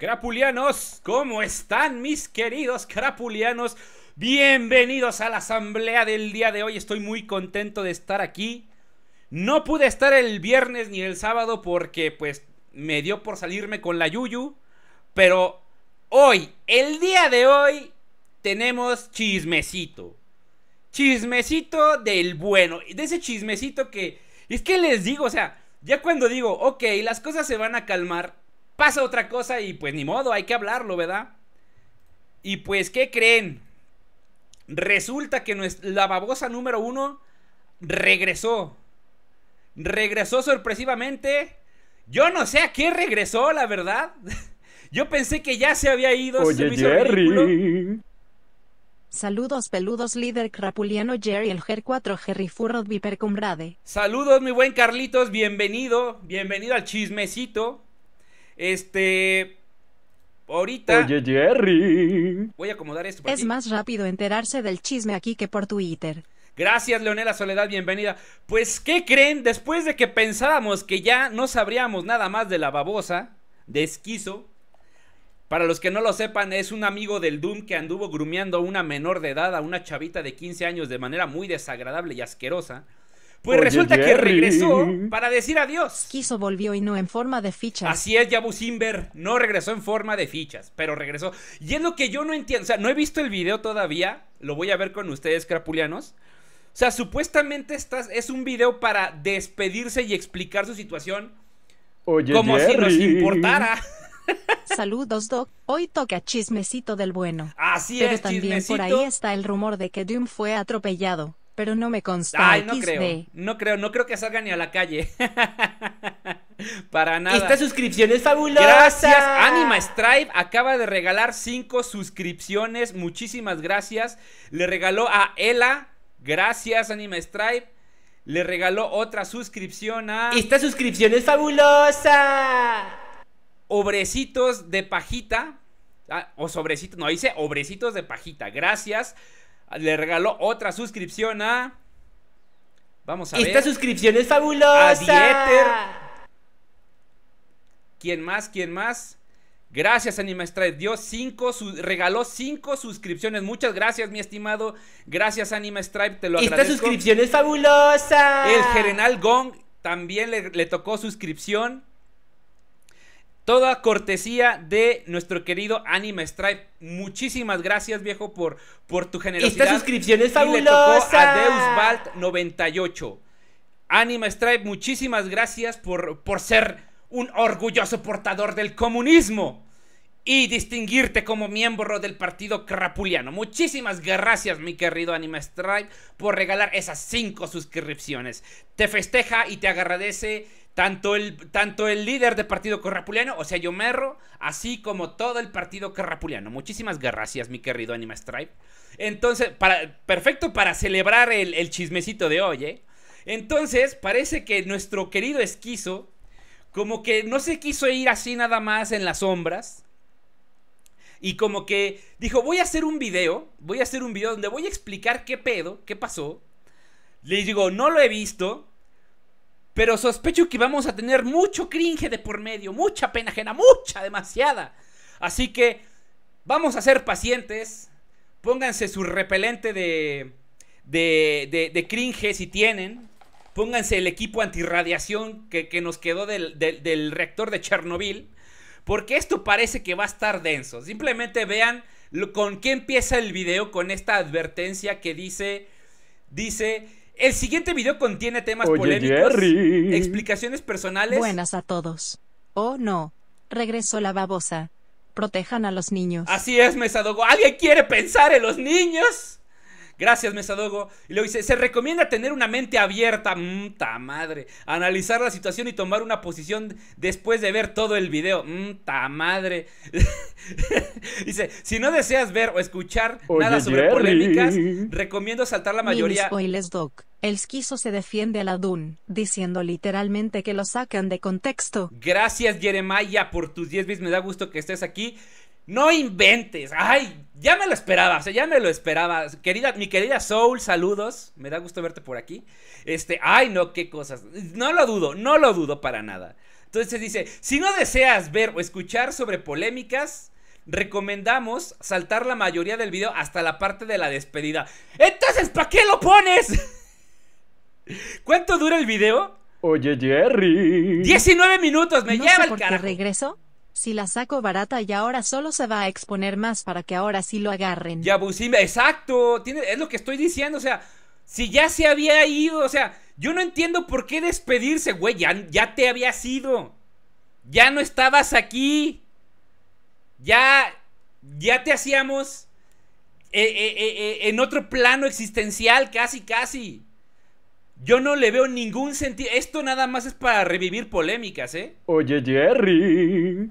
Crapulianos, ¿cómo están mis queridos crapulianos? Bienvenidos a la asamblea del día de hoy. Estoy muy contento de estar aquí. No pude estar el viernes ni el sábado porque pues me dio por salirme con la Yuyu. Pero hoy, el día de hoy, tenemos chismecito. Chismecito del bueno. De ese chismecito que... Es que les digo, o sea, ya cuando digo, ok, las cosas se van a calmar, pasa otra cosa y pues ni modo, hay que hablarlo, ¿verdad? Y pues, ¿qué creen? Resulta que la babosa número uno regresó. Regresó sorpresivamente. Yo no sé a qué regresó, la verdad. Yo pensé que ya se había ido. Oye, Jerry. Saludos peludos líder crapuliano Jerry el Ger 4 Jerry Furrod Vipercumbrade. Saludos mi buen Carlitos, bienvenido, bienvenido al chismecito. Este. Ahorita. Oye, Jerry. Voy a acomodar esto. es más rápido enterarse del chisme aquí que por Twitter. Gracias, Leonela Soledad, bienvenida. Pues, ¿qué creen? Después de que pensábamos que ya no sabríamos nada más de la babosa, de esquizo. Para los que no lo sepan, es un amigo del Doom que anduvo grumeando a una menor de edad, a una chavita de 15 años de manera muy desagradable y asquerosa. Pues resulta que regresó para decir adiós. Quiso volvió y no en forma de fichas. Así es, Yabu Simber. No regresó en forma de fichas, pero regresó. Y es lo que yo no entiendo. O sea, no he visto el video todavía. Lo voy a ver con ustedes, crapulianos. O sea, supuestamente estás, es un video para despedirse y explicar su situación. Oye, como si nos importara. Saludos, Doc. Hoy toca chismecito del bueno. Así Pero es, también por ahí está el rumor de que Doom fue atropellado pero no me consta. Ay, no creo. No creo, no creo que salga ni a la calle. Para nada. Esta suscripción es fabulosa. Gracias. Anima Stripe acaba de regalar cinco suscripciones. Muchísimas gracias. Le regaló a Ela. Gracias, Anima Stripe. Le regaló otra suscripción a. Esta suscripción es fabulosa. Obrecitos de pajita. Ah, o sobrecitos. No, dice obrecitos de pajita. Gracias le regaló otra suscripción a. Vamos a ver. Esta suscripción es fabulosa. A Dieter. ¿Quién más? ¿Quién más? Gracias, Anima Dio cinco, regaló cinco suscripciones. Muchas gracias, mi estimado. Gracias, Anima Stripe. Te lo agradezco. Esta suscripción es fabulosa. El General Gong también le, le tocó suscripción. Toda cortesía de nuestro querido Anime Stripe. Muchísimas gracias, viejo, por, por tu generosidad. Esta suscripción es fabulosa. Y le tocó a Deusbalt98. Anime Stripe, muchísimas gracias por, por ser un orgulloso portador del comunismo y distinguirte como miembro del partido crapuliano. Muchísimas gracias, mi querido Anime Stripe, por regalar esas cinco suscripciones. Te festeja y te agradece tanto el, tanto el líder del partido corrapuliano, o sea, yo merro, así como todo el partido corrapuliano. Muchísimas gracias, mi querido Anima Stripe. Entonces, para, perfecto para celebrar el, el chismecito de hoy, ¿eh? Entonces, parece que nuestro querido esquizo, como que no se quiso ir así nada más en las sombras. Y como que dijo, voy a hacer un video, voy a hacer un video donde voy a explicar qué pedo, qué pasó. Le digo, no lo he visto, pero sospecho que vamos a tener mucho cringe de por medio, mucha pena ajena, mucha, demasiada. Así que vamos a ser pacientes. Pónganse su repelente de, de, de, cringe si tienen. Pónganse el equipo antirradiación que, que nos quedó del, del, reactor de Chernobyl. Porque esto parece que va a estar denso. Simplemente vean con qué empieza el video con esta advertencia que dice... Dice el siguiente video contiene temas polémicos, explicaciones personales. Buenas a todos. Oh no, regresó la babosa. Protejan a los niños. Así es, Mesadogo. ¿Alguien quiere pensar en los niños? Gracias, Mesadogo. Y luego dice, se recomienda tener una mente abierta, mta madre, analizar la situación y tomar una posición después de ver todo el video, mta madre. dice, si no deseas ver o escuchar nada sobre polémicas, recomiendo saltar la mayoría. spoilers, Doc. El esquizo se defiende a la Dun, diciendo literalmente que lo sacan de contexto. Gracias, Jeremiah, por tus 10 bits. Me da gusto que estés aquí. No inventes. Ay, ya me lo esperaba, o sea, ya me lo esperaba. Querida, mi querida Soul, saludos. Me da gusto verte por aquí. Este, ay, no, qué cosas. No lo dudo, no lo dudo para nada. Entonces dice, si no deseas ver o escuchar sobre polémicas, recomendamos saltar la mayoría del video hasta la parte de la despedida. Entonces, ¿para qué lo pones? ¿Cuánto dura el video? Oye, Jerry. 19 minutos, me no lleva sé el por qué carajo. regreso. Si la saco barata y ahora solo se va a exponer más para que ahora sí lo agarren. Yabusime, exacto, tiene, es lo que estoy diciendo, o sea, si ya se había ido, o sea, yo no entiendo por qué despedirse, güey, ya, ya te habías ido, ya no estabas aquí, ya, ya te hacíamos eh, eh, eh, eh, en otro plano existencial, casi, casi. Yo no le veo ningún sentido, esto nada más es para revivir polémicas, ¿eh? Oye, Jerry.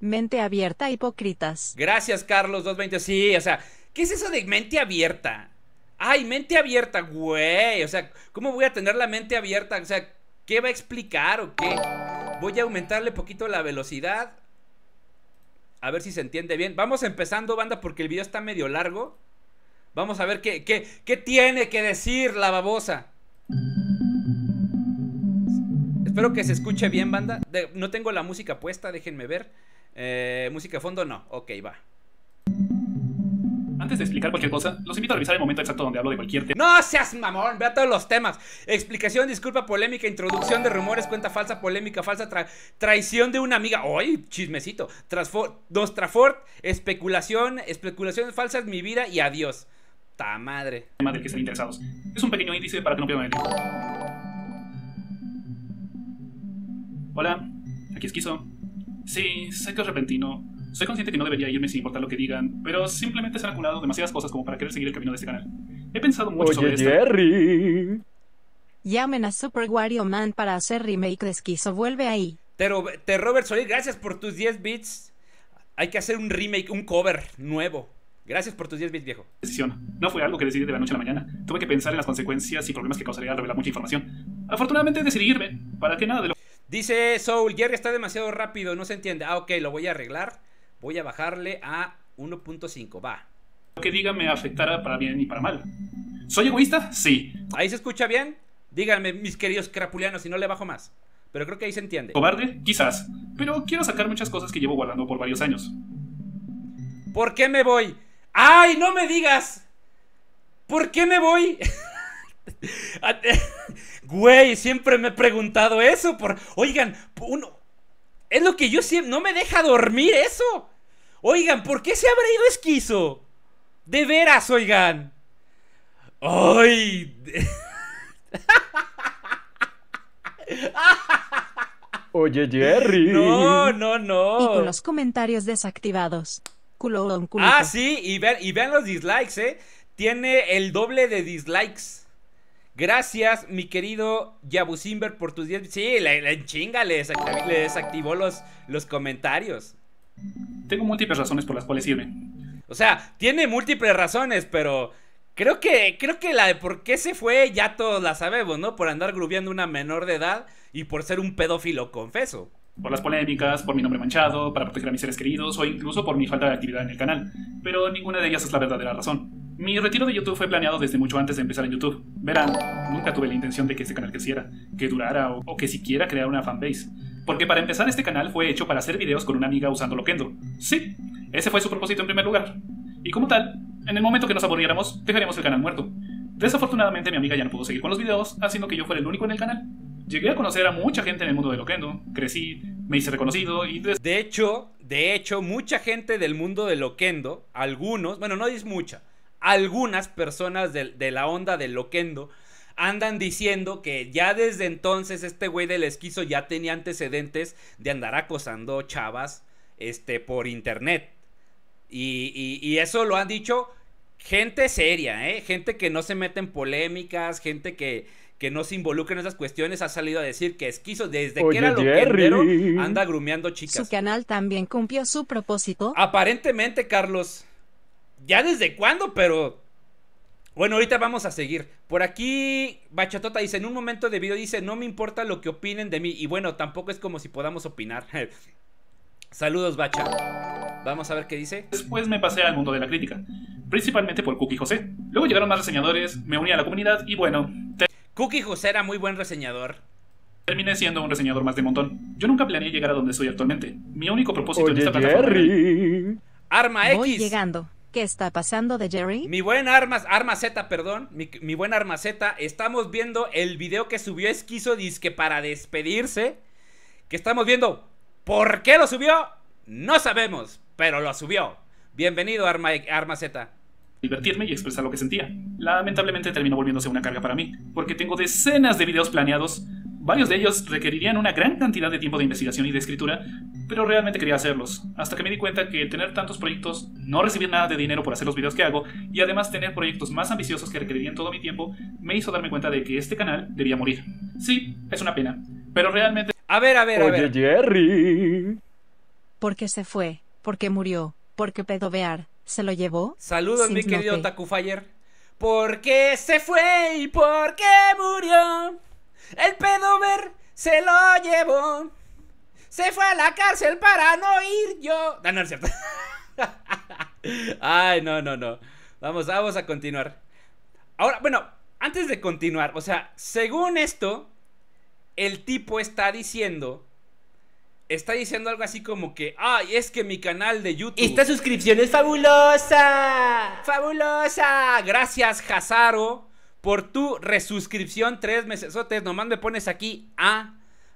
Mente abierta, hipócritas. Gracias, Carlos 220. Sí, o sea, ¿qué es eso de mente abierta? Ay, mente abierta, güey. O sea, ¿cómo voy a tener la mente abierta? O sea, ¿qué va a explicar o qué? Voy a aumentarle poquito la velocidad. A ver si se entiende bien. Vamos empezando, banda, porque el video está medio largo. Vamos a ver qué, qué, qué tiene que decir la babosa. Espero que se escuche bien, banda. De- no tengo la música puesta, déjenme ver. Eh, música de fondo, no. Ok, va. Antes de explicar cualquier cosa, los invito a revisar el momento exacto donde hablo de cualquier tema. No seas mamón, vea todos los temas. Explicación, disculpa, polémica, introducción de rumores, cuenta falsa, polémica, falsa, tra- traición de una amiga. ¡Ay, chismecito! Nostrafort, especulación, especulaciones falsas, mi vida y adiós. Ta madre. del que estén interesados. Es un pequeño índice para que no pierdan el tiempo. Hola, aquí Esquizo. Sí, sé que es repentino. Soy consciente que no debería irme sin importar lo que digan, pero simplemente se han acumulado demasiadas cosas como para querer seguir el camino de este canal. He pensado mucho sobre Oye, esto. Jerry. Llamen a Super Wario Man para hacer remake de Esquizo. Vuelve ahí. Te Robert Solís, gracias por tus 10 bits. Hay que hacer un remake, un cover nuevo. Gracias por tus 10 bits, viejo. decisión. No fue algo que decidí de la noche a la mañana. Tuve que pensar en las consecuencias y problemas que causaría al revelar mucha información. Afortunadamente decidí irme, para que nada de lo Dice Soul, Jerry está demasiado rápido, no se entiende. Ah, ok, lo voy a arreglar. Voy a bajarle a 1.5, va. que diga me afectara para bien y para mal. ¿Soy egoísta? Sí. ¿Ahí se escucha bien? Díganme, mis queridos crapulianos, si no le bajo más. Pero creo que ahí se entiende. ¿Cobarde? Quizás. Pero quiero sacar muchas cosas que llevo guardando por varios años. ¿Por qué me voy? ¡Ay, no me digas! ¿Por qué me voy? Güey, siempre me he preguntado eso. Por... Oigan, uno... es lo que yo siempre... No me deja dormir eso. Oigan, ¿por qué se habrá ido esquizo? De veras, oigan. ¡Ay! Oye, Jerry. No, no, no. Y con los comentarios desactivados. Culo un culito. Ah, sí, y vean, y vean los dislikes, ¿eh? Tiene el doble de dislikes. Gracias, mi querido Yabusimber, por tus 10. Sí, en chinga le desactivó, le desactivó los, los comentarios. Tengo múltiples razones por las cuales irme. O sea, tiene múltiples razones, pero creo que, creo que la de por qué se fue ya todos la sabemos, ¿no? Por andar grubiando una menor de edad y por ser un pedófilo, confeso. Por las polémicas, por mi nombre manchado, para proteger a mis seres queridos o incluso por mi falta de actividad en el canal. Pero ninguna de ellas es la verdadera razón. Mi retiro de YouTube fue planeado desde mucho antes de empezar en YouTube. Verán, nunca tuve la intención de que este canal creciera, que durara o, que siquiera creara una fanbase. Porque para empezar este canal fue hecho para hacer videos con una amiga usando Loquendo. Sí, ese fue su propósito en primer lugar. Y como tal, en el momento que nos aburriéramos, dejaríamos el canal muerto. Desafortunadamente mi amiga ya no pudo seguir con los videos, haciendo que yo fuera el único en el canal. Llegué a conocer a mucha gente en el mundo de Loquendo, crecí, me hice reconocido y De hecho, de hecho, mucha gente del mundo de Loquendo, algunos, bueno, no es mucha, algunas personas de, de la onda del Loquendo andan diciendo que ya desde entonces este güey del esquizo ya tenía antecedentes de andar acosando chavas este, por internet. Y, y- y eso lo han dicho gente seria, ¿eh? Gente que no se mete en polémicas, gente que, que no se involucra en esas cuestiones, ha salido a decir que esquizo desde que era loquendero anda grumeando chicas. Su canal también cumplió su propósito. Aparentemente, Carlos. ¿Ya desde cuándo? Pero. Bueno, ahorita vamos a seguir. Por aquí, Bachatota dice: En un momento de video dice: No me importa lo que opinen de mí. Y bueno, tampoco es como si podamos opinar. Saludos, Bacha. Vamos a ver qué dice. después me pasé al mundo de la crítica, principalmente por Cookie José. Luego llegaron más reseñadores, me uní a la comunidad y bueno, Cookie José era muy buen reseñador. Terminé siendo un reseñador más de montón. Yo nunca planeé llegar a donde estoy actualmente. Mi único propósito en Oye, esta plataforma era- Jerry. Arma Voy X. llegando. ¿Qué está pasando de Jerry? Mi buen Armas, Arma Z, perdón. Mi, mi buen Arma Z. Estamos viendo el video que subió Esquizo Disque para despedirse. Que estamos viendo. ¿Por qué lo subió? No sabemos, pero lo subió. Bienvenido, Arma, Arma Z. divertirme y expresar lo que sentía. Lamentablemente terminó volviéndose una carga para mí, porque tengo decenas de videos planeados. Varios de ellos requerirían una gran cantidad de tiempo de investigación y de escritura, pero realmente quería hacerlos, hasta que me di cuenta que tener tantos proyectos, no recibir nada de dinero por hacer los videos que hago, y además tener proyectos más ambiciosos que requerirían todo mi tiempo, me hizo darme cuenta de que este canal debía morir. Sí, es una pena, pero realmente A ver, a ver, a Oye, ver. Jerry. ¿Por qué se fue? ¿Por qué murió? ¿Por qué pedovear? ¿Se lo llevó? Saludos, mi querido note. Taku Fire. ¿Por qué se fue y por qué murió? El pedover se lo llevó. Se fue a la cárcel para no ir yo. No, no es cierto. Ay, no, no, no. Vamos, vamos a continuar. Ahora, bueno, antes de continuar, o sea, según esto, el tipo está diciendo. Está diciendo algo así como que, ay, es que mi canal de YouTube. Esta suscripción es fabulosa. ¡Fabulosa! Gracias, Hazaro, por tu resuscripción. Tres meses. Nomás me pones aquí A.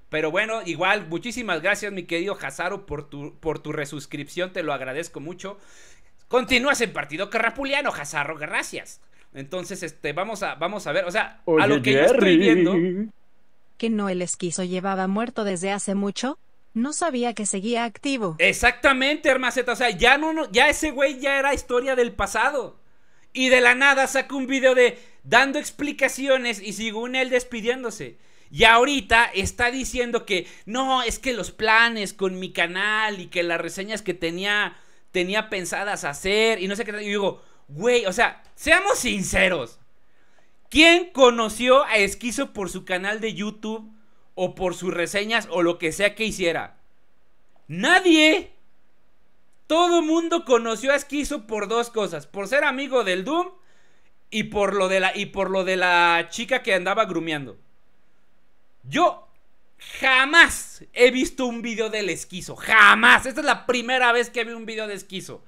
Pero bueno, igual, muchísimas gracias, mi querido Hazaro, por tu, por tu resuscripción. Te lo agradezco mucho. Continúas en partido carrapuliano, Hazaro. Gracias. Entonces, este, vamos a, vamos a ver. O sea, Oye, a lo que yo estoy viendo. Jerry. ¿Que no el esquizo llevaba muerto desde hace mucho? No sabía que seguía activo. Exactamente, Hermaceta. O sea, ya no, no, ya ese güey ya era historia del pasado. Y de la nada sacó un video de dando explicaciones y según él despidiéndose. Y ahorita está diciendo que no, es que los planes con mi canal y que las reseñas que tenía, tenía pensadas hacer y no sé qué. Y digo, güey, o sea, seamos sinceros. ¿Quién conoció a Esquizo por su canal de YouTube o por sus reseñas o lo que sea que hiciera? Nadie. Todo mundo conoció a Esquizo por dos cosas, por ser amigo del Doom y por lo de la y por lo de la chica que andaba grumeando. Yo jamás he visto un video del Esquizo, jamás. Esta es la primera vez que vi un video de Esquizo.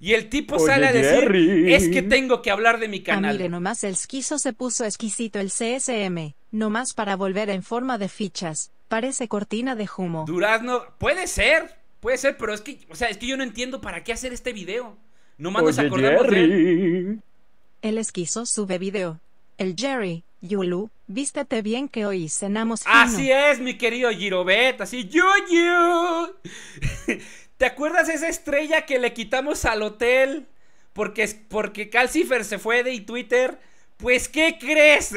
Y el tipo Oye, sale a decir, Jerry. es que tengo que hablar de mi Ah, canal. mire nomás el esquizo se puso exquisito el CSM, nomás para volver en forma de fichas. Parece cortina de humo. Durazno, puede ser, puede ser, pero es que, o sea, es que yo no entiendo para qué hacer este video. Acordamos de él. Jerry. El esquizo sube video. El Jerry, Yulu, vístete bien que hoy cenamos fino. Así es, mi querido Girobet, así, Yuyu. ¿Te acuerdas esa estrella que le quitamos al hotel? Porque, es- porque Calcifer se fue de Twitter. Pues, ¿qué crees?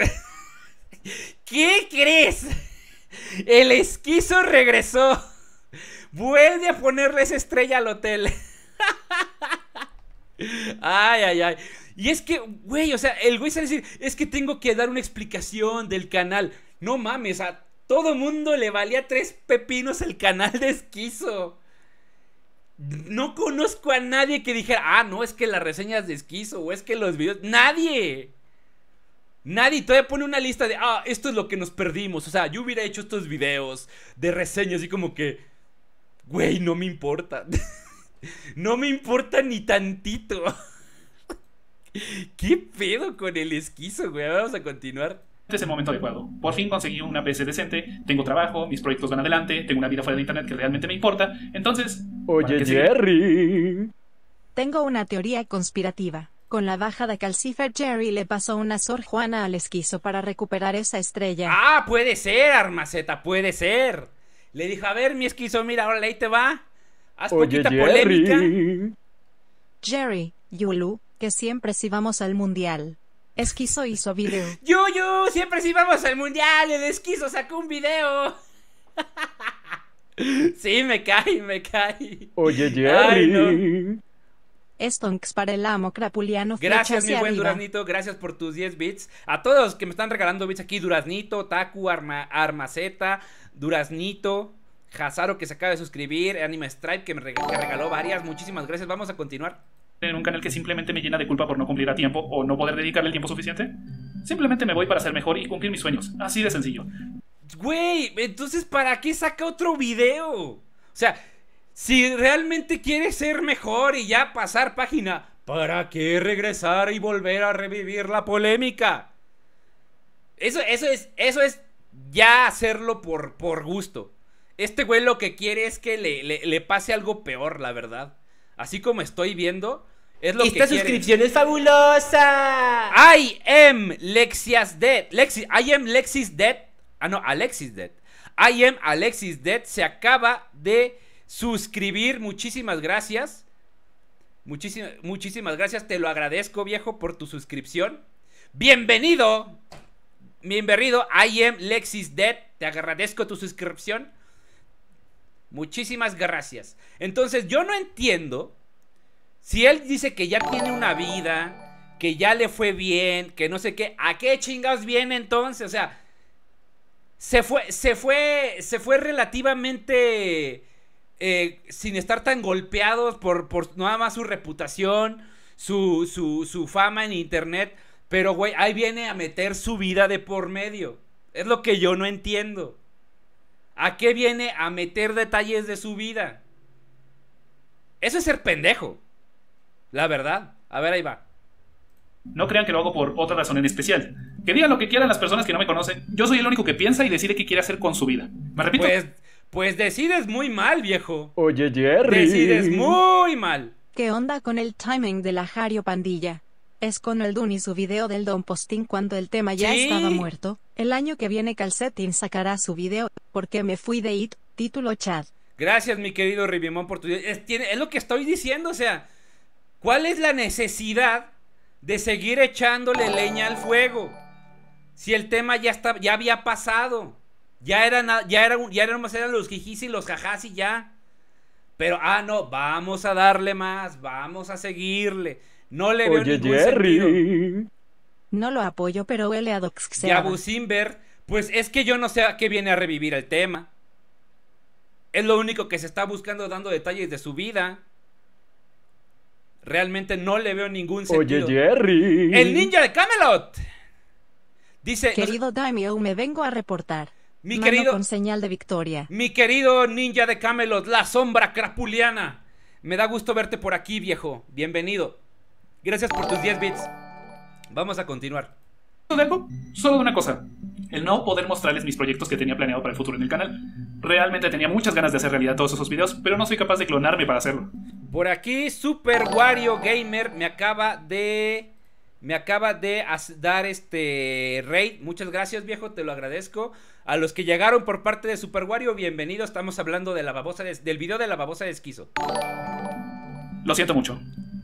¿Qué crees? El esquizo regresó. Vuelve a ponerle esa estrella al hotel. Ay, ay, ay. Y es que, güey, o sea, el güey sale a decir, es que tengo que dar una explicación del canal. No mames, a todo mundo le valía tres pepinos el canal de esquizo. No conozco a nadie que dijera, ah, no, es que las reseñas de esquizo o es que los videos. Nadie. Nadie todavía pone una lista de, ah, esto es lo que nos perdimos. O sea, yo hubiera hecho estos videos de reseñas y como que, güey, no me importa. no me importa ni tantito. ¿Qué pedo con el esquizo, güey? Vamos a continuar. Este es el momento adecuado. Por fin conseguí una PC decente, tengo trabajo, mis proyectos van adelante, tengo una vida fuera de internet que realmente me importa. Entonces, ¿para Oye? Jerry. Tengo una teoría conspirativa. Con la baja de Calcifer Jerry le pasó una Sor Juana al esquizo para recuperar esa estrella. Ah, puede ser, Armaceta, puede ser. Le dijo, a ver, mi esquizo, mira, ahora ahí te va. Haz Oye, poquita polémica. Jerry. Yulu, que siempre sí vamos al mundial. Esquizo hizo video. Yo, siempre sí vamos al mundial. El esquizo sacó un video. sí, me cae, me cae. Oye, Ay, Jerry. Stonks para el amo crapuliano Gracias, mi buen arriba. Duraznito. Gracias por tus 10 bits. A todos los que me están regalando bits aquí: Duraznito, Taku, Arma, Armaceta, Duraznito, Hazaro que se acaba de suscribir, Anime Stripe que me regaló varias. Muchísimas gracias. Vamos a continuar. en un canal que simplemente me llena de culpa por no cumplir a tiempo o no poder dedicarle el tiempo suficiente? Simplemente me voy para ser mejor y cumplir mis sueños. Así de sencillo. güey, entonces ¿para qué saca otro video? O sea, si realmente quiere ser mejor y ya pasar página, ¿para qué regresar y volver a revivir la polémica? Eso, eso es, eso es ya hacerlo por, por gusto. Este güey lo que quiere es que le, le- le pase algo peor, la verdad. Así como estoy viendo, es lo Esta suscripción es fabulosa. I am Lexias Dead. Lexi, I am Lexis Dead. Ah, no, Alexis Dead. I am Alexis Dead se acaba de suscribir. Muchísimas gracias. Muchísimas, muchísimas gracias. Te lo agradezco, viejo, por tu suscripción. Bienvenido. Bienvenido. I am Lexis Dead. Te agradezco tu suscripción. Muchísimas gracias. Entonces, yo no entiendo. Si él dice que ya tiene una vida, que ya le fue bien, que no sé qué, ¿a qué chingados viene entonces? O sea, se fue, se fue, se fue relativamente eh, sin estar tan golpeados por, por nada más su reputación, su, su, su fama en internet. Pero, güey, ahí viene a meter su vida de por medio. Es lo que yo no entiendo. ¿A qué viene a meter detalles de su vida? Eso es ser pendejo. La verdad. A ver, ahí va. No crean que lo hago por otra razón en especial. Que digan lo que quieran las personas que no me conocen. Yo soy el único que piensa y decide qué quiere hacer con su vida. Me repito, Pues, pues decides muy mal, viejo. Oye, Jerry. Decides muy mal. ¿Qué onda con el timing de la Jario Pandilla? Es con el Duni su video del Don Postín cuando el tema ya Sí. estaba muerto. El año que viene Calcetín sacará su video, porque me fui de IT, título chat. Gracias, mi querido Rivimón, por tu... Es, tiene- es lo que estoy diciendo, o sea... ¿Cuál es la necesidad de seguir echándole leña al fuego? Si el tema ya, está, ya había pasado. Ya eran, ya ya eran los jijis y los jajás y ya. Pero, ah, no, vamos a darle más, vamos a seguirle. No le veo Oye, ningún sentido. Jerry. No lo apoyo pero huele a Y doxxeada. Abu Simber, pues es que yo no sé a qué viene a revivir el tema. Es lo único que se está buscando dando detalles de su vida. Realmente no le veo ningún Oye, sentido. Jerry. El ninja de Camelot. Dice, no sé- Querido Daimyo, me vengo a reportar. Mi Mano querido- con señal de victoria. mi querido ninja de Camelot, la sombra crapuliana. Me da gusto verte por aquí, viejo. Bienvenido. Gracias por tus 10 bits. Vamos a continuar. dejo solo de una cosa. El no poder mostrarles mis proyectos que tenía planeado para el futuro en el canal. Realmente tenía muchas ganas de hacer realidad todos esos videos, pero no soy capaz de clonarme para hacerlo. Por aquí, Super Wario Gamer me acaba de. Me acaba de dar este raid. Muchas gracias, viejo, te lo agradezco. A los que llegaron por parte de Super Wario, bienvenido. Estamos hablando de la babosa de- del video de la babosa de esquizo. Lo siento mucho.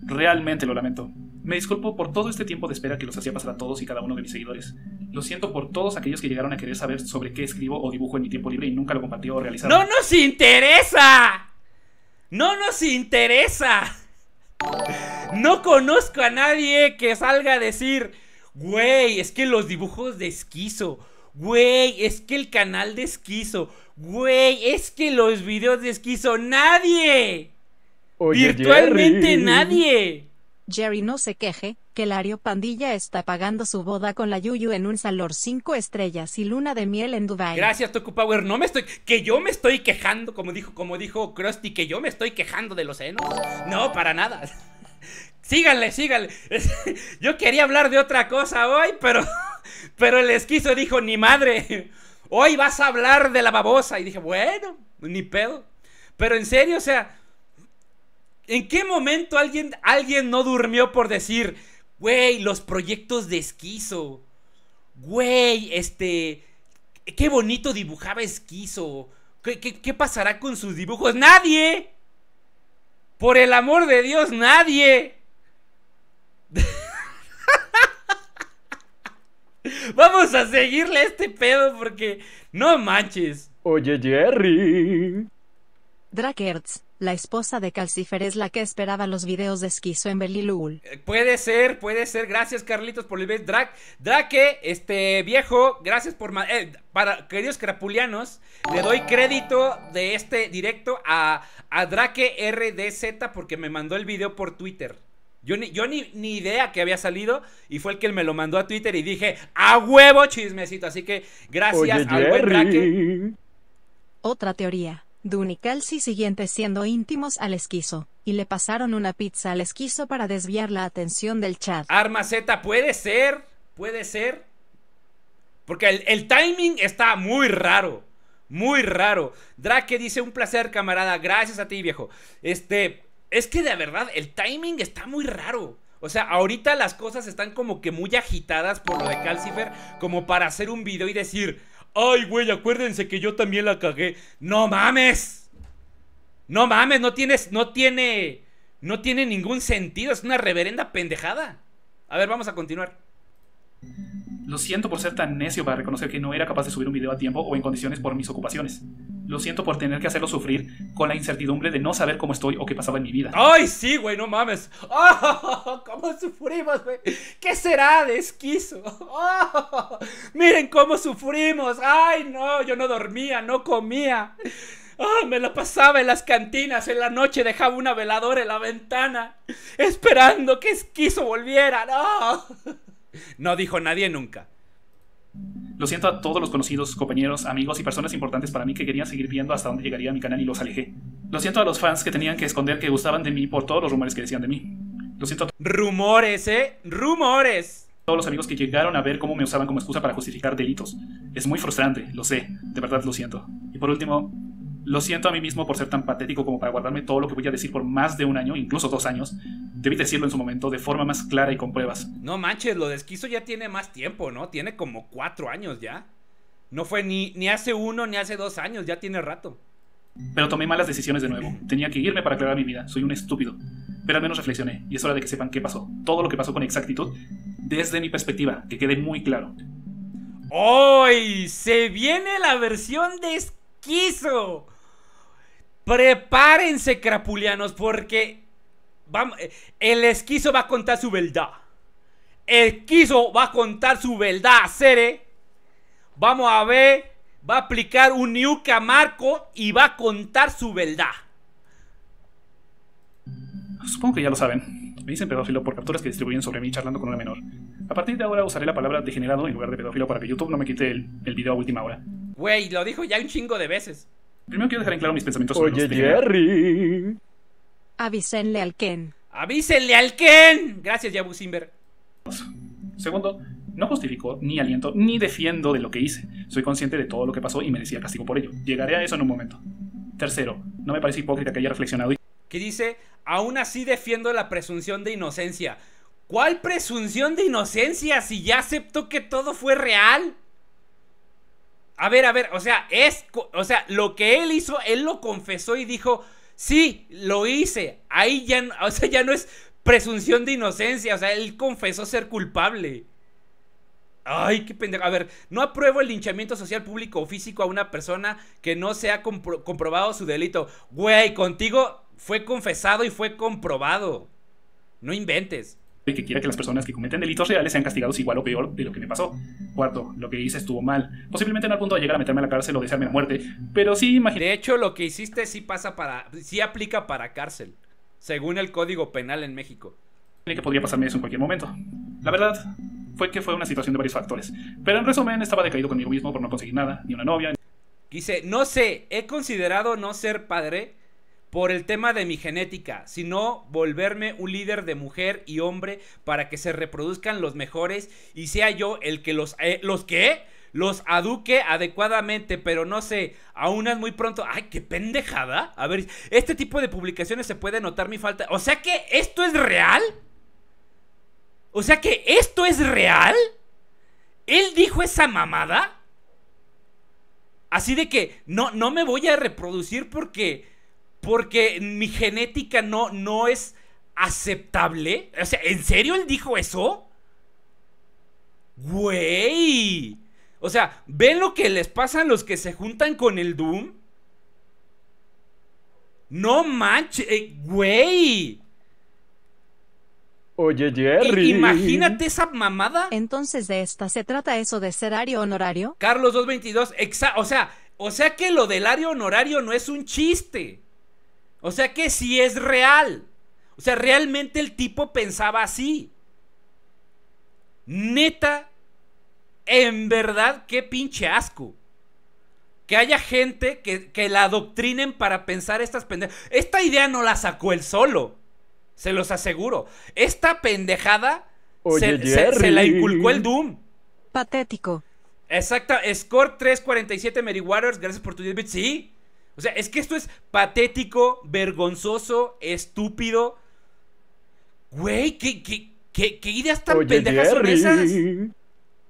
Realmente lo lamento. Me disculpo por todo este tiempo de espera que los hacía pasar a todos y cada uno de mis seguidores. Lo siento por todos aquellos que llegaron a querer saber sobre qué escribo o dibujo en mi tiempo libre y nunca lo compartí o realizaron. ¡No nos interesa! ¡No nos interesa! No conozco a nadie que salga a decir, güey, es que los dibujos de esquizo, güey, es que el canal de esquizo, güey, es que los videos de esquizo, nadie. Oye, Virtualmente Jerry. nadie. Jerry no se queje, que Lario Pandilla está pagando su boda con la Yuyu en un salón 5 estrellas y luna de miel en Dubai. Gracias, Toku Power. No me estoy. Que yo me estoy quejando, como dijo, como dijo Krusty, que yo me estoy quejando de los senos. No, para nada. Síganle, síganle. Yo quería hablar de otra cosa hoy, pero. Pero el esquizo dijo, ni madre. Hoy vas a hablar de la babosa. Y dije, bueno, ni pedo. Pero en serio, o sea. ¿En qué momento alguien, alguien no durmió por decir, güey, los proyectos de esquizo? Güey, este. Qué bonito dibujaba esquizo. ¿Qué, qué, qué pasará con sus dibujos? ¡Nadie! Por el amor de Dios, nadie. Vamos a seguirle a este pedo porque no manches. Oye, Jerry. Drakertz, la esposa de Calcifer es la que esperaba los videos de esquizo en Belilul. Eh, Puede ser, puede ser. Gracias, Carlitos, por el beso. Dra Drake, este viejo, gracias por. eh, para queridos crapulianos, le doy crédito de este directo a, a Drake RDZ porque me mandó el video por Twitter. Yo ni, yo ni, ni idea que había salido y fue el que me lo mandó a Twitter y dije, a huevo chismecito. Así que gracias Oye, al buen Drake. Otra teoría. Dune y Kelsey siguientes siendo íntimos al esquizo, y le pasaron una pizza al esquizo para desviar la atención del chat. Arma Z, puede ser, puede ser. Porque el, el timing está muy raro. Muy raro. Drake dice un placer, camarada. Gracias a ti, viejo. Este, es que de verdad, el timing está muy raro. O sea, ahorita las cosas están como que muy agitadas por lo de Calcifer, como para hacer un video y decir, ay, güey, acuérdense que yo también la cagué. No mames. No mames, no tienes, no tiene, no tiene ningún sentido. Es una reverenda pendejada. A ver, vamos a continuar. Lo siento por ser tan necio para reconocer que no era capaz de subir un video a tiempo o en condiciones por mis ocupaciones. Lo siento por tener que hacerlo sufrir con la incertidumbre de no saber cómo estoy o qué pasaba en mi vida. Ay, sí, güey, no mames. ¡Oh! ¿Cómo sufrimos, güey? ¿Qué será de esquizo? ¡Oh! Miren cómo sufrimos. Ay, no, yo no dormía, no comía. Ah, me la pasaba en las cantinas, en la noche dejaba una veladora en la ventana, esperando que esquizo volviera. No. No dijo nadie nunca. Lo siento a todos los conocidos, compañeros, amigos y personas importantes para mí que querían seguir viendo hasta dónde llegaría mi canal y los alejé. Lo siento a los fans que tenían que esconder que gustaban de mí por todos los rumores que decían de mí. Lo siento a Rumores, ¿eh? Rumores. todos los amigos que llegaron a ver cómo me usaban como excusa para justificar delitos. Es muy frustrante, lo sé, de verdad lo siento. Y por último, lo siento a mí mismo por ser tan patético como para guardarme todo lo que voy a decir por más de un año, incluso dos años. Debí decirlo en su momento de forma más clara y con pruebas. No manches, lo de esquizo ya tiene más tiempo, ¿no? Tiene como cuatro años ya. No fue ni, ni hace uno ni hace dos años, ya tiene rato. Pero tomé malas decisiones de nuevo. Tenía que irme para aclarar mi vida. Soy un estúpido. Pero al menos reflexioné, y es hora de que sepan qué pasó. Todo lo que pasó con exactitud, desde mi perspectiva, que quede muy claro. ¡Hoy! Se viene la versión de esquizo. Prepárense, crapulianos, porque vamos, el esquizo va a contar su verdad. El esquizo va a contar su verdad, Cere. Vamos a ver, va a aplicar un Niuka Marco y va a contar su verdad. Supongo que ya lo saben. Me dicen pedófilo por capturas que distribuyen sobre mí charlando con una menor. A partir de ahora usaré la palabra degenerado en lugar de pedófilo para que YouTube no me quite el, el video a última hora. Güey, lo dijo ya un chingo de veces. Primero quiero dejar en claro mis pensamientos sobre Oye, los. Jerry. Avísenle al Ken. Avísenle al Ken. Gracias, Yabu Simber. Segundo, no justifico, ni aliento, ni defiendo de lo que hice. Soy consciente de todo lo que pasó y merecía castigo por ello. Llegaré a eso en un momento. Tercero, no me parece hipócrita que haya reflexionado y que dice, aún así defiendo la presunción de inocencia. ¿Cuál presunción de inocencia si ya aceptó que todo fue real? A ver, a ver, o sea, es, o sea, lo que él hizo, él lo confesó y dijo, sí, lo hice. Ahí ya, o sea, ya no es presunción de inocencia, o sea, él confesó ser culpable. Ay, qué pendejo. A ver, no apruebo el linchamiento social público o físico a una persona que no se ha compro- comprobado su delito. Güey, contigo fue confesado y fue comprobado. No inventes. Que quiera que las personas que cometen delitos reales sean castigados igual o peor de lo que me pasó. Cuarto, lo que hice estuvo mal. Posiblemente no al punto de llegar a meterme a la cárcel o desearme la muerte, pero sí imaginé De hecho, lo que hiciste sí pasa para. sí aplica para cárcel. Según el código penal en México. que podría pasarme eso en cualquier momento. La verdad fue que fue una situación de varios factores. Pero en resumen, estaba decaído conmigo mismo por no conseguir nada, ni una novia, Dice, no sé, he considerado no ser padre por el tema de mi genética, sino volverme un líder de mujer y hombre para que se reproduzcan los mejores y sea yo el que los... eh, ¿Los qué? Los aduque adecuadamente, pero no sé, aún es muy pronto. ¡Ay, qué pendejada! A ver, este tipo de publicaciones se puede notar mi falta. O sea que esto es real. O sea que esto es real. ¿Él dijo esa mamada? Así de que no, no me voy a reproducir porque. Porque mi genética no, no es aceptable. O sea, ¿en serio él dijo eso? Güey. O sea, ¿ven lo que les pasa a los que se juntan con el Doom? No manches, eh, güey. Oye, Jerry. Imagínate esa mamada. Entonces de esta se trata eso de ser ario honorario. Carlos 222, exa o sea, o sea que lo del área honorario no es un chiste. O sea que sí es real. O sea, realmente el tipo pensaba así. Neta, en verdad, qué pinche asco. Que haya gente que, que la adoctrinen para pensar estas pendejadas. Esta idea no la sacó él solo. Se los aseguro. Esta pendejada Oye, se, se- se la inculcó el Doom. Patético. Exacta, score 347 Mary Waters, gracias por tu 10 bits. Sí. O sea, es que esto es patético, vergonzoso, estúpido. Güey, ¿qué, qué, qué, qué ideas tan Oye, pendejas son esas?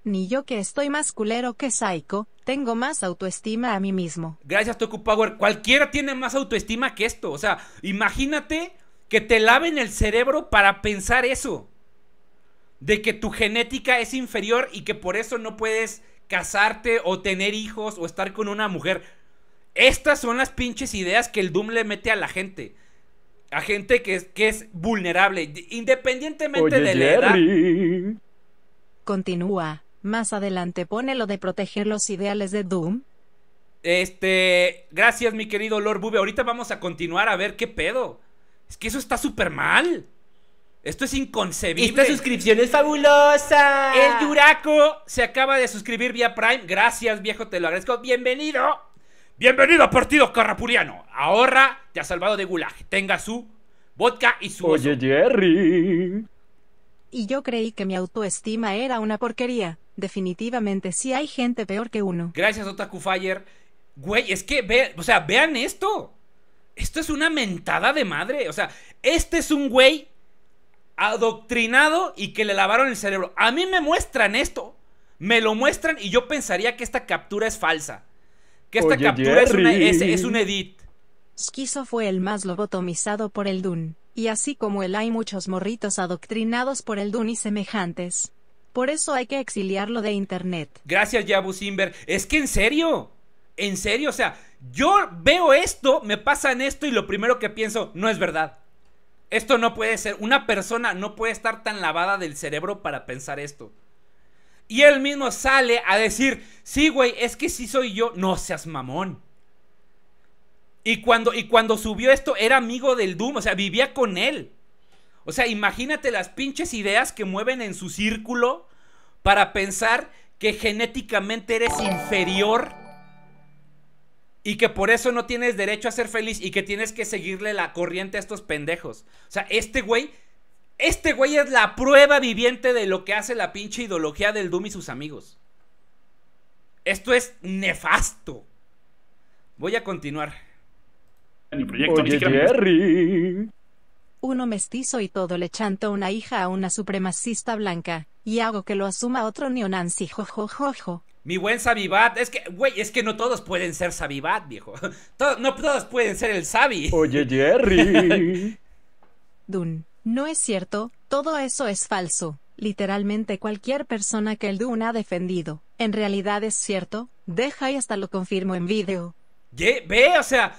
Ni yo que estoy más culero que Psycho, tengo más autoestima a mí mismo. Gracias, Toku Power. Cualquiera tiene más autoestima que esto. O sea, imagínate que te laven el cerebro para pensar eso. De que tu genética es inferior y que por eso no puedes casarte o tener hijos o estar con una mujer. Estas son las pinches ideas que el Doom le mete a la gente. A gente que es, que es vulnerable. Independientemente Oye, de la edad. Continúa. Más adelante pone lo de proteger los ideales de Doom. Este, gracias mi querido Lord Bube. Ahorita vamos a continuar a ver qué pedo. Es que eso está súper mal. Esto es inconcebible. Esta suscripción es fabulosa. El Yuraco se acaba de suscribir vía Prime. Gracias, viejo, te lo agradezco. Bienvenido. Bienvenido a Partido Carrapuliano. Ahorra, te ha salvado de gulag. Tenga su vodka y su oso. Oye, Jerry. Y yo creí que mi autoestima era una porquería. Definitivamente sí hay gente peor que uno. Gracias, Otaku Fire. Güey, es que ve, o sea, vean esto. Esto es una mentada de madre. O sea, este es un güey adoctrinado y que le lavaron el cerebro. A mí me muestran esto. Me lo muestran y yo pensaría que esta captura es falsa. Que esta Oye, captura es, una- Jerry. es- es un edit. Schizo fue el más lobotomizado por el Dun, y así como él hay muchos morritos adoctrinados por el Dun y semejantes. Por eso hay que exiliarlo de internet. Gracias, Yabu Simber. Es que en serio. En serio, o sea, yo veo esto, me pasan esto y lo primero que pienso, no es verdad. Esto no puede ser. Una persona no puede estar tan lavada del cerebro para pensar esto. Y él mismo sale a decir, sí, güey, es que sí soy yo. No seas mamón. Y cuando, y cuando subió esto, era amigo del Doom, o sea, vivía con él. O sea, imagínate las pinches ideas que mueven en su círculo para pensar que genéticamente eres inferior y que por eso no tienes derecho a ser feliz y que tienes que seguirle la corriente a estos pendejos. O sea, este güey, este güey es la prueba viviente de lo que hace la pinche ideología del Doom y sus amigos. Esto es nefasto. Voy a continuar. Ni proyecto, ni Oye, siquiera me- Jerry. Uno mestizo y todo le chanto una hija a una supremacista blanca, y hago que lo asuma otro neonazi jojojojo. Mi buen Sabibat, es que, güey, es que no todos pueden ser Sabibat, viejo. No todos pueden ser el Sabi. Oye, Jerry. Dun, no es cierto, todo eso es falso. Literalmente cualquier persona que el Dun ha defendido, en realidad es cierto, deja y hasta lo confirmo en vídeo. Ve, o sea,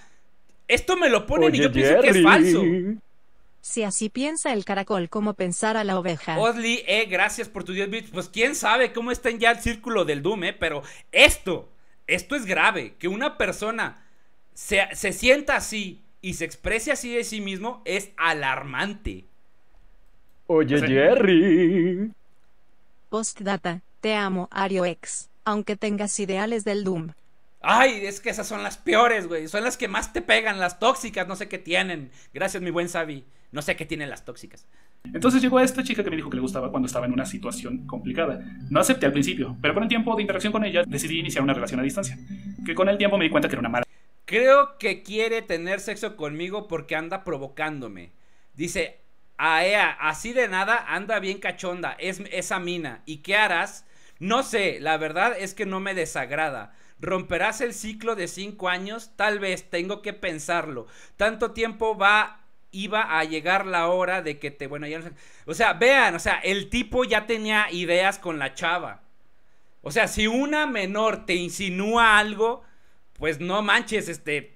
esto me lo ponen y yo pienso que es falso. Si así piensa el caracol como pensara la oveja. Osli, eh, gracias por tu 10 bits. Pues quién sabe cómo está en ya el círculo del Doom, eh. Pero esto, esto es grave. Que una persona se, se sienta así y se exprese así de sí mismo es alarmante. Oye, Sí. Jerry. Postdata, te amo, ArioX, aunque tengas ideales del Doom. Ay, es que esas son las peores, güey. Son las que más te pegan, las tóxicas, no sé qué tienen. Gracias, mi buen Sabi. No sé qué tienen las tóxicas. Entonces llegó esta chica que me dijo que le gustaba cuando estaba en una situación complicada. No acepté al principio, pero con el tiempo de interacción con ella decidí iniciar una relación a distancia. Que con el tiempo me di cuenta que era una mala Creo que quiere tener sexo conmigo porque anda provocándome. Dice, a ea, así de nada anda bien cachonda, es esa mina. ¿Y qué harás? No sé, la verdad es que no me desagrada. ¿Romperás el ciclo de cinco años? Tal vez, tengo que pensarlo. Tanto tiempo va, iba a llegar la hora de que te, bueno, ya no sé. O sea, vean, o sea, el tipo ya tenía ideas con la chava. O sea, si una menor te insinúa algo, pues no manches, este,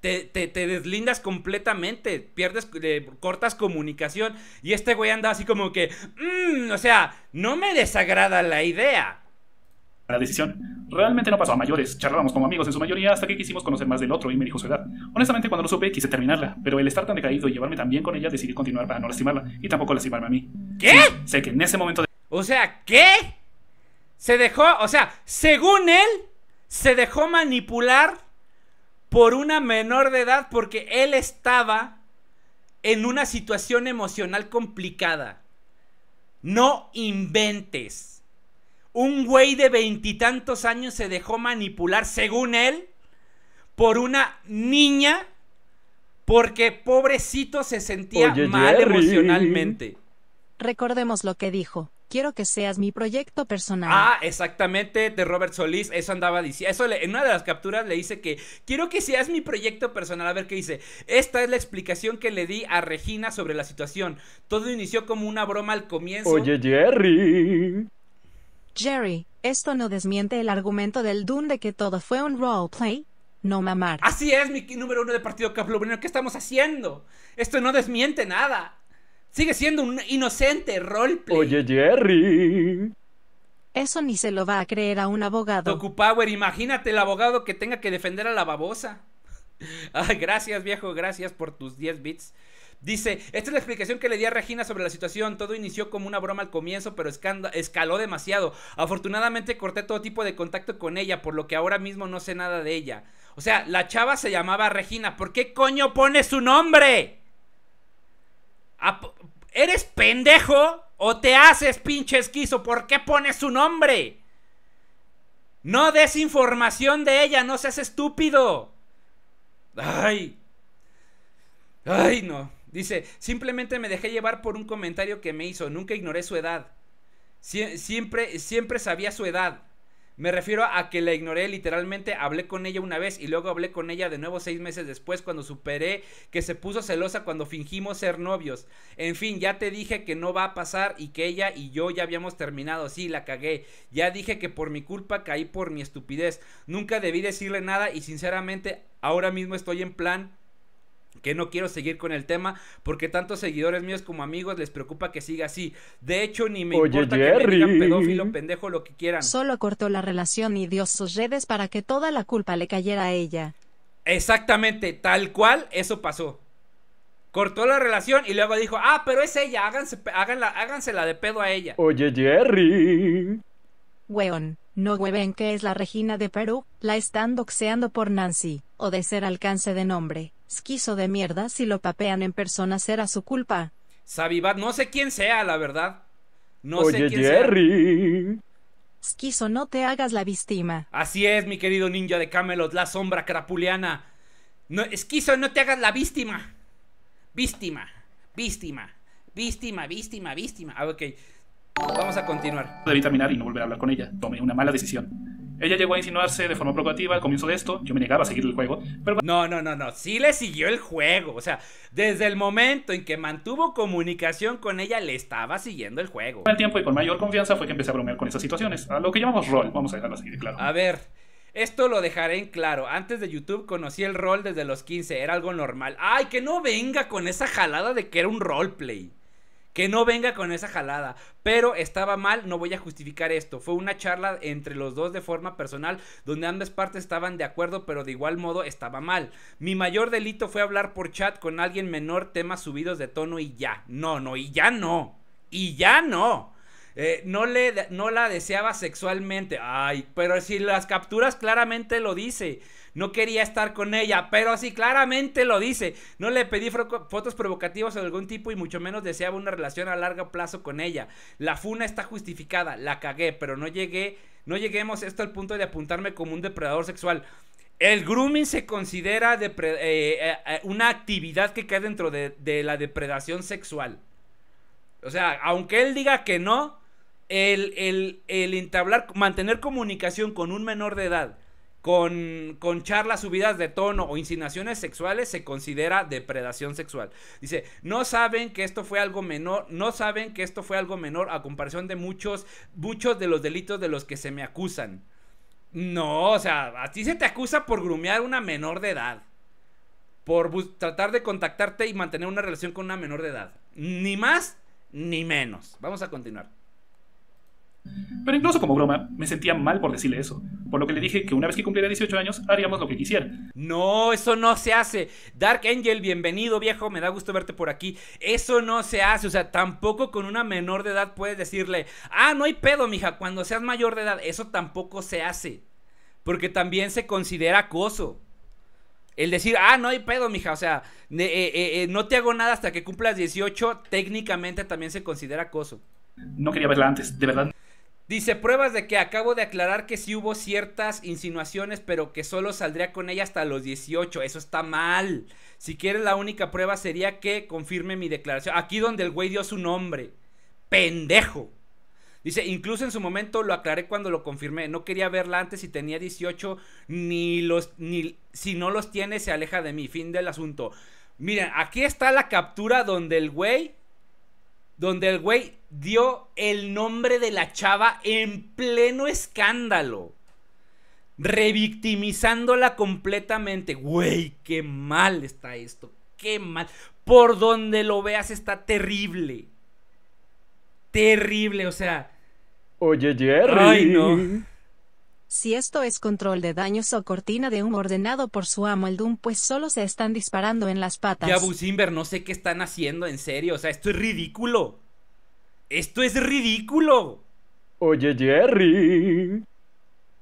te, te, te deslindas completamente, pierdes, eh, cortas comunicación. Y este güey anda así como que, "Mm", o sea, no me desagrada la idea. la decisión. Realmente no pasó a mayores, charlábamos como amigos en su mayoría hasta que quisimos conocer más del otro y me dijo su edad. Honestamente, cuando lo supe, quise terminarla, pero el estar tan decaído y llevarme tan bien con ella, decidí continuar para no lastimarla y tampoco lastimarme a mí. ¿Qué? Sí, sé que en ese momento de O sea, ¿qué? Se dejó, o sea, según él, se dejó manipular por una menor de edad porque él estaba en una situación emocional complicada. No inventes. Un güey de veintitantos años se dejó manipular, según él, por una niña porque pobrecito se sentía Oye, mal Jerry. emocionalmente. Recordemos lo que dijo. Quiero que seas mi proyecto personal. Ah, exactamente, de Robert Solís, eso andaba diciendo, eso le- en una de las capturas le dice que quiero que seas mi proyecto personal, a ver qué dice. Esta es la explicación que le di a Regina sobre la situación. Todo inició como una broma al comienzo. Oye, Jerry. Jerry, esto no desmiente el argumento del Dune de que todo fue un roleplay. No mamar. Así es, mi número uno de Partido Caplobrino, ¿qué estamos haciendo? Esto no desmiente nada. Sigue siendo un inocente roleplay. Oye, Jerry. Eso ni se lo va a creer a un abogado. Toku Power, imagínate el abogado que tenga que defender a la babosa. Ay, gracias, viejo, gracias por tus 10 bits. Dice, esta es la explicación que le di a Regina sobre la situación. Todo inició como una broma al comienzo, pero escaló demasiado. Afortunadamente corté todo tipo de contacto con ella, por lo que ahora mismo no sé nada de ella. O sea, la chava se llamaba Regina. ¿Por qué coño pone su nombre? ¿Eres pendejo o te haces pinche esquizo? ¿Por qué pones su nombre? No des información de ella, no seas estúpido. Ay. Ay, no. Dice, simplemente me dejé llevar por un comentario que me hizo, nunca ignoré su edad. Sie- siempre, siempre sabía su edad. Me refiero a que la ignoré literalmente, hablé con ella una vez y luego hablé con ella de nuevo seis meses después cuando superé que se puso celosa cuando fingimos ser novios. En fin, ya te dije que no va a pasar y que ella y yo ya habíamos terminado. Sí, la cagué. Ya dije que por mi culpa caí por mi estupidez. Nunca debí decirle nada y sinceramente ahora mismo estoy en plan que no quiero seguir con el tema porque tantos seguidores míos como amigos les preocupa que siga así. De hecho, ni me Oye, importa que me digan pedófilo, pendejo, lo que quieran. Solo cortó la relación y dio sus redes para que toda la culpa le cayera a ella. Exactamente, tal cual, eso pasó. Cortó la relación y luego dijo, ah, pero es ella, háganse, háganla, hágansela de pedo a ella. Oye, Jerry. Weón, no hueven que es la Regina de Perú, la están doxeando por Nancy, o de ser alcance de nombre. Esquizo de mierda si lo papean en persona será su culpa. Sabibat, no sé quién sea, la verdad. No sé Oye, quién sea. Jerry. Esquizo no te hagas la víctima. Así es, mi querido ninja de Camelot, la sombra crapuliana. No, esquizo, no te hagas la víctima. Víctima, víctima, víctima, víctima, víctima. Ah, ok. Vamos a continuar. debí terminar y no volver a hablar con ella. Tomé una mala decisión. Ella llegó a insinuarse de forma provocativa al comienzo de esto. Yo me negaba a seguir el juego, pero No, no, no, no. Sí le siguió el juego. O sea, desde el momento en que mantuvo comunicación con ella, le estaba siguiendo el juego. con el tiempo y con mayor confianza fue que empecé a bromear con esas situaciones. A lo que llamamos rol, vamos a dejarlo así de claro. A ver, esto lo dejaré en claro. Antes de YouTube conocí el rol desde los 15. Era algo normal. Ay, que no venga con esa jalada de que era un roleplay. Que no venga con esa jalada. Pero estaba mal, no voy a justificar esto. Fue una charla entre los dos de forma personal, donde ambas partes estaban de acuerdo, pero de igual modo estaba mal. Mi mayor delito fue hablar por chat con alguien menor, temas subidos de tono y ya. No, no, y ya no. Y ya no. Eh, no, le, no la deseaba sexualmente. Ay, pero si las capturas claramente lo dice. No quería estar con ella, pero sí claramente lo dice. No le pedí fotos provocativas de algún tipo y mucho menos deseaba una relación a largo plazo con ella. La funa está justificada, la cagué, pero no llegué, no lleguemos esto al punto de apuntarme como un depredador sexual. El grooming se considera eh, eh, eh, una actividad que cae dentro de, de la depredación sexual. O sea, aunque él diga que no, el, el, el entablar, mantener comunicación con un menor de edad, con, con charlas subidas de tono o insinuaciones sexuales, se considera depredación sexual. Dice, no saben que esto fue algo menor, no saben que esto fue algo menor a comparación de muchos, muchos de los delitos de los que se me acusan. No, o sea, a ti se te acusa por grumear una menor de edad. Por tratar de contactarte y mantener una relación con una menor de edad. Ni más ni menos. Vamos a continuar. Pero incluso como broma, me sentía mal por decirle eso, por lo que le dije que una vez que cumpliera 18 años haríamos lo que quisiera. No, eso no se hace. Dark Angel, bienvenido viejo, me da gusto verte por aquí. Eso no se hace, o sea, tampoco con una menor de edad puedes decirle, ah, no hay pedo, mija, cuando seas mayor de edad. Eso tampoco se hace, porque también se considera acoso. El decir, ah, no hay pedo, mija, o sea, eh, eh, eh, no te hago nada hasta que cumplas 18, técnicamente también se considera acoso. No quería verla antes, de verdad. Dice, pruebas de que acabo de aclarar que sí hubo ciertas insinuaciones, pero que solo saldría con ella hasta los 18. Eso está mal. Si quieres, la única prueba sería que confirme mi declaración. Aquí donde el güey dio su nombre. Pendejo. Dice, incluso en su momento lo aclaré cuando lo confirmé. No quería verla antes si tenía 18, ni los, ni si no los tiene, se aleja de mí. Fin del asunto. Miren, aquí está la captura donde el güey donde el güey dio el nombre de la chava en pleno escándalo. Revictimizándola completamente. Güey, qué mal está esto. Qué mal. Por donde lo veas está terrible. Terrible, o sea. Oye, Jerry. Ay, no. Si esto es control de daños o cortina de humo ordenado por su amo el Doom, pues solo se están disparando en las patas. Ya Busimber, no sé qué están haciendo, en serio. O sea, esto es ridículo. Esto es ridículo. Oye, Jerry.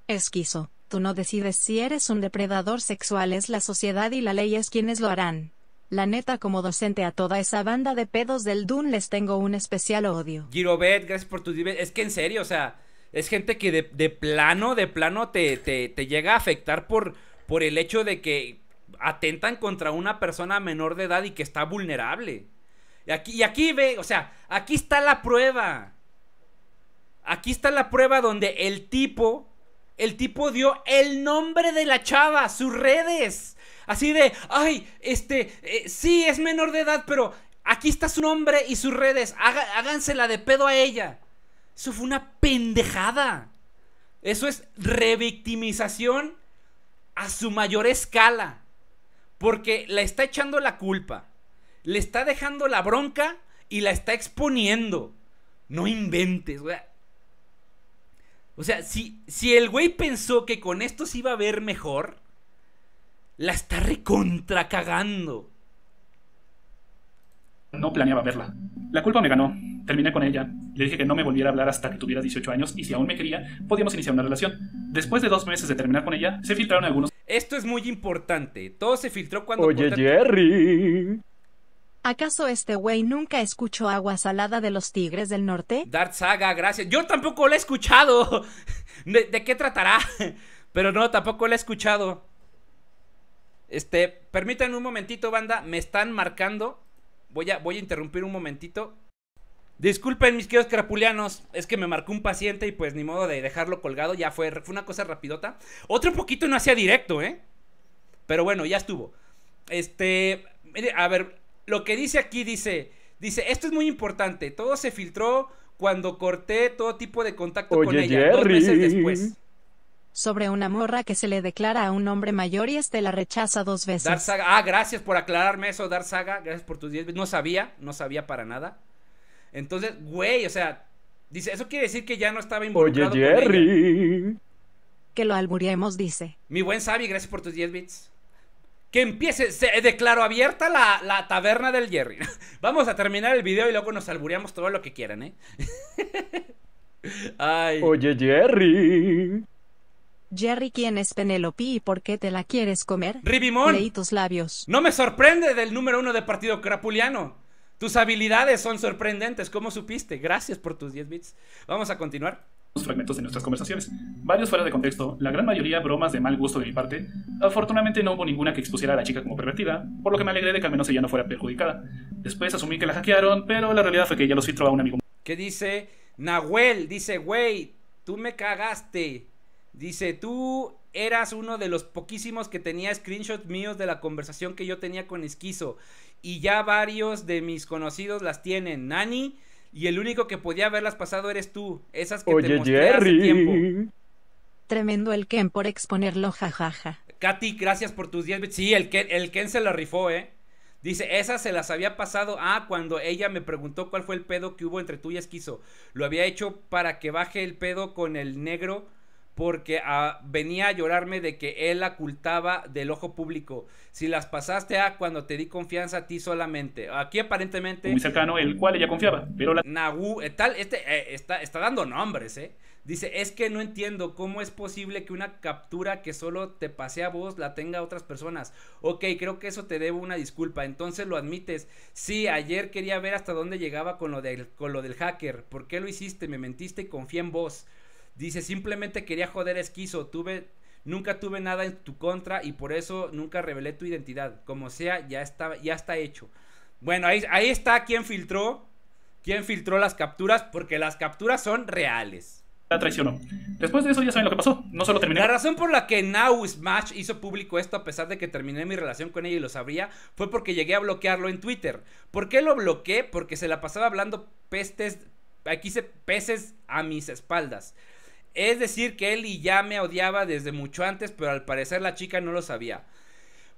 Esquizo, tú no decides si eres un depredador sexual, es la sociedad y la ley es quienes lo harán. La neta, como docente a toda esa banda de pedos del Doom les tengo un especial odio. Girobet, gracias por diver- Es que en serio, o sea, es gente que de, plano, de plano te, te, te llega a afectar por, por el hecho de que atentan contra una persona menor de edad y que está vulnerable. Y aquí, y aquí ve, o sea, aquí está la prueba. Aquí está la prueba donde el tipo, el tipo dio el nombre de la chava, sus redes. Así de, ay, este, eh, sí, es menor de edad, pero aquí está su nombre y sus redes. Hágansela de pedo a ella. Eso fue una pendejada. Eso es revictimización a su mayor escala. Porque le está echando la culpa. Le está dejando la bronca y la está exponiendo. No inventes, güey. O sea, si, si el güey pensó que con esto se iba a ver mejor, la está recontra cagando. No planeaba verla. La culpa me ganó. Terminé con ella. Le dije que no me volviera a hablar hasta que tuviera 18 años y si aún me quería, podíamos iniciar una relación. Después de dos meses de terminar con ella, se filtraron algunos Esto es muy importante. Todo se filtró cuando... Oye, Jerry. ¿Acaso este güey nunca escuchó agua salada de los tigres del norte? Dark Saga, gracias. Yo tampoco lo he escuchado. ¿De, de qué tratará? Pero no, tampoco lo he escuchado. Este, permítanme un momentito, banda. Me están marcando. Voy a, voy a interrumpir un momentito. Disculpen, mis queridos crapulianos. Es que me marcó un paciente y pues ni modo de dejarlo colgado. Ya fue, fue una cosa rapidota. Otro poquito no hacía directo, ¿eh? Pero bueno, ya estuvo. Este, mire, a ver, lo que dice aquí dice, dice, esto es muy importante, todo se filtró cuando corté todo tipo de contacto con ella, dos meses después. Sobre una morra que se le declara a un hombre mayor y este la rechaza dos Dar veces. Saga, ah, gracias por aclararme eso, Dar Saga, gracias por tus 10 No sabía, no sabía para nada. Entonces, güey, o sea, dice, eso quiere decir que ya no estaba Oye, involucrado con ella. Jerry. Que lo albureemos, dice. Mi buen Sabi, gracias por tus 10 bits. Que empiece, se declaró abierta la, la taberna del Jerry. Vamos a terminar el video y luego nos albureamos todo lo que quieran, ¿eh? Ay. Oye, Jerry. Jerry, ¿quién es Penelope y por qué te la quieres comer? Ribimón, Leí tus labios. no me sorprende del número uno de Partido Crapuliano. Tus habilidades son sorprendentes, ¿cómo supiste? Gracias por tus 10 bits. Vamos a continuar. fragmentos de nuestras conversaciones. Varios fuera de contexto, la gran mayoría bromas de mal gusto de mi parte. Afortunadamente no hubo ninguna que expusiera a la chica como pervertida, por lo que me alegré de que al menos ella no fuera perjudicada. Después asumí que la hackearon, pero la realidad fue que ella los filtró a un amigo ¿Qué dice? Nahuel dice, güey, tú me cagaste. Dice, tú eras uno de los poquísimos que tenía screenshots míos de la conversación que yo tenía con Esquizo. Y ya varios de mis conocidos las tienen. Nani, y el único que podía haberlas pasado eres tú. Esas que te mostré hace tiempo. Jerry. Tremendo el Ken por exponerlo, jajaja. Katy, gracias por tus 10 bits. Sí, el Ken, el Ken se la rifó, ¿eh? Dice, esa se las había pasado. Ah, cuando ella me preguntó cuál fue el pedo que hubo entre tú y Esquizo. Lo había hecho para que baje el pedo con el negro. Porque ah, venía a llorarme de que él ocultaba del ojo público. Si las pasaste a cuando te di confianza a ti solamente. Aquí aparentemente. Muy cercano, el cual ella confiaba. Pero la Nagu, eh, tal, este eh, está, está dando nombres, ¿eh? Dice, es que no entiendo cómo es posible que una captura que solo te pase a vos la tenga otras personas. Ok, creo que eso te debo una disculpa. Entonces lo admites. Sí, ayer quería ver hasta dónde llegaba con lo del, con lo del hacker. ¿Por qué lo hiciste? Me mentiste y confié en vos. Dice, simplemente quería joder esquizo. Tuve, nunca tuve nada en tu contra y por eso nunca revelé tu identidad. Como sea, ya está, ya está hecho. Bueno, ahí, ahí está quien filtró. Quien filtró las capturas. Porque las capturas son reales. la traicionó. Después de eso ya saben lo que pasó. No solo terminé La razón por la que Now Smash hizo público esto a pesar de que terminé mi relación con ella y lo sabría fue porque llegué a bloquearlo en Twitter. ¿Por qué lo bloqueé? Porque se la pasaba hablando pestes, aquí se peces a mis espaldas. Es decir, que él y ya me odiaba desde mucho antes, pero al parecer la chica no lo sabía.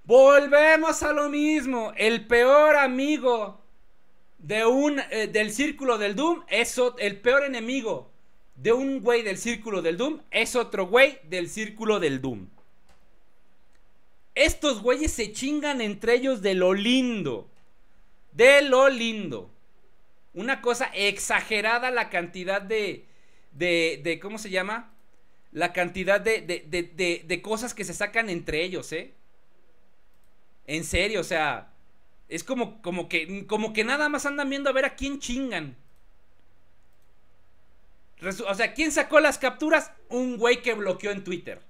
Volvemos a lo mismo. El peor amigo de un eh, del círculo del Doom es el peor enemigo de un güey del círculo del Doom es otro güey del círculo del Doom. Estos güeyes se chingan entre ellos de lo lindo. De lo lindo. Una cosa exagerada la cantidad de. De. de ¿cómo se llama? La cantidad de, de, de, cosas que se sacan entre ellos, ¿eh? En serio, o sea. Es como, como que. Como que nada más andan viendo a ver a quién chingan. O sea, ¿quién sacó las capturas? Un güey que bloqueó en Twitter.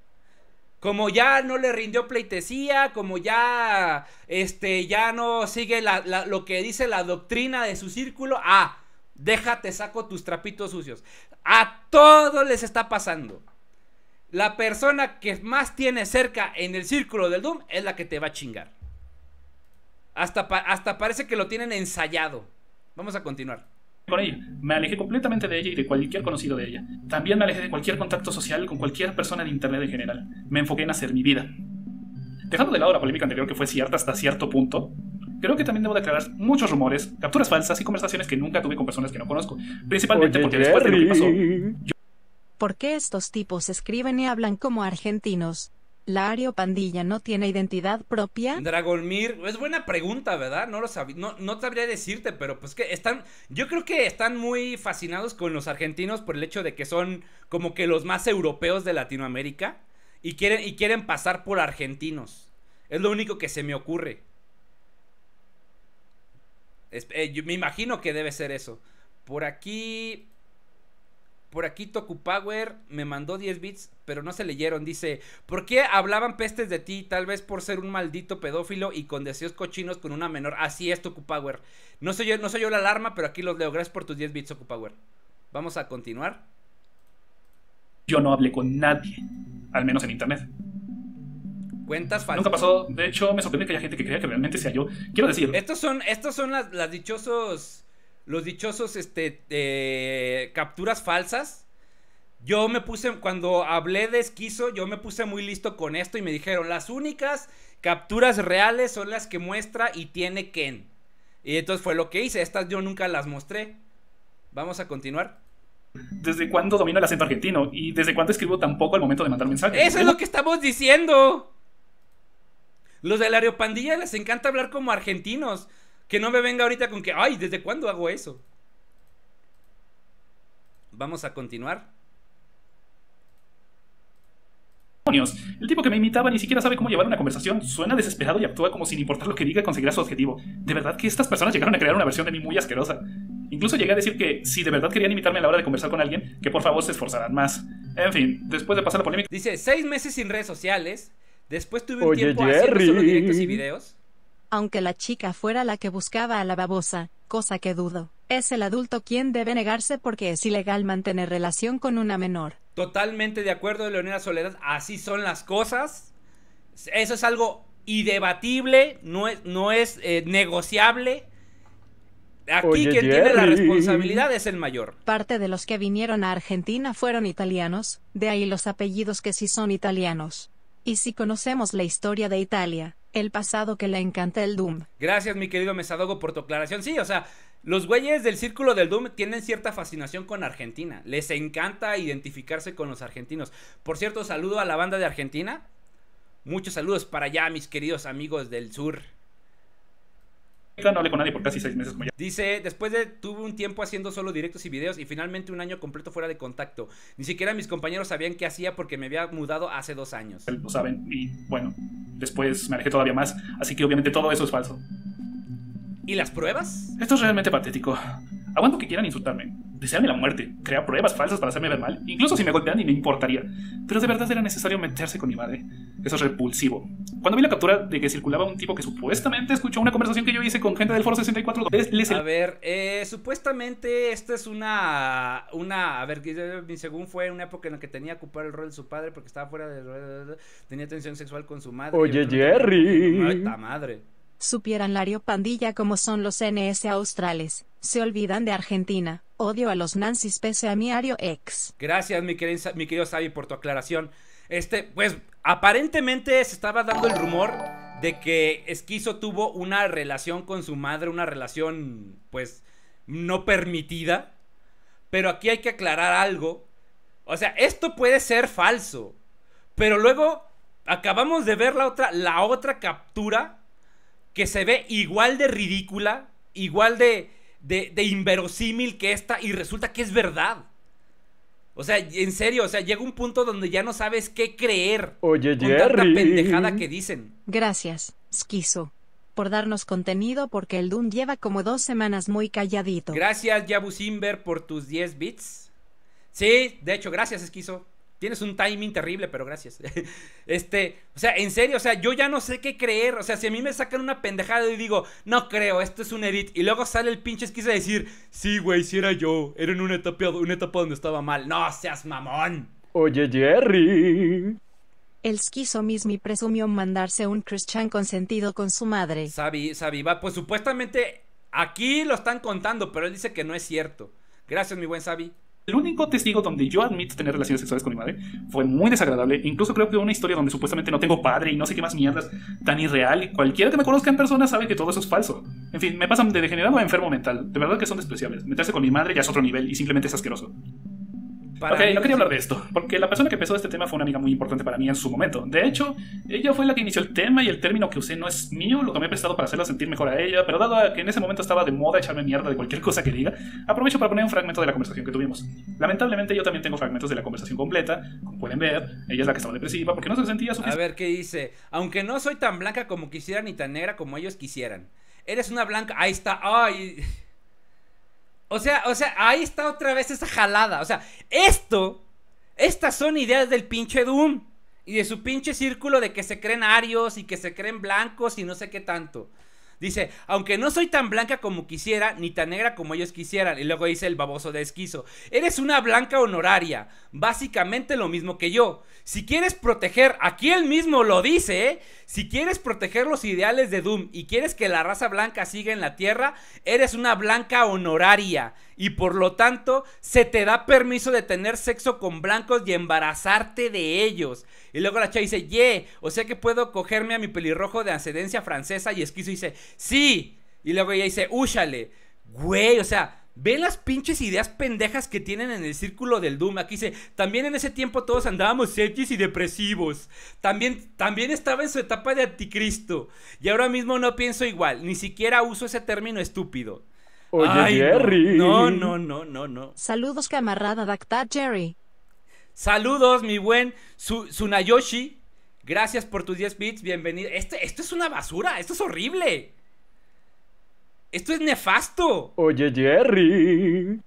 Como ya no le rindió pleitesía, como ya este ya no sigue la- la- lo que dice la doctrina de su círculo, ah, déjate saco tus trapitos sucios. A todos les está pasando. La persona que más tiene cerca en el círculo del Doom es la que te va a chingar. Hasta, hasta parece que lo tienen ensayado. Vamos a continuar. con ella. Me alejé completamente de ella y de cualquier conocido de ella. También me alejé de cualquier contacto social con cualquier persona de internet en general. Me enfoqué en hacer mi vida. Dejando de lado la polémica anterior que fue cierta hasta cierto punto, creo que también debo de aclarar muchos rumores, capturas falsas y conversaciones que nunca tuve con personas que no conozco. Principalmente Oye, porque después de lo que pasó. ¿Por qué estos tipos escriben y hablan como argentinos? ¿La Ario Pandilla no tiene identidad propia? Dragolmir, es buena pregunta, ¿verdad? No lo sabía, no, no sabría decirte, pero pues que están, yo creo que están muy fascinados con los argentinos por el hecho de que son como que los más europeos de Latinoamérica y quieren, y quieren pasar por argentinos. Es lo único que se me ocurre. Eh, me imagino que debe ser eso. Por aquí. Por aquí Toku Power me mandó 10 bits, pero no se leyeron. Dice, ¿por qué hablaban pestes de ti? Tal vez por ser un maldito pedófilo y con deseos cochinos con una menor. Así es, Toku Power. No soy yo, no soy yo la alarma, pero aquí los leo. Gracias por tus 10 bits, Toku Power. Vamos a continuar. yo no hablé con nadie. Al menos en internet. Cuentas falsas. Nunca pasó. De hecho, me sorprende que haya gente que crea que realmente sea yo. Quiero decir, Estos son, estos son las, las dichosos, los dichosos, este, eh, capturas falsas. Yo me puse, cuando hablé de esquizo, yo me puse muy listo con esto y me dijeron, las únicas capturas reales son las que muestra y tiene Ken. Y entonces fue lo que hice, estas yo nunca las mostré. Vamos a continuar. ¿desde cuándo domino el acento argentino? ¿Y desde cuándo escribo tan poco al momento de mandar mensajes? Eso es lo que estamos diciendo. Los del Areopandilla les encanta hablar como argentinos. Que no me venga ahorita con que, ay, ¿desde cuándo hago eso? Vamos a continuar. El tipo que me imitaba ni siquiera sabe cómo llevar una conversación, suena desesperado y actúa como sin importar lo que diga conseguirá su objetivo. De verdad que estas personas llegaron a crear una versión de mí muy asquerosa. Incluso llegué a decir que si de verdad querían imitarme a la hora de conversar con alguien, que por favor se esforzaran más. En fin, después de pasar la polémica, Dice, seis meses sin redes sociales. Después tuve un Oye, tiempo haciendo Jerry. solo directos y videos. Aunque la chica fuera la que buscaba a la babosa, cosa que dudo, es el adulto quien debe negarse porque es ilegal mantener relación con una menor. Totalmente de acuerdo, Leonela Soledad. Así son las cosas. Eso es algo idebatible, no es, no es eh, negociable. Aquí Oye, quien tiene la responsabilidad es el mayor. Parte de los que vinieron a Argentina fueron italianos, de ahí los apellidos que sí son italianos. Y si conocemos la historia de Italia, El pasado que le encanta el Doom. Gracias, mi querido Mesadogo, por tu aclaración. Sí, o sea, los güeyes del Círculo del Doom tienen cierta fascinación con Argentina. Les encanta identificarse con los argentinos. Por cierto, saludo a la banda de Argentina. Muchos saludos para allá, mis queridos amigos del sur. No hablé con nadie por casi seis meses como ya Dice, después de tuve un tiempo haciendo solo directos y videos y finalmente un año completo fuera de contacto. Ni siquiera mis compañeros sabían qué hacía porque me había mudado hace dos años. lo saben. Y bueno, después me alejé todavía más. Así que obviamente todo eso es falso. ¿Y las pruebas? Esto es realmente patético. Aguanto que quieran insultarme, desearme la muerte, crear pruebas falsas para hacerme ver mal, incluso si me golpean ni me importaría. Pero de verdad era necesario meterse con mi madre. Eso es repulsivo. Cuando vi la captura de que circulaba un tipo que supuestamente escuchó una conversación que yo hice con gente del Foro 64, les, A ver, eh, supuestamente esta es una, una, a ver, según fue una época en la que tenía que ocupar el rol de su padre porque estaba fuera de, tenía tensión sexual con su madre. Oye, Jerry. Ay, ta madre. Supieran Lario Pandilla como son los NS australes. Se olvidan de Argentina. Odio a los Nancy's pese a mi Ario ex. Gracias, mi querido, mi querido Sabi, por tu aclaración. Este, pues, aparentemente se estaba dando el rumor de que Esquizo tuvo una relación con su madre, una relación, pues, no permitida. Pero aquí hay que aclarar algo. O sea, esto puede ser falso. Pero luego acabamos de ver la otra, la otra captura que se ve igual de ridícula, igual de, de, de inverosímil que esta y resulta que es verdad. O sea, en serio, o sea, llega un punto donde ya no sabes qué creer Oye, con tanta Jerry. pendejada que dicen. Gracias, Skizo. Por darnos contenido porque el Doom lleva como dos semanas muy calladito. Gracias, Yabu Simber, por tus 10 bits. Sí, de hecho, gracias, Esquizo. Tienes un timing terrible, pero gracias. Este, o sea, en serio, o sea, yo ya no sé qué creer. O sea, si a mí me sacan una pendejada y digo, no creo, esto es un edit. Y luego sale el pinche esquizo a decir, sí, güey, si era yo. Era en una etapa, una etapa donde estaba mal. No seas mamón. Oye, Jerry. El Skizo mismi presumió mandarse un Christian consentido con su madre. Sabi, Sabi, va, pues supuestamente aquí lo están contando, pero él dice que no es cierto. Gracias, mi buen Sabi. El único testigo donde yo admito tener relaciones sexuales con mi madre fue muy desagradable. Incluso creo que una historia donde supuestamente no tengo padre y no sé qué más mierdas tan irreal. Cualquiera que me conozca en persona sabe que todo eso es falso. En fin, me pasan de degenerado a enfermo mental. De verdad que son despreciables. Meterse con mi madre ya es otro nivel y simplemente es asqueroso. Para ok, mí- no quería hablar de esto, porque la persona que empezó este tema fue una amiga muy importante para mí en su momento. De hecho, ella fue la que inició el tema y el término que usé no es mío, lo tomé prestado para hacerla sentir mejor a ella, pero dado a que en ese momento estaba de moda echarme mierda de cualquier cosa que diga, aprovecho para poner un fragmento de la conversación que tuvimos. Lamentablemente yo también tengo fragmentos de la conversación completa, como pueden ver, ella es la que estaba depresiva porque no se sentía A suficiente. ver qué dice. Aunque no soy tan blanca como quisieran ni tan negra como ellos quisieran. Eres una blanca. Ahí está. Ay. O sea, o sea, ahí está otra vez esa jalada. O sea, esto. Estas son ideas del pinche Doom. Y de su pinche círculo de que se creen arios y que se creen blancos y no sé qué tanto. Dice, aunque no soy tan blanca como quisiera, ni tan negra como ellos quisieran. Y luego dice el baboso de esquizo, eres una blanca honoraria. Básicamente lo mismo que yo. Si quieres proteger, aquí él mismo lo dice, ¿eh? Si quieres proteger los ideales de Doom y quieres que la raza blanca siga en la Tierra, eres una blanca honoraria. Y por lo tanto, se te da permiso de tener sexo con blancos y embarazarte de ellos. Y luego la chava dice, yeah, o sea que puedo cogerme a mi pelirrojo de ascendencia francesa. Y Esquizo dice, sí. Y luego ella dice, úchale. Güey, o sea, ven las pinches ideas pendejas que tienen en el círculo del Doom. Aquí dice, también en ese tiempo todos andábamos septis y depresivos. También, también estaba en su etapa de anticristo. Y ahora mismo no pienso igual, ni siquiera uso ese término estúpido. Oye, Ay. Jerry. No, no, no, no, no. Saludos camarada Dactar Jerry. Saludos, mi buen Su- Tsunayoshi. Gracias por tus 10 bits. Bienvenido. Este, esto es una basura. Esto es horrible. Esto es nefasto. Oye, Jerry.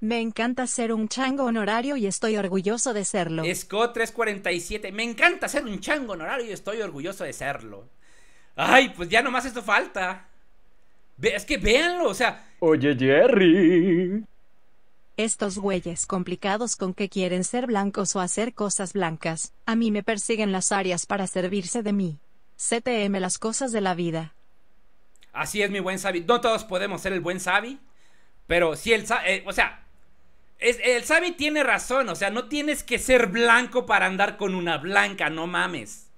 Me encanta ser un chango honorario y estoy orgulloso de serlo. Scott 347. Me encanta ser un chango honorario y estoy orgulloso de serlo. Ay, pues ya nomás esto falta. Es que véanlo, o sea, Oye, Jerry. Estos güeyes complicados con que quieren ser blancos o hacer cosas blancas, a mí me persiguen las áreas para servirse de mí. CTM las cosas de la vida. así es mi buen Sabi. No todos podemos ser el buen Sabi, pero si el Sabi, o sea, es, el Sabi tiene razón, o sea, no tienes que ser blanco para andar con una blanca, no mames.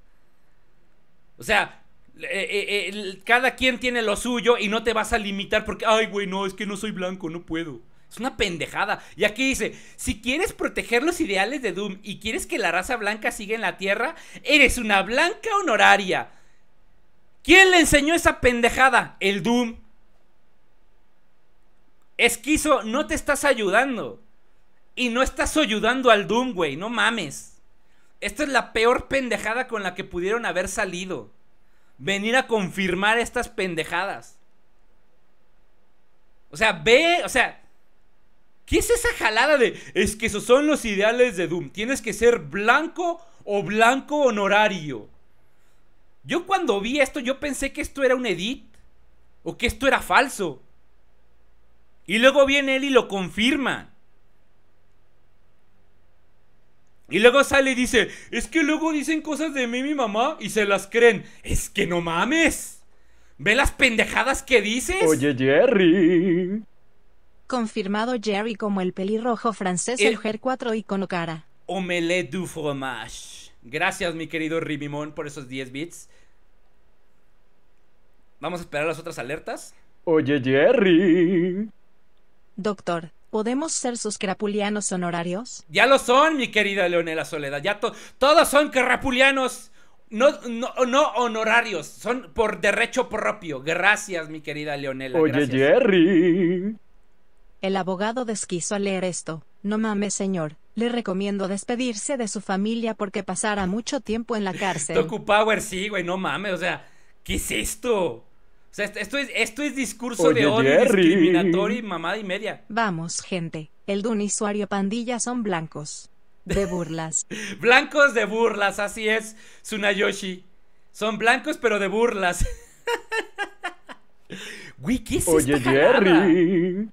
O sea, Eh, eh, cada quien tiene lo suyo y no te vas a limitar porque, ay, güey, no, es que no soy blanco, no puedo. Es una pendejada. Y aquí dice, si quieres proteger los ideales de Doom y quieres que la raza blanca siga en la Tierra, eres una blanca honoraria. ¿Quién le enseñó esa pendejada? El Doom. Esquizo, no te estás ayudando. Y no estás ayudando al Doom, güey, no mames. Esta es la peor pendejada con la que pudieron haber salido. Venir a confirmar estas pendejadas. O sea, ve, o sea, ¿qué es esa jalada de es que esos son los ideales de Doom? Tienes que ser blanco o blanco honorario. Yo cuando vi esto, yo pensé que esto era un edit o que esto era falso. Y luego viene él y lo confirma. Y luego sale y dice, es que luego dicen cosas de mí y mi mamá y se las creen. Es que no mames. ¿Ve las pendejadas que dices? Oye, Jerry. Confirmado Jerry como el pelirrojo francés El- el Ger 4 icono cara. Omelette du fromage. Gracias, mi querido Ribimon, por esos 10 bits. Vamos a esperar las otras alertas. Oye, Jerry. Doctor, ¿podemos ser sus crapulianos honorarios? Ya lo son, mi querida Leonela Soledad. Ya to- todos son carrapulianos. No, no, no honorarios. Son por derecho propio. Gracias, mi querida Leonela. Oye, gracias. Jerry. El abogado desquizo al leer esto. No mames, señor. Le recomiendo despedirse de su familia porque pasará mucho tiempo en la cárcel. Toku Power, sí, güey, no mames. O sea, ¿qué es esto? O sea, esto es, esto es discurso Oye, de odio Jerry. discriminatorio y mamada y media. Vamos, gente. El Dun y su Pandilla son blancos. De burlas. Blancos de burlas, así es, Tsunayoshi. Son blancos, pero de burlas. Güey, ¿qué es Oye, esta? Jerry.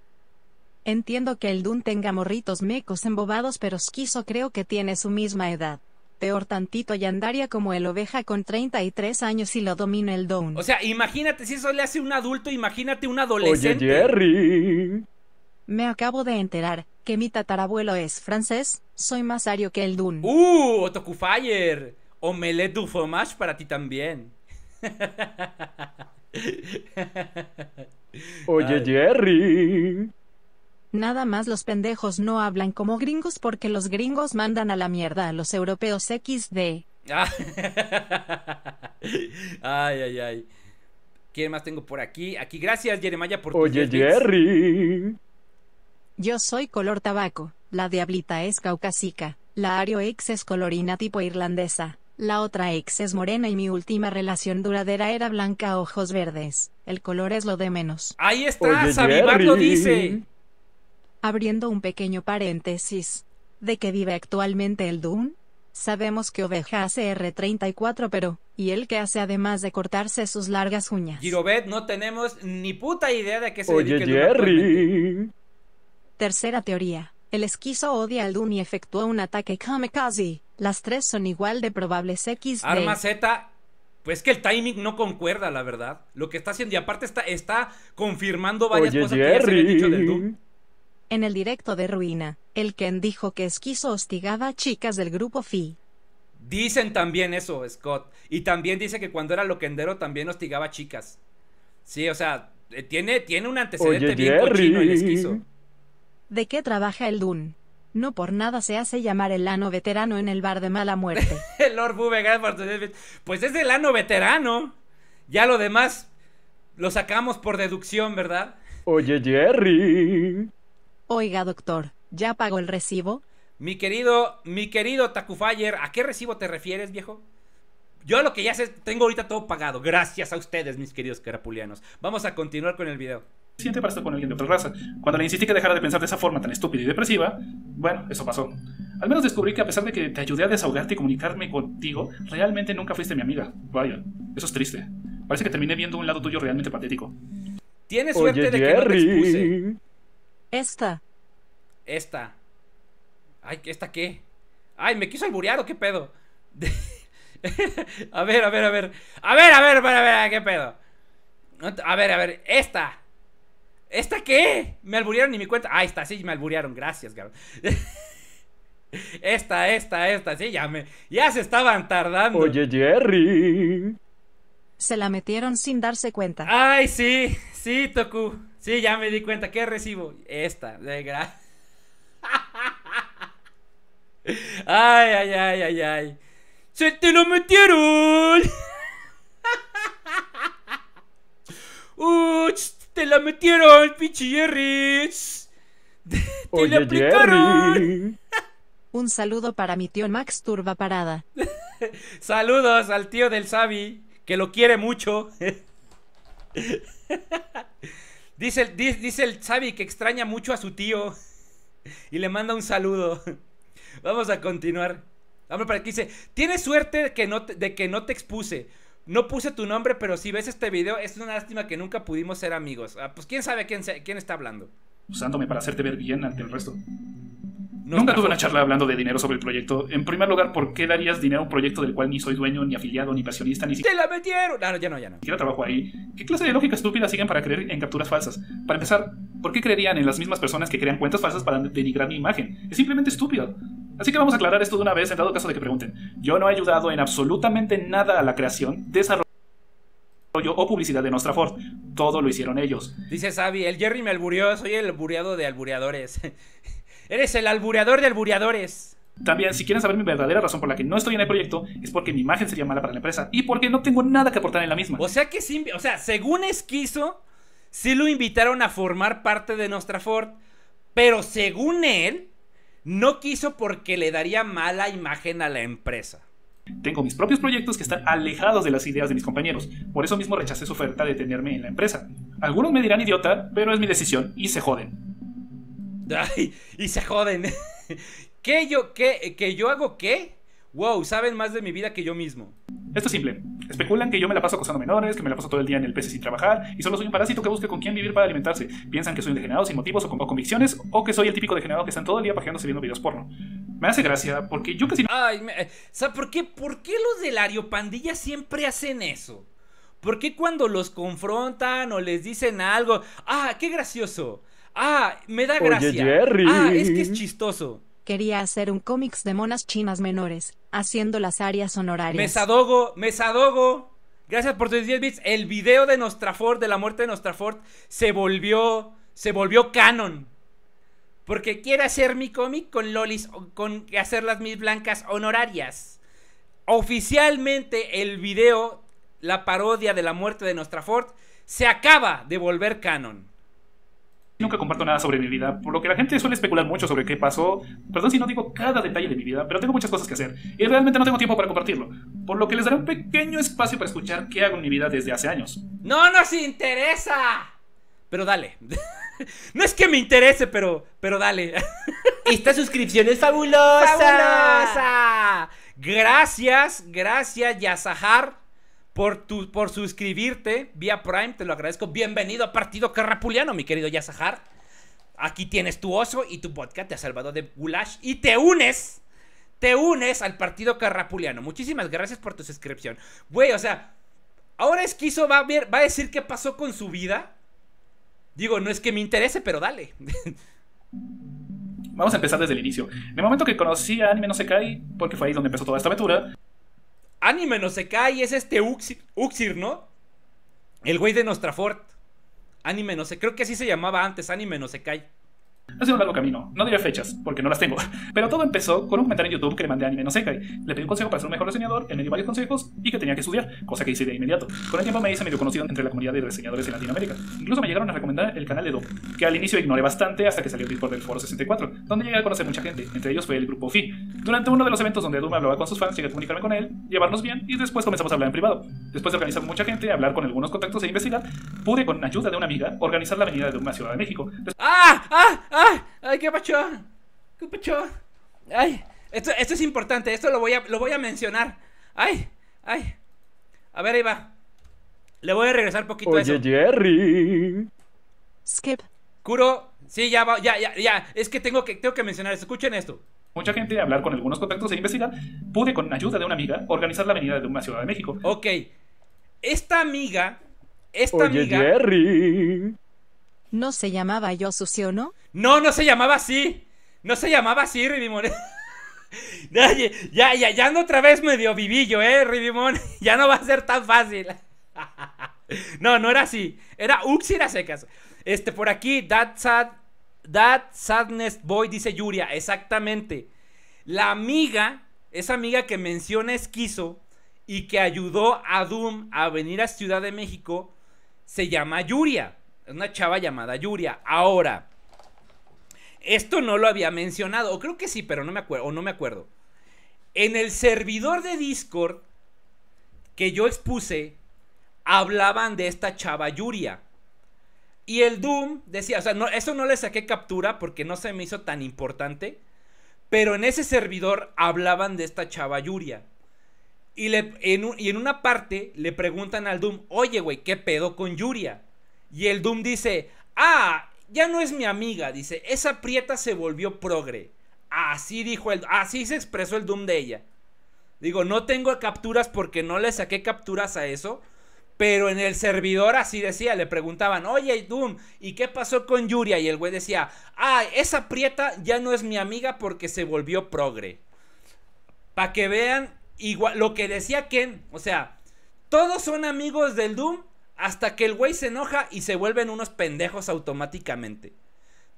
Entiendo que el Dun tenga morritos mecos embobados, pero Esquizo creo que tiene su misma edad. Peor tantito y andaría como el oveja con 33 años y lo domina el Down. O sea, imagínate, si eso le hace un adulto, imagínate un Oye, adolescente. Jerry. Me acabo de enterar que mi tatarabuelo es francés. Soy más ario que el Dun. ¡Uh! Otoku Fire. Omelette du fromage para ti también. Oye, Ay. Jerry. Nada más los pendejos no hablan como gringos porque los gringos mandan a la mierda a los europeos XD. Ay, ay, ay. ¿Quién más tengo por aquí? Aquí, gracias, Jeremiah, por tus Oye, 10 bits. Jerry. Yo soy color tabaco, la diablita es caucásica, la Ario X es colorina tipo irlandesa, la otra ex es morena y mi última relación duradera era blanca ojos verdes. El color es lo de menos. Ahí está, Oye, Sabibar lo dice. Abriendo un pequeño paréntesis. ¿De qué vive actualmente el Dun? Sabemos que Oveja hace R34 pero, ¿y él qué hace además de cortarse sus largas uñas? Girobet, no tenemos ni puta idea de qué se Oye, dedica el. Jerry. Tercera teoría. El esquizo odia al Dun y efectuó un ataque kamikaze. Las tres son igual de probables XD. Arma Z, pues que el timing no concuerda, la verdad. Lo que está haciendo, y aparte está, está confirmando varias Oye, cosas que ya se habían dicho del Doom. En el directo de Ruina, el Ken dijo que esquizo hostigaba a chicas del grupo Phi. Dicen también eso, Scott. Y también dice que cuando era loquendero también hostigaba a chicas. Sí, o sea, eh, tiene, tiene un antecedente Oye, bien cochino el esquizo. ¿De qué trabaja el Dun? No por nada se hace llamar el ano veterano en el bar de mala muerte. El Lord Bube, gracias por tus 10 bits. Pues es el ano veterano. Ya lo demás lo sacamos por deducción, ¿verdad? Oye, Jerry. Oiga, doctor, ¿ya pagó el recibo? Mi querido, mi querido Takufayer, ¿a qué recibo te refieres, viejo? Yo lo que ya sé, tengo ahorita todo pagado. Gracias a ustedes, mis queridos carapulianos. Vamos a continuar con el video. suficiente para estar con alguien de otra raza. Cuando le insistí que dejara de pensar de esa forma tan estúpida y depresiva, bueno, eso pasó. Al menos descubrí que a pesar de que te ayudé a desahogarte y comunicarme contigo, realmente nunca fuiste mi amiga. Vaya, eso es triste. Parece que terminé viendo un lado tuyo realmente patético. Tienes suerte Oye, de que no te expuse. Esta. Esta. Ay, ¿esta qué? Ay, ¿me quiso alburear o qué pedo? a ver, a ver, a ver. A ver, a ver, a ver, a ver, ¿qué pedo? A ver, a ver, esta. ¿Esta qué? Me alburearon ni mi cuenta. Ah, esta, sí, me alburearon. Gracias, cabrón. Esta, esta, esta, sí, ya me. Ya se estaban tardando. Oye, Jerry. Se la metieron sin darse cuenta. Ay, sí, sí, Toku. Sí, ya me di cuenta. ¿Qué recibo? Esta, de gra- Ay, ay, ay, ay, ay. ¡Se te lo metieron! ¡Uch! ¡Te la metieron, pinche Jerry! ¡Te la aplicaron! Jerry. Un saludo para mi tío Max Turba Parada. Saludos al tío del Sabi, que lo quiere mucho. Dice, el, di- dice el Sabi que extraña mucho a su tío y le manda un saludo. Vamos a continuar. Vamos para que dice, tienes suerte de que, no te, de que no te expuse. No puse tu nombre, pero si ves este video, es una lástima que nunca pudimos ser amigos. Ah, pues quién sabe quién, quién está hablando. Usándome para hacerte ver bien ante el resto. Nunca tuve una charla hablando de dinero sobre el proyecto. En primer lugar, ¿por qué darías dinero a un proyecto del cual ni soy dueño, ni afiliado, ni pasionista, ni ¡Te la metieron! Ah, no, ya no, ya no. siquiera trabajo ahí? ¿Qué clase de lógica estúpida siguen para creer en capturas falsas? Para empezar, ¿por qué creerían en las mismas personas que crean cuentas falsas para denigrar mi imagen? Es simplemente estúpido. Así que vamos a aclarar esto de una vez en dado caso de que pregunten. Yo no he ayudado en absolutamente nada a la creación, desarrollo o publicidad de Nostra Ford. Todo lo hicieron ellos. Dice Sabi, el Jerry me alburió, soy el albureado de albureadores. Eres el albureador de albureadores. También, si quieren saber mi verdadera razón por la que no estoy en el proyecto, es porque mi imagen sería mala para la empresa y porque no tengo nada que aportar en la misma. O sea que sí, o sea, según Esquizo, sí lo invitaron a formar parte de Nostra Ford, pero según él, no quiso porque le daría mala imagen a la empresa. Tengo mis propios proyectos que están alejados de las ideas de mis compañeros. Por eso mismo rechacé su oferta de tenerme en la empresa. Algunos me dirán idiota, pero es mi decisión y se joden. Ay, y se joden. ¿Qué yo, qué, que yo hago qué? Wow, saben más de mi vida que yo mismo. Esto es simple. Especulan que yo me la paso acosando menores, que me la paso todo el día en el PC sin trabajar y solo soy un parásito que busca con quién vivir para alimentarse. Piensan que soy un degenerado sin motivos o con o convicciones o que soy el típico degenerado que están todo el día pajeándose viendo videos porno. Me hace gracia porque yo casi Ay, me, ¿sabes por qué, por qué los del Ariopandilla siempre hacen eso? ¿Por qué cuando los confrontan o les dicen algo? Ah, qué gracioso. Ah, me da Oye, gracia. Jerry. Ah, es que es chistoso. Quería hacer un cómics de monas chinas menores, haciendo las áreas honorarias. Mesadogo, Mesadogo. Gracias por tus 10 bits. El video de Nostrafort, de la muerte de Nostrafort, se volvió, se volvió canon. Porque quiere hacer mi cómic con lolis, con hacer las mis blancas honorarias. Oficialmente el video, la parodia de la muerte de Nostrafort, se acaba de volver canon. Nunca comparto nada sobre mi vida, por lo que la gente suele especular mucho sobre qué pasó. Perdón si no digo cada detalle de mi vida, pero tengo muchas cosas que hacer y realmente no tengo tiempo para compartirlo. Por lo que les daré un pequeño espacio para escuchar qué hago en mi vida desde hace años. ¡No nos interesa! Pero dale. no es que me interese, pero, pero dale. Esta suscripción es fabulosa. ¡Fabulosa! Gracias, gracias, Yasahar, por, tu, por suscribirte vía Prime. Te lo agradezco. Bienvenido a Partido Carrapuliano, mi querido Yasahar. Aquí tienes tu oso y tu podcast te ha salvado de Gulash. Y te unes, te unes al Partido Carrapuliano. Muchísimas gracias por tu suscripción. Güey, o sea, ahora Esquizo va a, va a decir qué pasó con su vida. Digo, no es que me interese, pero dale. Vamos a empezar desde el inicio. En el momento que conocí a Anime no se cae, porque fue ahí donde empezó toda esta aventura, Anime no se cae, es este Uxir, Uxir, ¿no? El güey de Nostrafort. Anime no se, creo que así se llamaba antes, Anime no se cae. Ha sido un largo camino. No diré fechas, porque no las tengo. Pero todo empezó con un comentario en YouTube que le mandé a Anime no Sekai. Le pedí un consejo para ser un mejor reseñador, él me dio varios consejos y que tenía que estudiar, cosa que hice de inmediato. Con el tiempo me hice medio conocido entre la comunidad de reseñadores en Latinoamérica. Incluso me llegaron a recomendar el canal de Dom, que al inicio ignoré bastante hasta que salió el Discord del Foro 64, donde llegué a conocer mucha gente, entre ellos fue el grupo FI. Durante uno de los eventos donde Doom hablaba con sus fans, llegué a comunicarme con él, llevarnos bien y después comenzamos a hablar en privado. Después de organizar mucha gente, hablar con algunos contactos e investigar, pude con ayuda de una amiga organizar la venida de Doom a Ciudad de México. ¡Ah! ¡Ah! ¡Ah! ¡Ay, qué pacho! ¿Qué pacho? ¡Ay! Esto, esto es importante, esto lo voy, a, lo voy a mencionar. ¡Ay! ¡Ay! A ver, ahí va. Le voy a regresar poquito a eso. Oye, Jerry. Skip. Kuro, sí, ya va, ya, ya, ya. Es que tengo que, tengo que mencionar, escuchen esto. mucha gente, hablar con algunos contactos e investigar, pude con ayuda de una amiga organizar la venida de una Ciudad de México. Ok. Esta amiga, esta Oye, amiga. Jerry. ¿No se llamaba yo sucio, no? No, no se llamaba así. No se llamaba así, Rivimon. ya, ya, ya, ya ando otra vez medio vivillo, eh, Rivimon. ya no va a ser tan fácil. no, no era así. Era Uxira secas. Este, por aquí, That Sad. That Sadness Boy dice Yuria. Exactamente. La amiga, esa amiga que menciona Esquizo y que ayudó a Doom a venir a Ciudad de México, se llama Yuria. Una chava llamada Yuria. Ahora, esto no lo había mencionado, o creo que sí, pero no me acuerdo, o no me acuerdo. En el servidor de Discord que yo expuse, hablaban de esta chava Yuria. Y el Doom decía, o sea, no, eso no le saqué captura porque no se me hizo tan importante. Pero en ese servidor hablaban de esta chava Yuria. Y, le, en, y en una parte le preguntan al Doom, oye, güey, ¿qué pedo con Yuria? Y el Doom dice, ah, ya no es mi amiga. Dice, esa prieta se volvió progre. Así dijo el, así se expresó el Doom de ella. Digo, no tengo capturas porque no le saqué capturas a eso. Pero en el servidor así decía, le preguntaban, oye Doom, ¿y qué pasó con Yuria? Y el güey decía, ah, esa prieta ya no es mi amiga porque se volvió progre. Para que vean igual, lo que decía Ken, o sea, todos son amigos del Doom hasta que el güey se enoja y se vuelven unos pendejos automáticamente.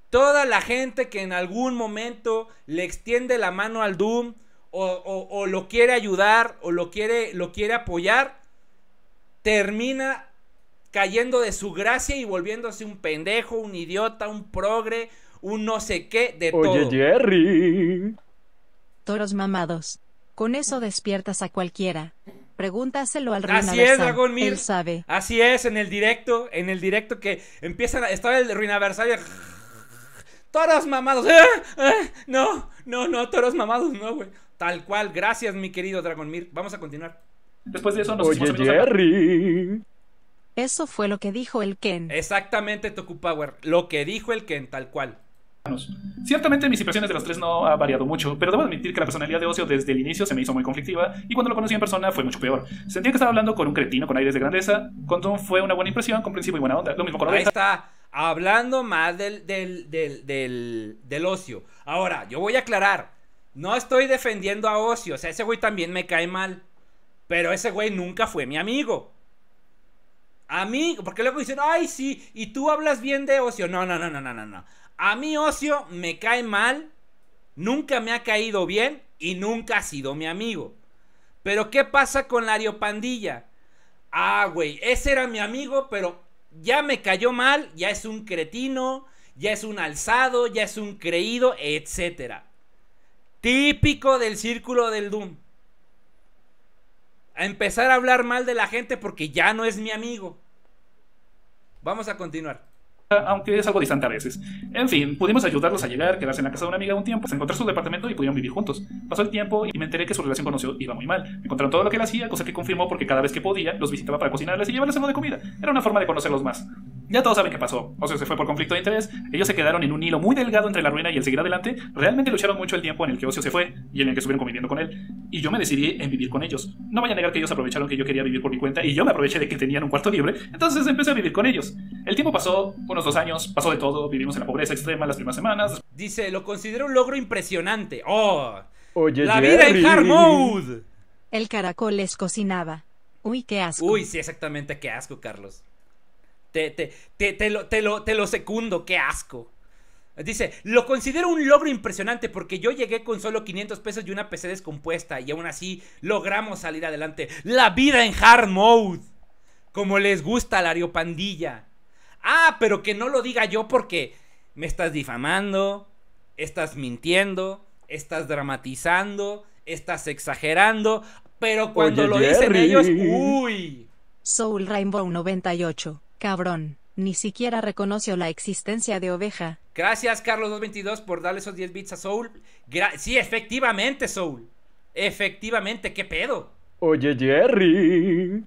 Toda la gente que en algún momento le extiende la mano al Doom o, o lo quiere ayudar o lo quiere, lo quiere apoyar, termina cayendo de su gracia y volviéndose un pendejo, un idiota, un progre, un no sé qué, de Oye, todo. Jerry. Toros mamados. Con eso despiertas a cualquiera. Pregúntaselo al Así Ruinaversal, es, Dragón Mir. Él sabe. Así es, en el directo, en el directo que empiezan a. Estaba el ruinaversario. Toros mamados. ¡Ah! ¡Ah! No, no, no, toros mamados, no, güey. Tal cual. Gracias, mi querido Dragon Mir. Vamos a continuar. Después de eso nos Oye, Jerry. Eso fue lo que dijo el Ken. Exactamente, Tokupower. Lo que dijo el Ken, tal cual. Ciertamente mis impresiones de los tres no ha variado mucho, pero debo admitir que la personalidad de Ocio desde el inicio se me hizo muy conflictiva y cuando lo conocí en persona fue mucho peor. Sentía que estaba hablando con un cretino con aires de grandeza. Con Doom fue una buena impresión, comprensivo y buena onda. Lo mismo con Ahí está. Hablando más del, del, del, del, del ocio. Ahora, yo voy a aclarar. No estoy defendiendo a Ocio. O sea, ese güey también me cae mal. Pero ese güey nunca fue mi amigo. Amigo, porque luego dicen, ay, sí, y tú hablas bien de Ocio. No, no, no, no, no, no. A mí Ocio me cae mal, nunca me ha caído bien y nunca ha sido mi amigo. Pero ¿qué pasa con la Ariopandilla? Ah, güey, ese era mi amigo, pero ya me cayó mal, ya es un cretino, ya es un alzado, ya es un creído, etcétera. Típico del círculo del Doom. A empezar a hablar mal de la gente porque ya no es mi amigo. Vamos a continuar. Aunque es algo distante a veces. En fin, pudimos ayudarlos a llegar, quedarse en la casa de una amiga un tiempo, encontrar su departamento y pudieron vivir juntos. Pasó el tiempo y me enteré que su relación con Ocio iba muy mal. Encontraron todo lo que él hacía, cosa que confirmó porque cada vez que podía, los visitaba para cocinarles y llevarles algo de comida. Era una forma de conocerlos más. Ya todos saben qué pasó. Ocio se fue por conflicto de interés, ellos se quedaron en un hilo muy delgado entre la ruina y el seguir adelante. Realmente lucharon mucho el tiempo en el que Ocio se fue y en el que estuvieron conviviendo con él. Y yo me decidí en vivir con ellos. No voy a negar que ellos aprovecharon que yo quería vivir por mi cuenta y yo me aproveché de que tenían un cuarto libre, entonces empecé a vivir con ellos. El tiempo pasó, dos años, pasó de todo, vivimos en la pobreza extrema las primeras semanas, Dice, lo considero un logro impresionante. ¡Oh! Oye, ¡La vida en hard mode! El caracol les cocinaba. Uy, qué asco. Uy, sí, exactamente, qué asco, Carlos. Te, te, te, te lo, te, lo, te lo secundo, qué asco. Dice, lo considero un logro impresionante porque yo llegué con solo 500 pesos y una PC descompuesta y aún así logramos salir adelante. La vida en hard mode. Como les gusta la Ariopandilla. Ah, pero que no lo diga yo porque me estás difamando, estás mintiendo, estás dramatizando, estás exagerando. Pero cuando Oye, lo dicen Jerry. ellos, uy. Soul Rainbow 98. Cabrón. Ni siquiera reconoció la existencia de oveja. Gracias, Carlos222, por darle esos 10 bits a Soul. Gra- sí, efectivamente, Soul. Efectivamente, ¿qué pedo? Oye, Jerry.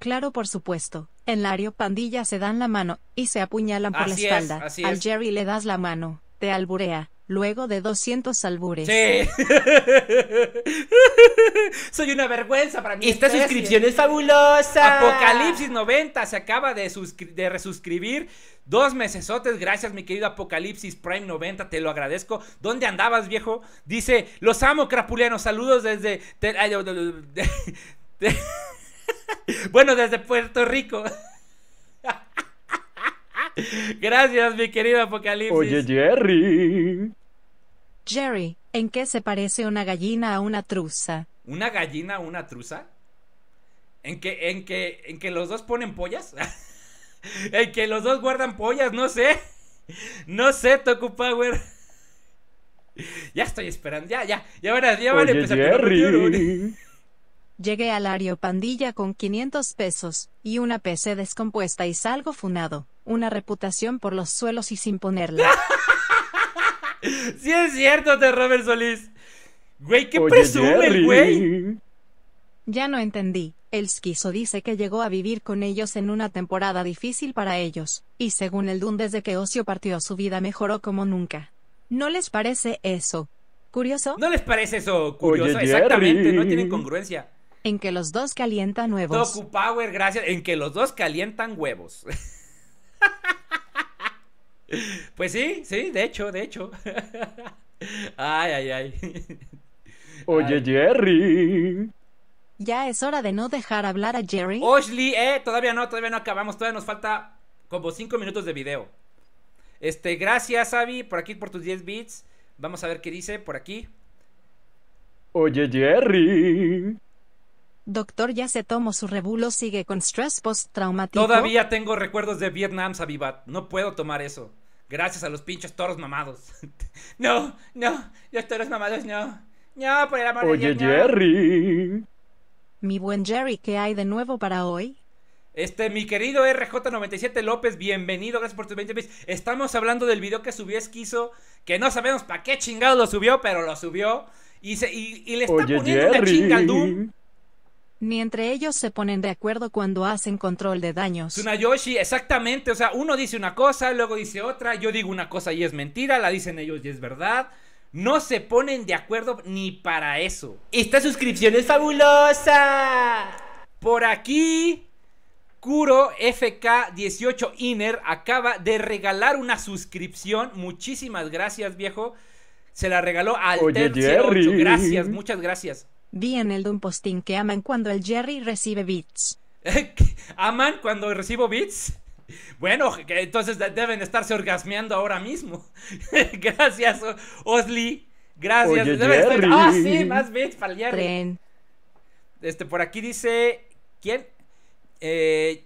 Claro, por supuesto. En la Pandilla se dan la mano y se apuñalan por Así la es, espalda. así Al es. Jerry le das la mano, te alburea, luego de 200 albures. Sí. Soy una vergüenza para mí. Esta suscripción es fabulosa. Apocalipsis 90 se acaba de, de resuscribir. Dos mesesotes, gracias mi querido Apocalipsis Prime 90, te lo agradezco. ¿Dónde andabas, viejo? Dice, los amo, crapulianos, saludos desde... bueno, desde Puerto Rico. Gracias, mi querido Apocalipsis. Oye, Jerry. Jerry, ¿en qué se parece una gallina a una truza? ¿Una gallina o una truza? ¿En que, en que, en que los dos ponen pollas? ¿En que los dos guardan pollas? No sé. No sé, Toku Power. Ya estoy esperando, ya, ya, ya van a, ya van a empezar. Jerry. Llegué al Ario Pandilla con 500 pesos, y una PC descompuesta y salgo funado. Una reputación por los suelos y sin ponerla. Sí es cierto, de Robert Solís. Güey, ¿qué Oye, presume el güey? Ya no entendí. El Skizo dice que llegó a vivir con ellos en una temporada difícil para ellos, y según el Dun desde que Ocio partió su vida mejoró como nunca. ¿No les parece eso? ¿Curioso? ¿No les parece eso curioso? Oye, Exactamente, Jerry. no tienen congruencia. En que los dos calientan nuevos. Toku Power, gracias. En que los dos calientan huevos. Pues sí, sí, de hecho, de hecho. Ay, ay, ay. Oye, Jerry. Ya es hora de no dejar hablar a Jerry. Oshly, eh, todavía no, todavía no acabamos, todavía nos falta como 5 minutos de video. Este, gracias, Avi, por aquí por tus 10 bits. Vamos a ver qué dice por aquí. Oye, Jerry. Doctor ya se tomó su rebulo, sigue con stress post-traumático. Todavía tengo recuerdos de Vietnam, Sabibat. No puedo tomar eso. Gracias a los pinches toros mamados. no, no, los toros mamados no. No, por el amor de Oye, Dios, no. Jerry. Mi buen Jerry, ¿qué hay de nuevo para hoy? Este, mi querido RJ97 López, bienvenido, gracias por tus 20 bits. Estamos hablando del video que subió Esquizo, que no sabemos para qué chingado lo subió, pero lo subió. Y, se, y, y le está Oye, poniendo una chinga al Doom. Ni entre ellos se ponen de acuerdo cuando hacen control de daños. Tsunayoshi, exactamente, o sea, uno dice una cosa, luego dice otra, yo digo una cosa y es mentira, la dicen ellos y es verdad. No se ponen de acuerdo ni para eso. Esta suscripción es fabulosa. Por aquí, Kuro FK18 Inner acaba de regalar una suscripción. Muchísimas gracias, viejo. Se la regaló al Oye, Tercio 8. Jerry. Gracias, muchas gracias. Vi en el Doom posting que aman cuando el Jerry recibe bits. ¿Aman cuando recibo bits? Bueno, que entonces de- deben estarse orgasmeando ahora mismo. Gracias, Osli. Gracias. Oye, Deben estar- Jerry. Ah, sí, más bits para el Jerry. Tren. Este, por aquí dice. ¿Quién? Eh,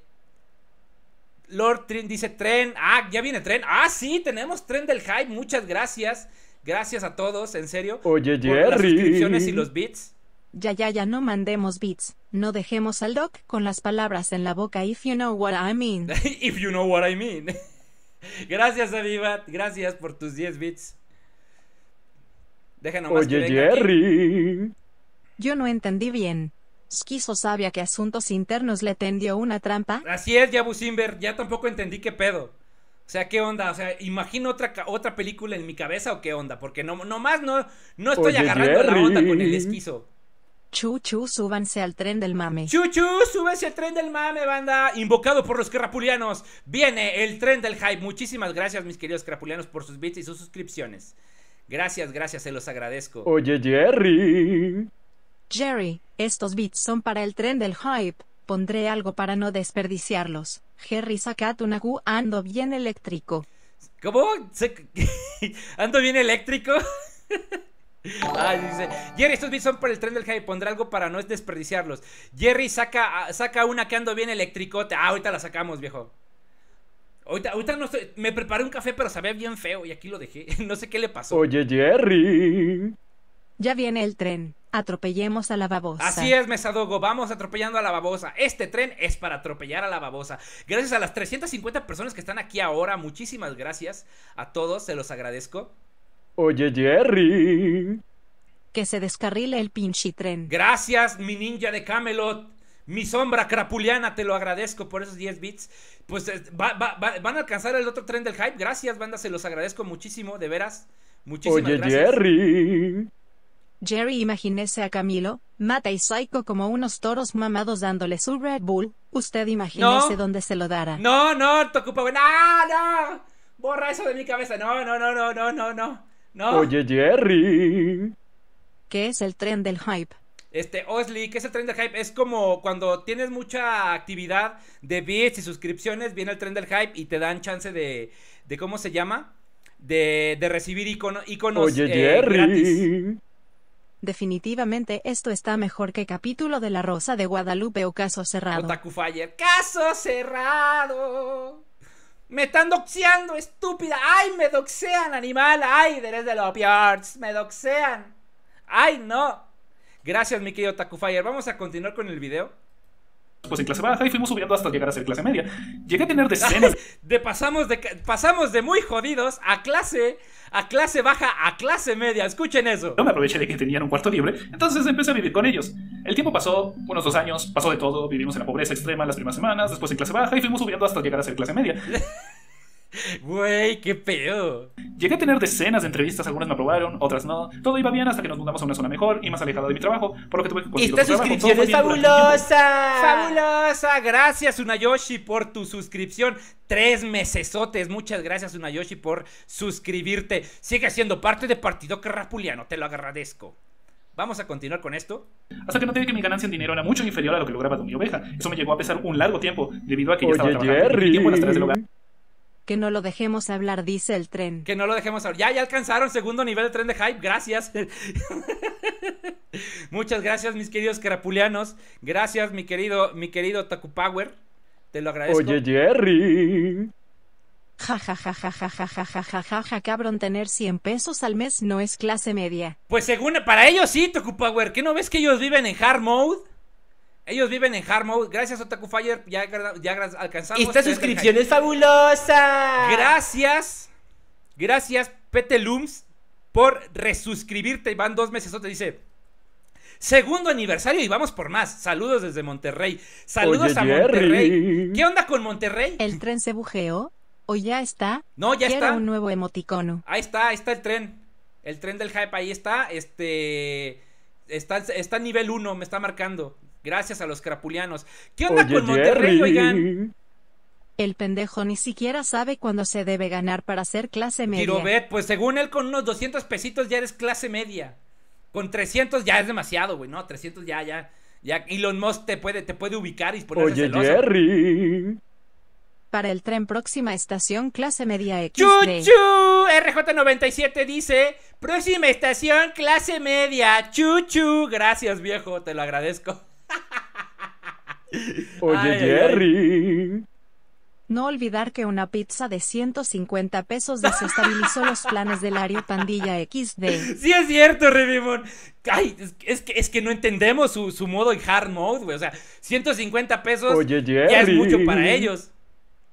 Lord Trin dice tren. Ah, ya viene tren. Ah, sí, tenemos tren del hype. Muchas gracias. Gracias a todos, en serio. Oye, por las Jerry. suscripciones y los bits. Ya, ya, ya no mandemos bits. No dejemos al Doc con las palabras en la boca, if you know what I mean. If you know what I mean. gracias, Avivat. Gracias por tus 10 bits. Deja nomás que Oye, aquí. Jerry. Yo no entendí bien. Skizo sabía que Asuntos Internos le tendió una trampa. Así es, Yabu Simber. Ya tampoco entendí qué pedo. O sea, ¿qué onda? O sea, imagino otra, otra película en mi cabeza o qué onda. Porque no, nomás no, no estoy Oye, agarrando la onda con el esquizo. Chu, chu, súbanse al tren del mame. Chuchu, súbese al tren del mame, banda. Invocado por los crapulianos. Viene el tren del hype. Muchísimas gracias, mis queridos crapulianos, por sus bits y sus suscripciones. Gracias, gracias, se los agradezco. Oye, Jerry. Jerry, estos bits son para el tren del hype. Pondré algo para no desperdiciarlos. Jerry Sakatunagu ando bien eléctrico. ¿Cómo? ¿Ando bien eléctrico? Ay, dice, Jerry, estos bits son para el tren del hype, pondré algo para no desperdiciarlos. Jerry, saca, saca una que ando bien electricote. Ah, ahorita la sacamos, viejo. Ahorita, ahorita no estoy, me preparé un café, pero sabía bien feo y aquí lo dejé. No sé qué le pasó. Oye, Jerry. Ya viene el tren. Atropellemos a la babosa. Así es, Mesadogo, vamos atropellando a la babosa. Este tren es para atropellar a la babosa. Gracias a las 350 personas que están aquí ahora, muchísimas gracias a todos, se los agradezco. Oye, Jerry. Que se descarrile el pinche tren. Gracias, mi ninja de Camelot. Mi sombra crapuliana, te lo agradezco por esos 10 bits. Pues va- va- va- van a alcanzar el otro tren del hype. Gracias, banda, se los agradezco muchísimo, de veras. Muchísimas Oye, gracias. Jerry. Jerry imagínese a Camilo, Mata y Psycho como unos toros mamados dándole su Red Bull. Usted imagínese No. dónde se lo dará. No, no, te ocupa. ¡No, no! Borra eso de mi cabeza. No, no, no, no, no, no, no. No. Oye, Jerry. ¿Qué es el tren del hype? Este, Osli, ¿qué es el tren del hype? Es como cuando tienes mucha actividad de bits y suscripciones, viene el tren del hype y te dan chance de, de ¿cómo se llama? De, de recibir icono, iconos Oye, eh, gratis. Jerry. Definitivamente esto está mejor que capítulo de La Rosa de Guadalupe o Caso Cerrado. Otaku Fire. ¡Caso cerrado! Me están doxeando, estúpida. ¡Ay, me doxean, animal! ¡Ay, eres de los peores! ¡Me doxean! ¡Ay, no! Gracias, mi querido Otaku Fire. Vamos a continuar con el video. Pues en clase baja y fuimos subiendo hasta llegar a ser clase media. Llegué a tener decenas De pasamos de pasamos de muy jodidos a clase a clase baja a clase media. Escuchen eso. Yo me aproveché de que tenían un cuarto libre, entonces empecé a vivir con ellos. El tiempo pasó, unos dos años, pasó de todo, vivimos en la pobreza extrema las primeras semanas, después en clase baja y fuimos subiendo hasta llegar a ser clase media. Güey, qué pedo. Llegué a tener decenas de entrevistas, algunas me aprobaron, otras no. Todo iba bien hasta que nos mudamos a una zona mejor y más alejada de mi trabajo, por lo que tuve que conseguir Esta suscripción es fabulosa. Fabulosa, gracias Unayoshi por tu suscripción. Tres mesesotes, muchas gracias Unayoshi por suscribirte. Sigue siendo parte de Partido Carrapuliano, te lo agradezco. Vamos a continuar con esto. Hasta que noté que mi ganancia en dinero era mucho inferior a lo que lograba con mi oveja. Eso me llegó a pesar un largo tiempo, debido a que yo estaba Oye, trabajando mi tiempo en las tareas del hogar. Que no lo dejemos hablar, dice el tren. Que no lo dejemos ahora. Ya, ya alcanzaron segundo nivel de tren de hype. Gracias. Muchas gracias, mis queridos carapulianos. Gracias, mi querido, mi querido Taku Power. Te lo agradezco. Oye, Jerry. Ja ja ja ja ja ja ja ja ja ja ja cabrón tener 100 pesos al mes no es clase media. Pues según para ellos sí, Taku Power. ¿Qué no ves que ellos viven en hard mode? Ellos viven en hard mode. Gracias, Otaku Fire. Ya, ya alcanzamos. Esta suscripción es fabulosa. Gracias. Gracias, Petelums, por resuscribirte. Van dos meses. Te dice. Segundo aniversario y vamos por más. Saludos desde Monterrey. Saludos Oye, a Jerry. Monterrey. ¿Qué onda con Monterrey? ¿El tren se bujeó? ¿O ya está? No, ya Quiero está. un nuevo emoticono. Ahí está, ahí está el tren. El tren del hype, ahí está. Este. Está, está nivel 1, me está marcando. Gracias a los crapulianos. ¿Qué onda Oye, con Monterrey, oigan? El pendejo ni siquiera sabe cuándo se debe ganar para ser clase media. Girobet, pues según él, con unos 200 pesitos ya eres clase media. Con 300 ya es demasiado, güey. No, 300 ya, ya. Ya Elon Musk te puede, te puede ubicar y ponerse Oye, celoso. Jerry. Para el tren próxima estación clase media XD. Chuchu, RJ97 dice, próxima estación, clase media, chuchu. Gracias, viejo, te lo agradezco. Oye, Ay, ay, ay. Jerry. No olvidar que una pizza de 150 pesos desestabilizó los planes del Ario Pandilla XD. Sí es cierto, Revimon. Ay, es, es que, es que no entendemos su, su modo en hard mode, güey. O sea, 150 pesos Oye, ya es mucho para ellos.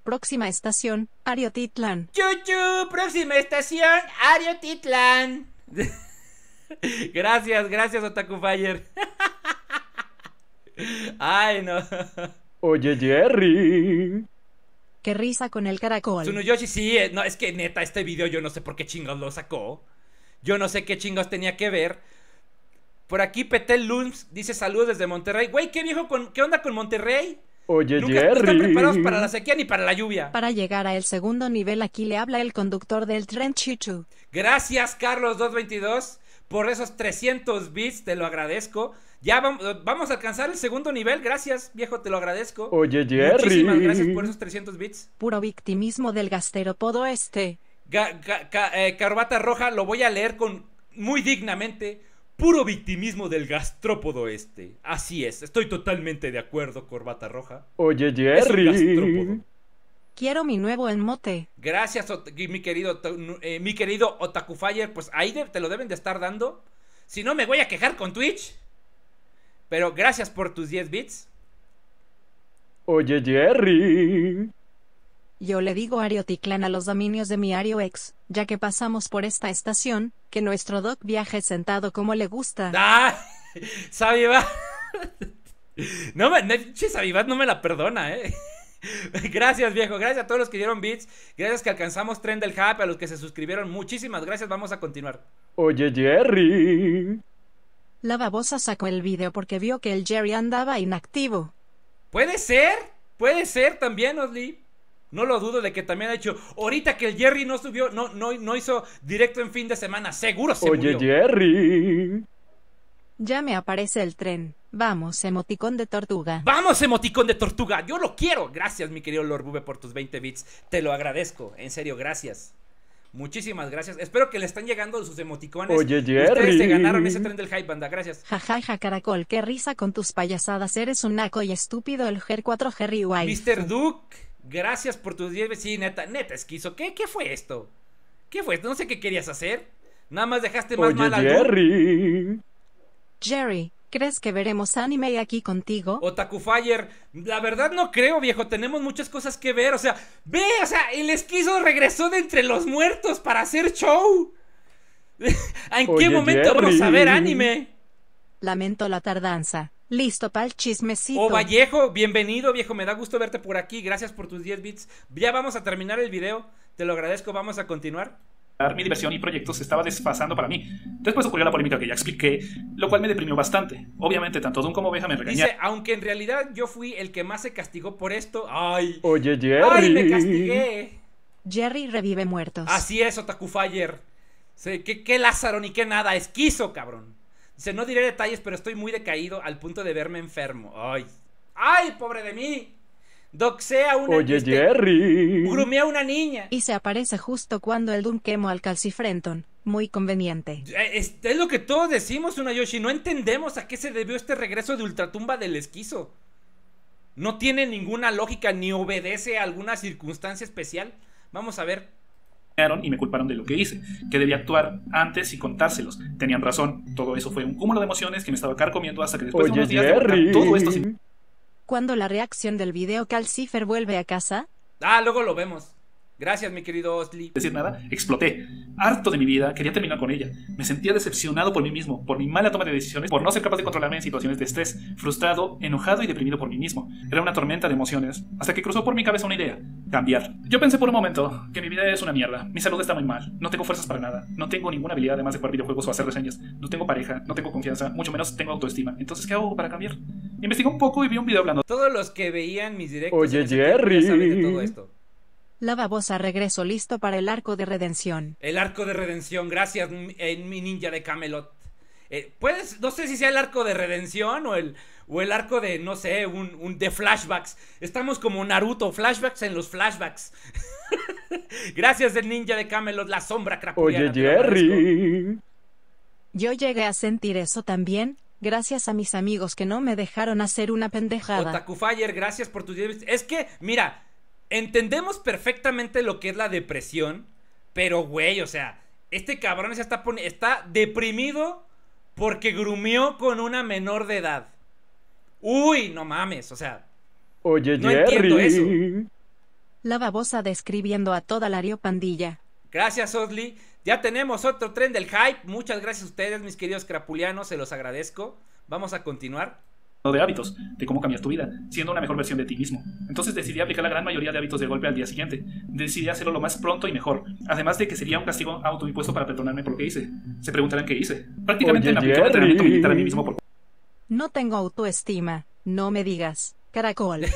Próxima estación, Ariotitlán. Chuchu, próxima estación, Ariotitlán. gracias, gracias, Otaku Fire. Ay, no. Oye, Jerry. Qué risa con el caracol. Tsunoyoshi, sí, eh, no, es que neta, este video yo no sé por qué chingados lo sacó. Yo no sé qué chingados tenía que ver. Por aquí Petel Lums dice saludos desde Monterrey. Güey, ¿qué viejo con, qué onda con Monterrey? Oye, Nunca no Jerry. están preparados para la sequía ni para la lluvia. Para llegar a el segundo nivel aquí le habla el conductor del tren Chuchu. Gracias, Carlos222, por esos 300 bits, te lo agradezco. Ya vam- vamos a alcanzar el segundo nivel, gracias, viejo, te lo agradezco. Oye, Jerry. Muchísimas gracias por esos 300 bits. Puro victimismo del gasteropodo este. Ga- ga- ca- eh, Carbata Roja, lo voy a leer con muy dignamente. Puro victimismo del gastrópodo este. Así es, estoy totalmente de acuerdo, Corbata Roja. Oye, Es un gastrópodo. Jerry. Quiero mi nuevo emote. Gracias, mi querido, eh, mi querido Otaku Fire. Pues ahí te lo deben de estar dando. Si no, me voy a quejar con Twitch. Pero gracias por tus 10 bits. Oye, Jerry. Yo le digo Arioticlán a los dominios de mi Ario X, ya que pasamos por esta estación, que nuestro doc viaje sentado como le gusta. ¡Ah! Sabiva. No me, no, che, Sabivat no me la perdona, eh. Gracias, viejo. Gracias a todos los que dieron bits. Gracias que alcanzamos tren del hype. A los que se suscribieron. Muchísimas gracias. Vamos a continuar. Oye, Jerry. La babosa sacó el video porque vio que el Jerry andaba inactivo. Puede ser. Puede ser también, Osli. No lo dudo de que también ha hecho. Ahorita que el Jerry no subió, no, no, no hizo directo en fin de semana. Seguro se Oye, murió. Jerry. Ya me aparece el tren. Vamos, emoticón de tortuga. ¡Vamos, emoticón de tortuga! ¡Yo lo quiero! Gracias, mi querido Lord Bube, por tus 20 bits. Te lo agradezco. En serio, gracias. Muchísimas gracias. Espero que le están llegando sus emoticones. Oye, Ustedes Jerry. se ganaron ese tren del hype, banda. Gracias. Jajaja caracol, qué risa con tus payasadas. Eres un naco y estúpido el Ger 4 Jerry White. Mr. Duke, gracias por tus 10 bits. Sí, neta, neta, esquizo. ¿Qué, ¿Qué fue esto? ¿Qué fue esto? No sé qué querías hacer. Nada más dejaste más Oye, mal al Duke. Jerry. ¿crees que veremos anime aquí contigo? Otaku Fire, la verdad no creo, viejo. Tenemos muchas cosas que ver. O sea, ve, o sea, el esquizo regresó de entre los muertos para hacer show. ¿En qué momento vamos a ver anime? Lamento la tardanza. Listo pa'l chismecito. O Vallejo, bienvenido, viejo. Me da gusto verte por aquí. Gracias por tus 10 bits. Ya vamos a terminar el video. Te lo agradezco. Vamos a continuar. Mi diversión y proyectos se estaba desfasando para mí. Después ocurrió la polémica que ya expliqué, lo cual me deprimió bastante. Obviamente, tanto Doom como Oveja me Dice, regañaron. aunque en realidad yo fui el que más se castigó por esto. Ay, Oye, ay, me Jerry. castigué. Jerry revive muertos. Así es, Otaku Fire. ¿Qué, qué Lázaro ni qué nada, esquizo, cabrón. Dice, no diré detalles, pero estoy muy decaído al punto de verme enfermo. Ay, ay, pobre de mí. Doxé a una Oye, este, Jerry. Grumé a una niña. Y se aparece justo cuando el Doom quemó al Calcifrenton. Muy conveniente. Eh, Es, es lo que todos decimos, una Yoshi. No entendemos a qué se debió este regreso de Ultratumba del esquizo. No tiene ninguna lógica ni obedece a alguna circunstancia especial. Vamos a ver. y me culparon de lo que hice, que debía actuar antes y contárselos. Tenían razón, todo eso fue un cúmulo de emociones que me estaba carcomiendo hasta que después de Oye, unos días de todo esto sin Cuando la reacción del video Calcifer vuelve a casa, Ah, luego lo vemos. Gracias, mi querido Osli. decir nada, exploté. Harto de mi vida, quería terminar con ella. Me sentía decepcionado por mí mismo, por mi mala toma de decisiones, por no ser capaz de controlarme en situaciones de estrés, frustrado, enojado y deprimido por mí mismo. Era una tormenta de emociones, hasta que cruzó por mi cabeza una idea, cambiar. Yo pensé por un momento que mi vida es una mierda, mi salud está muy mal, no tengo fuerzas para nada, no tengo ninguna habilidad además de jugar videojuegos o hacer reseñas, no tengo pareja, no tengo confianza, mucho menos tengo autoestima. Entonces, ¿qué hago para cambiar? Investigué un poco y vi un video hablando Todos los que veían mis directos Oye, Jerry. saben de todo esto. La babosa regresó listo para el arco de redención. El arco de redención, gracias, en mi ninja de Camelot. Eh, puedes, no sé si sea el arco de redención o el, o el arco de, no sé, un, un de flashbacks. Estamos como Naruto, flashbacks en los flashbacks. gracias, el ninja de Camelot, la sombra crapuliana. Oye. Jerry. Yo llegué a sentir eso también, gracias a mis amigos que no me dejaron hacer una pendejada. Otaku Fire, gracias por tus 10 bits. Es que, mira, entendemos perfectamente lo que es la depresión, pero güey, o sea, este cabrón se está está deprimido porque grumió con una menor de edad. Uy, no mames, o sea, Oye, No entiendo Jerry. La babosa describiendo a toda la pandilla. gracias Osli. Ya tenemos otro tren del hype. Muchas gracias a ustedes, mis queridos crapulianos, se los agradezco. Vamos a continuar. De hábitos, de cómo cambiar tu vida, siendo una mejor versión de ti mismo. Entonces decidí aplicar la gran mayoría de hábitos de golpe al día siguiente. Decidí hacerlo lo más pronto y mejor. Además de que sería un castigo autoimpuesto para perdonarme por lo que hice. Se preguntarán qué hice. Prácticamente Oye, me apliqué un entrenamiento militar a mí mismo por No tengo autoestima, no me digas. Caracol.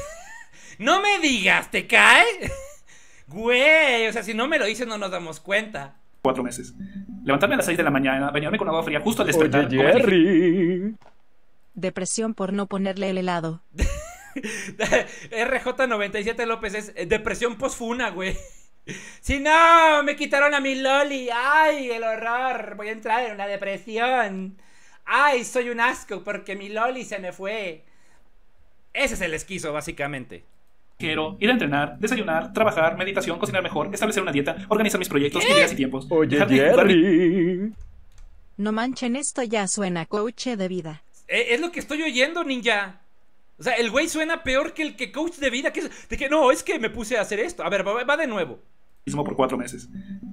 No me digas, ¿te cae? Güey, o sea, si no me lo dices no nos damos cuenta. cuatro meses. Levantarme a las 6 de la mañana, bañarme con agua fría justo al Oye, despertar. ligero- Jerry. Depresión por no ponerle el helado. RJ97 López es eh, depresión posfuna, güey. Si no, me quitaron a mi Loli. Ay, el horror. Voy a entrar en una depresión. Ay, soy un asco porque mi Loli se me fue. Ese es el esquizo, básicamente. ligero, ir a entrenar, desayunar, trabajar, meditación, cocinar mejor, establecer una dieta, organizar mis proyectos, ideas y tiempos. Oye, dejar de jugar Jerry. No manchen esto ya suena coach de vida. Eh, es lo que estoy oyendo, ninja. O sea, el güey suena peor que el que coach de vida. Que es, de que no, es que me puse a hacer esto. A ver, va, va de nuevo. mismo por cuatro meses.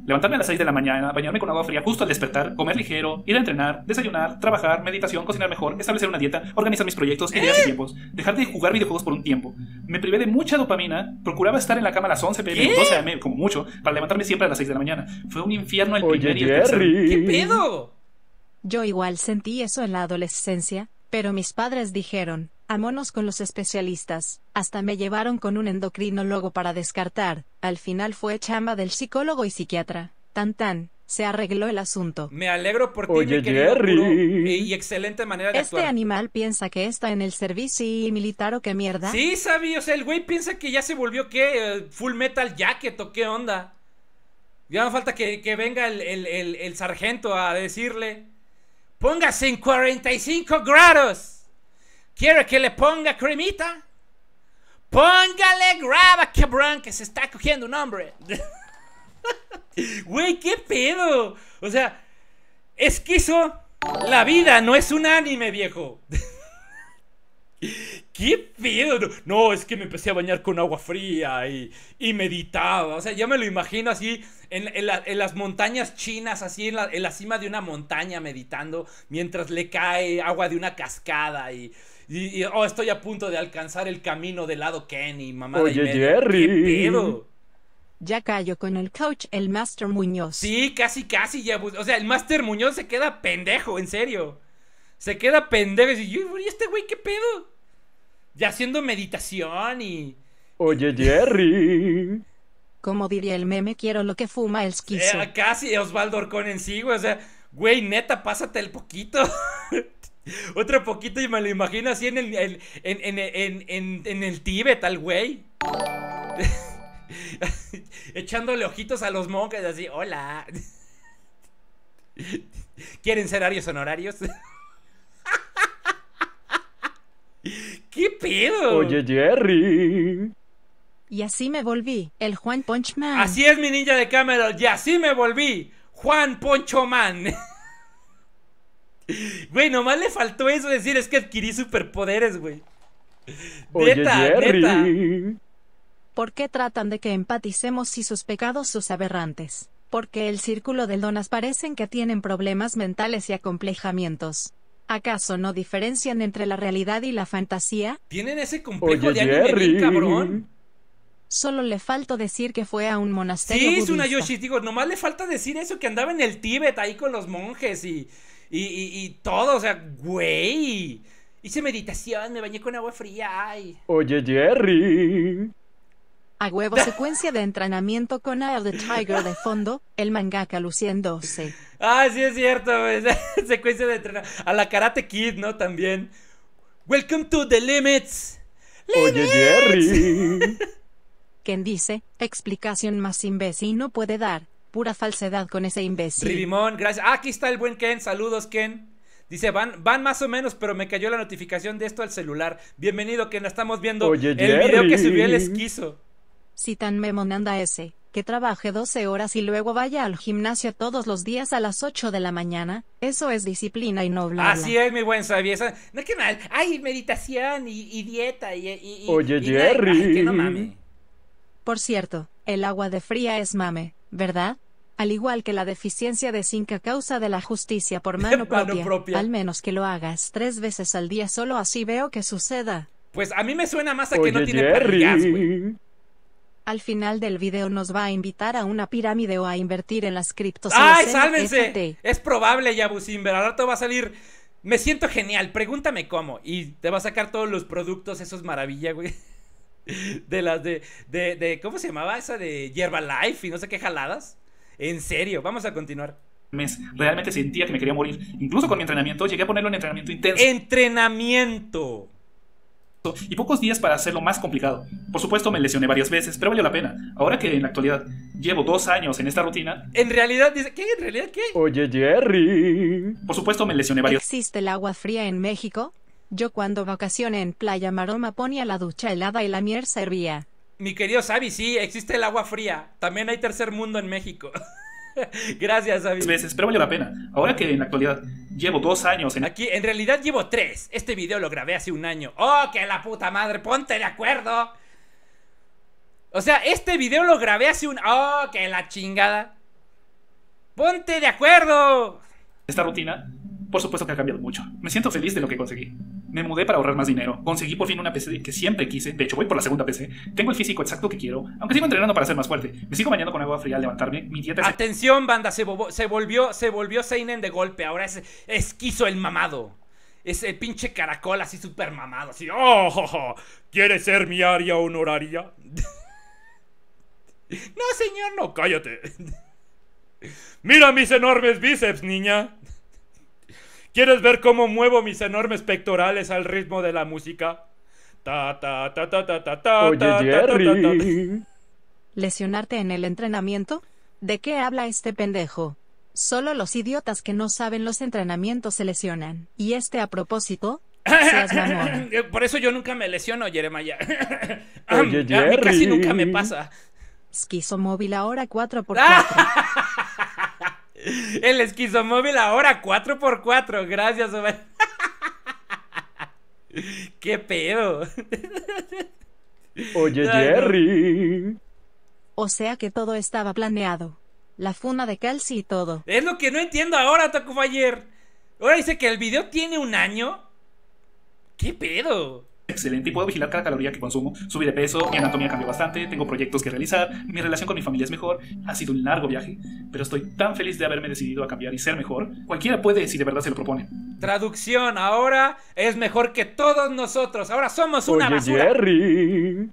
Levantarme a las 6 de la mañana, bañarme con agua fría justo al despertar, comer ligero, ir a entrenar, desayunar, trabajar, meditación, cocinar mejor, establecer una dieta, organizar mis proyectos, ideas y tiempos, dejar de jugar videojuegos por un tiempo. Me privé de mucha dopamina, procuraba estar en la cama a las 11 pm, ¿Qué? 12 am, como mucho, para levantarme siempre a las 6 de la mañana. Fue un infierno el Oye, primer y el tercer Jerry. ¿Qué pedo? Yo igual sentí eso en la adolescencia, pero mis padres dijeron, amonos con los especialistas, hasta me llevaron con un endocrinólogo para descartar, al final fue chamba del psicólogo y psiquiatra. Tan tan, Se arregló el asunto. Me alegro por ti, Oye, mi querido Jerry. Y, y excelente manera de Este actuar. animal piensa que está en el servicio y militar o qué mierda. Sí, Sabi, o sea, el güey piensa que ya se volvió, ¿qué? Eh, Full Metal Jacket o qué onda. Ya no falta que, que venga el, el- el- el sargento a decirle, póngase en 45 grados. ¿Quiere que le ponga cremita? Póngale graba, cabrón, que se está cogiendo un hombre. Güey, ¿qué pedo? O sea, esquizo, la vida no es un anime, viejo. ¿Qué pedo? No, es que me empecé a bañar con agua fría y, y meditaba. O sea, ya me lo imagino así en, en la- en las montañas chinas, así en la, en la cima de una montaña meditando mientras le cae agua de una cascada y, y- y, oh, estoy a punto de alcanzar el camino del lado Kenny, mamá. Oye, Jerry. ¿Qué pedo? Ya cayó con el coach, el Master Muñoz. Sí, casi, casi ya. O sea, el Master Muñoz se queda pendejo, en serio. Se queda pendejo. Y ¿y este güey qué pedo? Ya haciendo meditación y. Oye, Jerry. Como diría el meme, quiero lo que fuma el esquizo. eh, casi Osvaldo Orcón en sí, güey. O sea, güey, neta, pásate el poquito. Otro poquito y me lo imagino así en el, el- en, en, en, en, en el Tíbet al güey. Echándole ojitos a los monjes así, hola. ¿Quieren ser arios honorarios? ¿Qué pedo? Oye, Jerry. Y así me volví, el Juan Punchman. Así es mi ninja de Cameron, y así me volví. Juan Poncho Man. Güey, nomás le faltó eso decir, es que adquirí superpoderes, güey. Oye, Neta, Jerry. ¿Por qué tratan de que empaticemos si sus pecados sus aberrantes? Porque el círculo del donas parecen que tienen problemas mentales y acomplejamientos. ¿Acaso no diferencian entre la realidad y la fantasía? Tienen ese complejo Oye, de anime cabrón. Solo le faltó decir que fue a un monasterio Sí, es una. Yoshi, digo, nomás le falta decir eso, que andaba en el Tíbet ahí con los monjes y, y, y- y todo, o sea, güey. Hice meditación, me bañé con agua fría, ay. Oye, Jerry. A huevo secuencia de entrenamiento con Eye of the Tiger de fondo, el mangaka luciéndose. Ah, sí es cierto, güey. Secuencia de entrenar. A la Karate Kid, ¿no? También. Welcome to the limits. Oye, Jerry. Quien dice, explicación más imbécil no puede dar. Pura falsedad con ese imbécil. Ribimón, gracias. Ah, aquí está el buen Ken. Saludos, Ken. Dice, van, van más o menos, pero me cayó la notificación de esto al celular. Bienvenido, Ken. Estamos viendo Oye, el video que subió el esquizo. Si tan memonanda ese, que trabaje 12 horas y luego vaya al gimnasio todos los días a las 8 de la mañana, eso es disciplina y no bla. Así es, mi buen sabiesa. No, qué mal. Ay, meditación y, y dieta y, y- y- Oye. Jerry. Ay, que no. Por cierto, el agua de fría es mame, ¿verdad? Al igual que la deficiencia de zinc a causa de la justicia por mano Mano propia, propia. al menos que lo hagas tres veces al día solo así veo que suceda. Pues a mí me suena más a que no tiene pergas, güey. Al final del video nos va a invitar a una pirámide o a invertir en las criptos. ¡Ay, sálvense! FT. Es probable, Yabu Simber. Al rato va a salir. Me siento genial. Pregúntame cómo. Y te va a sacar todos los productos. Eso es maravilla, güey. De las de, de, de. ¿Cómo se llamaba esa de Hierba Life y no sé qué jaladas? En serio, vamos a continuar. mes realmente sentía que me quería morir. Incluso con mi entrenamiento llegué a ponerlo en entrenamiento intenso Entrenamiento. Y pocos días para hacerlo más complicado. Por supuesto me lesioné varias veces, pero valió la pena. Ahora que en la actualidad llevo dos años en esta rutina, En realidad, dice. ¿Qué? ¿En realidad qué? Oye, Jerry. por supuesto me lesioné varias ¿Existe el agua fría en México? Yo cuando vacacioné en Playa Maroma ponía la ducha helada y la miel servía. Mi querido Sabi, sí, existe el agua fría. También hay tercer mundo en México. Gracias, Sabi. veces, pero valió la pena. Ahora que en la actualidad llevo dos años en Aquí, en realidad llevo tres. Este video lo grabé hace un año. ¡Oh, que la puta madre! ¡Ponte de acuerdo! O sea, este video lo grabé hace un... ¡Oh, que la chingada! ¡Ponte de acuerdo! esta rutina, por supuesto que ha cambiado mucho. Me siento feliz de lo que conseguí. Me mudé para ahorrar más dinero. Conseguí por fin una PC que siempre quise. De hecho, voy por la segunda PC. Tengo el físico exacto que quiero, aunque sigo entrenando para ser más fuerte. Me sigo bañando con agua fría al levantarme. Mi dieta Atención, banda, se, volvió, se volvió Seinen de golpe. Ahora es esquizo el mamado. Es el pinche caracol así súper mamado. Así, ¡oh! ¿Quieres ser mi área honoraria? no, señor, no, cállate. Mira mis enormes bíceps, niña. ¿Quieres ver cómo muevo mis enormes pectorales al ritmo de la música? Ta ta ta ta ta ta ta Oye, ta, ta, ta, ta, ta. Jerry. ¿Lesionarte en el entrenamiento? ¿De qué habla este pendejo? Solo los idiotas que no saben los entrenamientos se lesionan. Y este a propósito, seas mamón. Por eso yo nunca me lesiono, Jeremiah. Oye, A mí Jerry. casi nunca me pasa. Esquizomóvil ahora 4x4. El esquizomóvil ahora 4x4. Gracias, Omar. ¿Qué pedo? Oye, Ay. Jerry. O sea que todo estaba planeado. La funa de Calci y todo. Es lo que no entiendo ahora, Taco Fayer. Ahora dice que el video tiene un año. ¿Qué pedo? Excelente y puedo vigilar cada caloría que consumo. Subí de peso, mi anatomía cambió bastante, tengo proyectos que realizar, mi relación con mi familia es mejor. Ha sido un largo viaje, pero estoy tan feliz de haberme decidido a cambiar y ser mejor. Cualquiera puede si de verdad se lo propone. Traducción, ahora es mejor que todos nosotros. Ahora somos una Oye, basura. Jerry.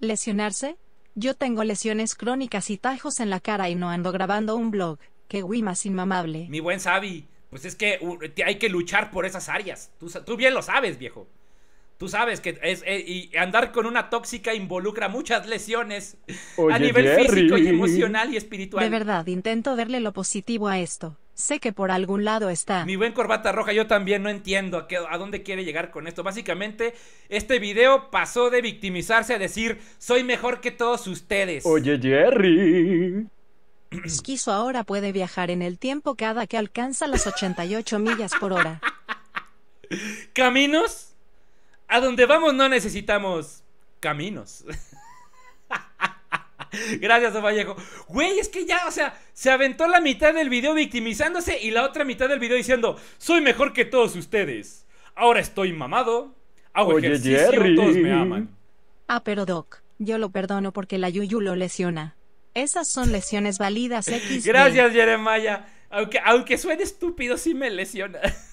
¿Lesionarse? Yo tengo lesiones crónicas y tajos en la cara y no ando grabando un blog. Qué güey más inmamable. Mi buen Sabi, pues es que uh, hay que luchar por esas áreas. Tú, tú bien lo sabes, viejo. Tú sabes que es, eh, y andar con una tóxica involucra muchas lesiones a nivel Jerry. físico y emocional y espiritual. De verdad, intento verle lo positivo a esto. Sé que por algún lado está. Mi buen corbata roja, yo también no entiendo a, qué- a dónde quiere llegar con esto. Básicamente, este video pasó de victimizarse a decir, soy mejor que todos ustedes. Oye, Jerry. Esquizo ahora puede viajar en el tiempo cada que alcanza las 88 millas por hora. ¿Caminos? A donde vamos no necesitamos caminos. Gracias, Vallejo. Güey, es que ya, o sea, se aventó la mitad del video victimizándose y la otra mitad del video diciendo, soy mejor que todos ustedes. Ahora estoy mamado, hago Oye, ejercicio, Jerry. todos me aman. Ah, pero Doc, yo lo perdono porque la Yuyu lo lesiona. Esas son lesiones válidas X. Gracias, Jeremiah. Aunque, aunque suene estúpido, sí me lesiona.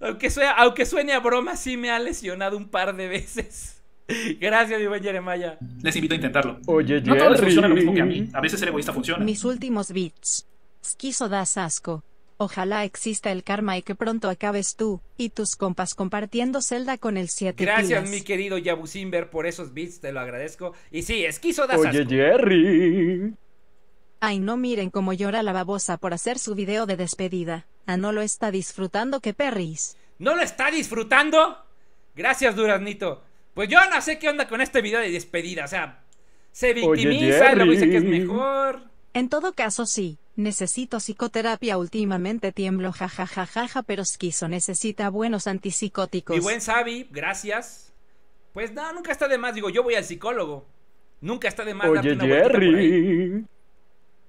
aunque, suene, aunque suene a broma, sí me ha lesionado un par de veces. Gracias, mi buen Jeremiah. Les invito a intentarlo. Oye, No todo les funciona lo mismo que a Jerry. mí. A veces ser egoísta funciona. Mis últimos beats. Esquizo das asco. Ojalá exista el karma y que pronto acabes tú y tus compas compartiendo celda con el 7 Gracias, pilas. mi querido Yabu Simber, por esos beats, te lo agradezco. Y sí, esquizo das Oye, asco. Jerry. Ay, no miren cómo llora la babosa por hacer su video de despedida. Ah, no lo está disfrutando que perris. ¿No lo está disfrutando? Gracias, Duraznito. Pues yo no sé qué onda con este video de despedida. O sea, se Oye, victimiza, luego dice que es mejor. En todo caso, sí. Necesito psicoterapia últimamente tiemblo jajajajaja, pero esquizo necesita buenos antipsicóticos. Mi buen Sabi, gracias. Pues no, nunca está de más. Digo, yo voy al psicólogo. Nunca está de más darte Oye, una vueltita por ahí. Jerry.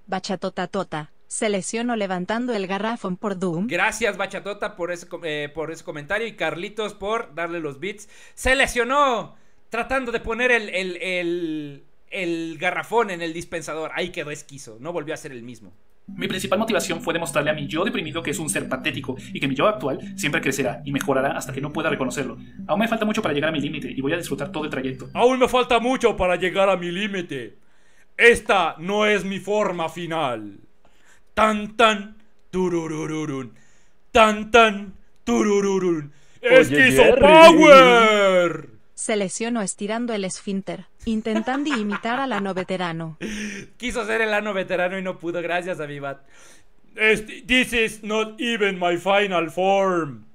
Bachatota tota. Se lesionó levantando el garrafón por Doom. Gracias, Bachatota, por ese, eh, por ese comentario. Y Carlitos por darle los beats. Se lesionó tratando de poner el, el, el, el garrafón en el dispensador. Ahí quedó esquizo. No volvió a ser el mismo. Mi principal motivación fue demostrarle a mi yo deprimido que es un ser patético y que mi yo actual siempre crecerá y mejorará hasta que no pueda reconocerlo. Aún me falta mucho para llegar a mi límite y voy a disfrutar todo el trayecto. Aún me falta mucho para llegar a mi límite. Esta no es mi forma final. Tan tan tururururun. Tan tan turururun. Oye, ¡Esquizo. Power! Se lesionó estirando el esfínter, intentando imitar al ano veterano. Quiso ser el ano veterano y no pudo, gracias a Vivat. Este- this is not even my final form.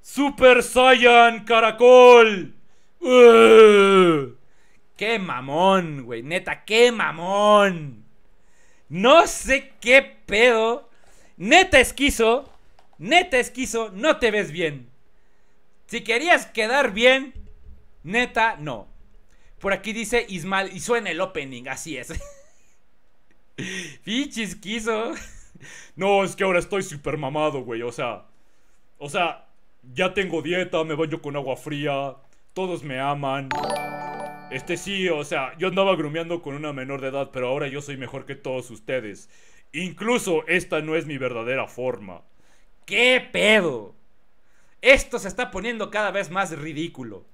Super Saiyan Caracol. Qué mamón, güey. Neta, qué mamón. No sé qué pedo. Neta esquizo. Neta esquizo. No te ves bien. Si querías quedar bien, neta, no. Por aquí dice Ismael y suena el opening, así es. Pinches quiso. No, es que ahora estoy súper mamado, güey. O sea, o sea, ya tengo dieta, me baño con agua fría, todos me aman. Este sí, o sea, yo andaba grumeando con una menor de edad, pero ahora yo soy mejor que todos ustedes. Incluso esta no es mi verdadera forma. ¿Qué pedo? Esto se está poniendo cada vez más ridículo.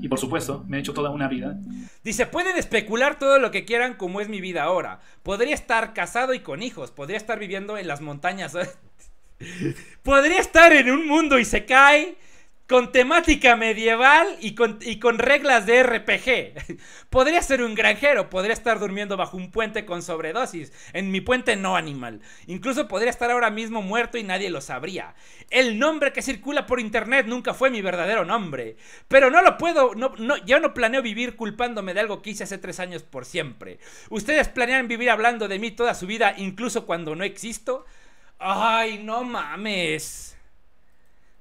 Y por supuesto, me he hecho toda una vida. Dice, pueden especular todo lo que quieran como es mi vida ahora. Podría estar casado y con hijos. Podría estar viviendo en las montañas. Podría estar en un mundo y se cae con temática medieval y con, y con, reglas de RPG. podría ser un granjero, podría estar durmiendo bajo un puente con sobredosis, en mi puente no animal. Incluso podría estar ahora mismo muerto y nadie lo sabría. El nombre que circula por internet nunca fue mi verdadero nombre. Pero no lo puedo, no, no, yo no planeo vivir culpándome de algo que hice hace tres años por siempre. ¿Ustedes planean vivir hablando de mí toda su vida, incluso cuando no existo? Ay, no mames.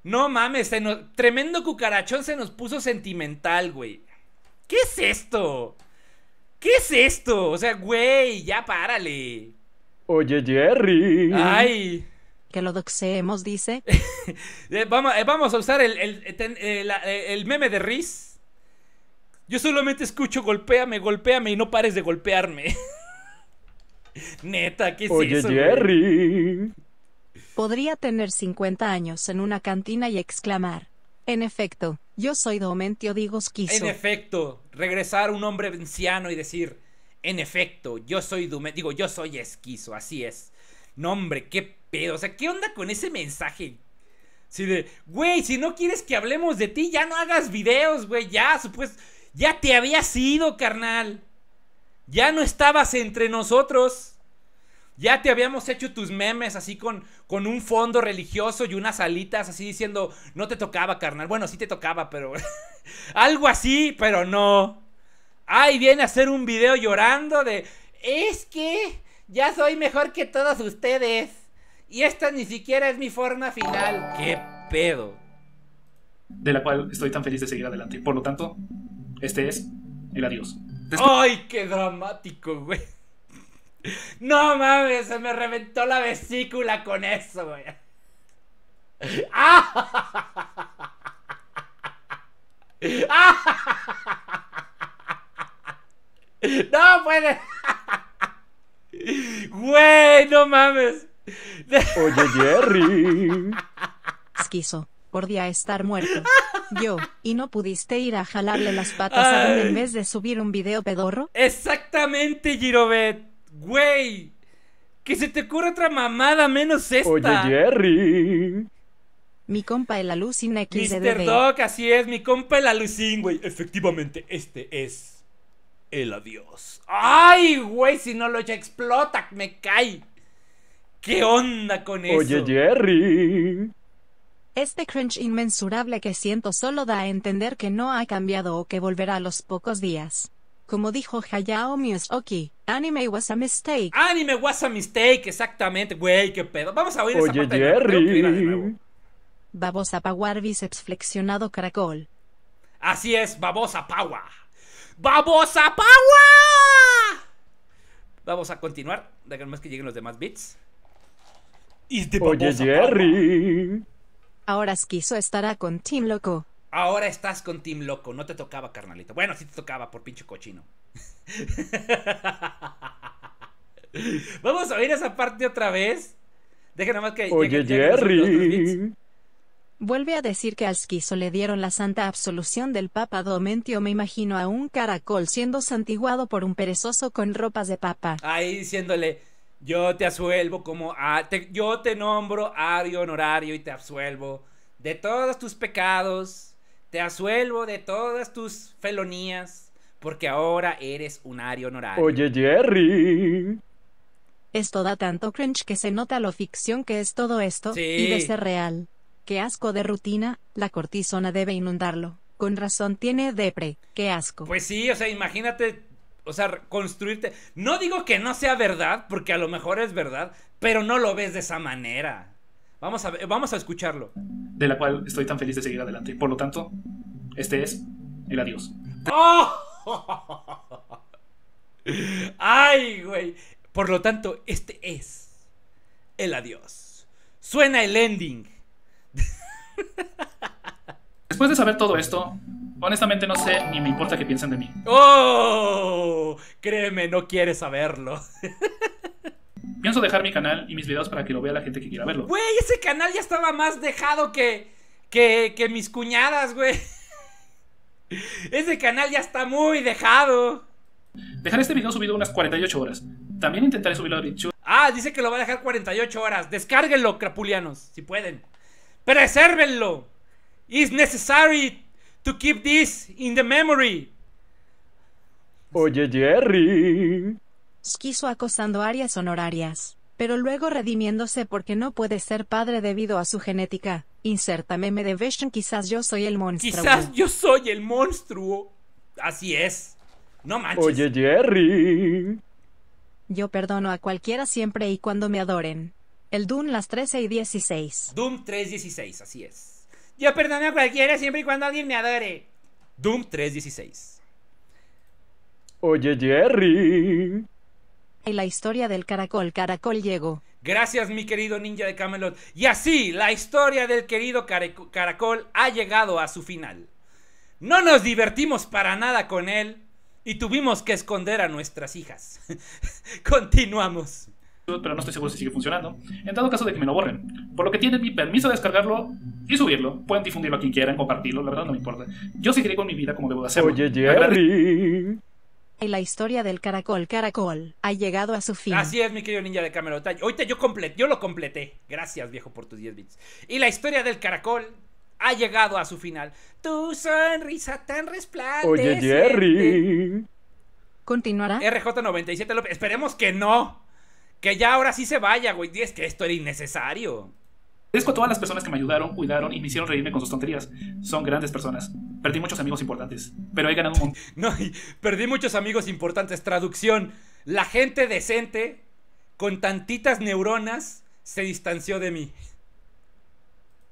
No mames, tremendo cucarachón se nos puso sentimental, güey. ¿Qué es esto? ¿Qué es esto? O sea, güey, ya párale. Oye, Jerry. Ay. Que lo doxeemos, dice. Eh, vamos, eh, vamos, a usar el, el, eh, el, meme de Riz. Yo solamente escucho golpéame, golpéame y no pares de golpearme. Neta, ¿qué es Oye, eso? Oye, Jerry. Podría tener 50 años en una cantina y exclamar. En efecto, yo soy Domentio digo esquizo. En efecto, regresar un hombre anciano y decir, en efecto, yo soy Domentio, digo, yo soy esquizo, así es. No, hombre, qué pedo, o sea, ¿qué onda con ese mensaje? Si de, güey, si no quieres que hablemos de ti, ya no hagas videos, güey, ya, supuesto, ya te habías ido, carnal. Ya no estabas entre nosotros. Ya te habíamos hecho tus memes así con, con un fondo religioso y unas alitas así diciendo, no te tocaba, carnal. Bueno, sí te tocaba, pero... Algo así, pero no. Ay, viene a hacer un video llorando de... Es que ya soy mejor que todos ustedes. Y esta ni siquiera es mi forma final. ¿Qué pedo? De la cual estoy tan feliz de seguir adelante. Por lo tanto, este es el adiós. ¡Ay, qué dramático, güey! No mames, se me reventó la vesícula con eso, güey. No puede. Güey, no mames. Oye, Jerry. Esquizo, por día estar muerto. Yo, ¿y no pudiste ir a jalarle las patas a él en vez de subir un video pedorro? Exactamente, Girobet. Güey, que se te ocurra otra mamada menos esta. Oye, Jerry. Mi compa el alucin XDD. Mr. Doc, así es, mi compa el alucin, güey. Efectivamente, este es el adiós. Ay, güey, si no lo echa explota, me cae. ¿Qué onda con eso? Oye, Jerry. Este cringe inmensurable que siento solo da a entender que no ha cambiado o que volverá a los pocos días. Como dijo Hayao Miyazaki, anime was a mistake. Anime was a mistake, exactamente. Güey, qué pedo. Vamos a oír Oye, esa parte Jerry. Babosa paguar bíceps flexionado caracol. Así es, babosa paua. ¡Babosa paua! Vamos a continuar. Déjenme que lleguen los demás de Oye, babosa Jerry. Ahora Esquizo estará con Team Loco. Ahora estás con Team Loco. No te tocaba, carnalito. Bueno, sí te tocaba por pinche cochino. Vamos a oír esa parte otra vez. Deja más que. Oye, Jerry. Vuelve a decir que al Esquizo le dieron la santa absolución del Papa Domentio. Me imagino a un caracol siendo santiguado por un perezoso con ropas de papa. Ahí diciéndole. Yo te asuelvo como. a- te- yo te nombro ario honorario y te absuelvo de todos tus pecados. Te asuelvo de todas tus felonías. Porque ahora eres un ario honorario. Oye, Jerry. Esto da tanto cringe que se nota lo ficción que es todo esto, Sí. y de ser real. Qué asco de rutina, la cortisona debe inundarlo. Con razón tiene depre, qué asco. Pues sí, o sea, imagínate, o sea, construirte. No digo que no sea verdad, porque a lo mejor es verdad, pero no lo ves de esa manera. Vamos a, vamos a escucharlo. De la cual estoy tan feliz de seguir adelante. Por lo tanto, este es el adiós. ¡Oh! ¡Ay, güey! Por lo tanto, este es el adiós. Suena el ending. Después de saber todo esto, honestamente no sé ni me importa qué piensen de mí. ¡Oh! Créeme, no quieres saberlo. Pienso dejar mi canal y mis videos para que lo vea la gente que quiera verlo. Güey, ese canal ya estaba más dejado que, que, que mis cuñadas, güey. Ese canal ya está muy dejado. Dejaré este video subido unas 48 horas. También intentaré subirlo a BitChute Ah, dice que lo va a dejar 48 horas. Descárguenlo, crapulianos, si pueden. Presérvenlo. It's necessary to keep this in the memory. Oye, Jerry. Quiso acosando áreas honorarias, pero luego redimiéndose porque no puede ser padre debido a su genética. Inserta meme de Vision, quizás yo soy el monstruo. Quizás yo soy el monstruo. Así es. No manches. Oye, Jerry. Yo perdono a cualquiera siempre y cuando me adoren. El Dune las 13 y 16. Doom 316, así es. Yo perdono a cualquiera siempre y cuando alguien me adore. Doom 316. Oye, Jerry. Y la historia del caracol caracol llegó. Gracias, mi querido ninja de Camelot. Y así, la historia del querido caracol ha llegado a su final. No nos divertimos para nada con él y tuvimos que esconder a nuestras hijas. Continuamos. pero no estoy seguro si sigue funcionando. En dado caso de que me lo borren. Por lo que tienen mi permiso de descargarlo y subirlo. Pueden difundirlo a quien quieran, compartirlo, la verdad no me importa. Yo seguiré con mi vida como debo de hacerlo. Oye, Agrade- Jerry. Y la historia del caracol caracol ha llegado a su fin. Así es, mi querido ninja de Camelot. Ahorita yo, comple- yo lo completé. Gracias, viejo, por tus 10 bits. Y la historia del caracol ha llegado a su final. Tu sonrisa tan resplandeciente. Oye, Jerry. ¿Continuará? RJ97 López. Esperemos que no. Que ya ahora sí se vaya, güey. Es que esto era innecesario. Agradezco a todas las personas que me ayudaron, cuidaron y me hicieron reírme con sus tonterías. Son grandes personas. Perdí muchos amigos importantes, pero he ganado un montón No, y perdí muchos amigos importantes. Traducción. La gente decente, con tantitas neuronas, se distanció de mí.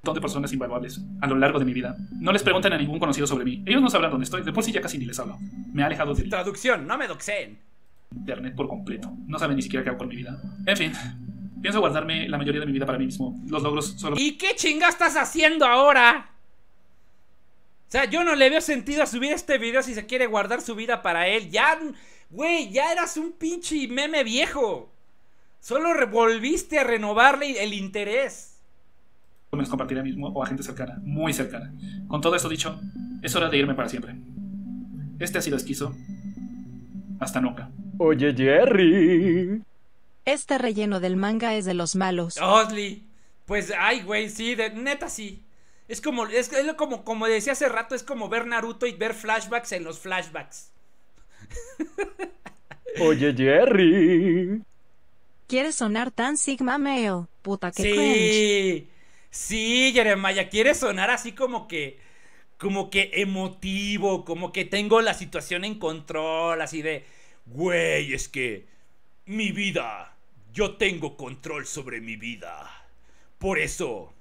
de personas invaluables a lo largo de mi vida. No les pregunten a ningún conocido sobre mí. Ellos no sabrán dónde estoy. De por sí ya casi ni les hablo. Me ha alejado del Traducción, no me doxeen. internet por completo. No saben ni siquiera qué hago con mi vida. En fin, pienso guardarme la mayoría de mi vida para mí mismo. Los logros solo ¿Y qué chinga estás haciendo ahora? O sea, yo no le veo sentido a subir este video si se quiere guardar su vida para él. Ya, güey, ya eras un pinche meme viejo. Solo volviste a renovarle el interés. compartiré a mí mismo o a gente cercana, muy cercana. Con todo esto dicho, es hora de irme para siempre. Este ha sido Esquizo. Hasta nunca. Oye, Jerry. Este relleno del manga es de los malos. Osli. Pues, ay, güey, sí, de, neta sí. Es como, es, es como, como decía hace rato, es como ver Naruto y ver flashbacks en los flashbacks. Oye, Jerry. ¿Quieres sonar tan Sigma Male? Puta que cringe. Sí, sí, Jeremiah, quiere sonar así como que, como que emotivo, como que tengo la situación en control, así de, güey, es que mi vida, yo tengo control sobre mi vida. Por eso,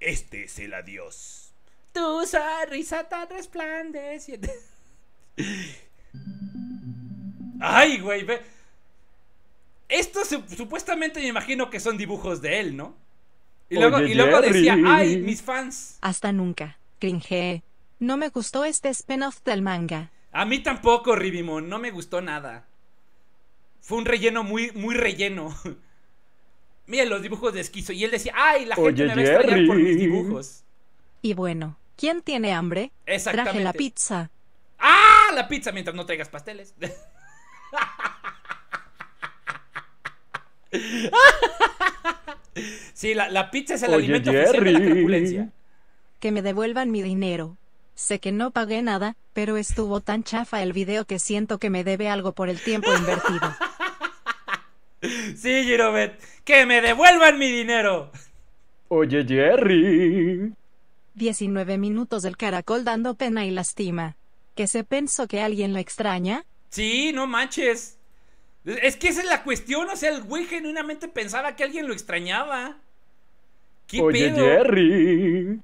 este es el adiós. Tu sonrisa tan resplandeciente. Ay, güey, ve. Esto su- supuestamente me imagino que son dibujos de él, ¿no? Y luego, Oye, y luego decía, ay, mis fans. Hasta nunca. Cringe. No me gustó este spin-off del manga. A mí tampoco, Ribimon, no me gustó nada. Fue un relleno muy, muy relleno. Miren los dibujos de esquizo. Y él decía, ay, la gente Oye, me va a extrañar por mis Jerry. dibujos. Y bueno, ¿quién tiene hambre? Traje Exactamente. la pizza. ¡Ah! La pizza mientras no traigas pasteles. sí, la, la pizza es el Oye, alimento oficial de la Jerry. crapulencia. Que me devuelvan mi dinero. Sé que no pagué nada, pero estuvo tan chafa el video que siento que me debe algo por el tiempo invertido. Sí, Girobet. ¡Que me devuelvan mi dinero! Oye, Jerry. 19 minutos del caracol dando pena y lastima. ¿Que se pensó que alguien lo extraña? Sí, no manches. Es que esa es la cuestión. O sea, el güey genuinamente pensaba que alguien lo extrañaba. ¿Qué Oye, pedo? Jerry.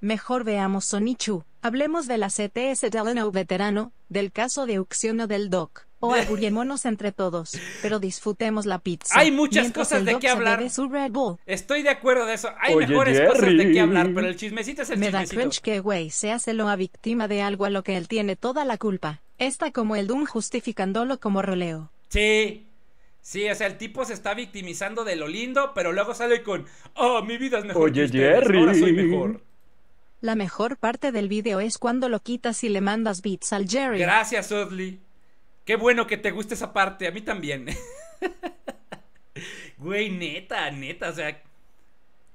Mejor veamos Sonichu. Hablemos de la CTS Delano veterano, del caso de Uxiono del Doc. O arguyémonos entre todos, pero disfrutemos la pizza. Hay muchas cosas de qué hablar. bebe su Red Bull. Estoy de acuerdo de eso. Hay Oye, mejores cosas de qué Jerry. hablar, pero el chismecito es el Me da chismecito. cringe que güey se hace lo a víctima de algo a lo que él tiene toda la culpa. Está como el Doom justificándolo como roleo. Sí. Sí, o sea, el tipo se está victimizando de lo lindo, pero luego sale con, oh, mi vida es mejor Oye, que Jerry. ahora soy mejor. La mejor parte del video es cuando lo quitas y le mandas beats al Jerry. Gracias, Oddly. Qué bueno que te guste esa parte, a mí también. Güey, neta, neta, o sea,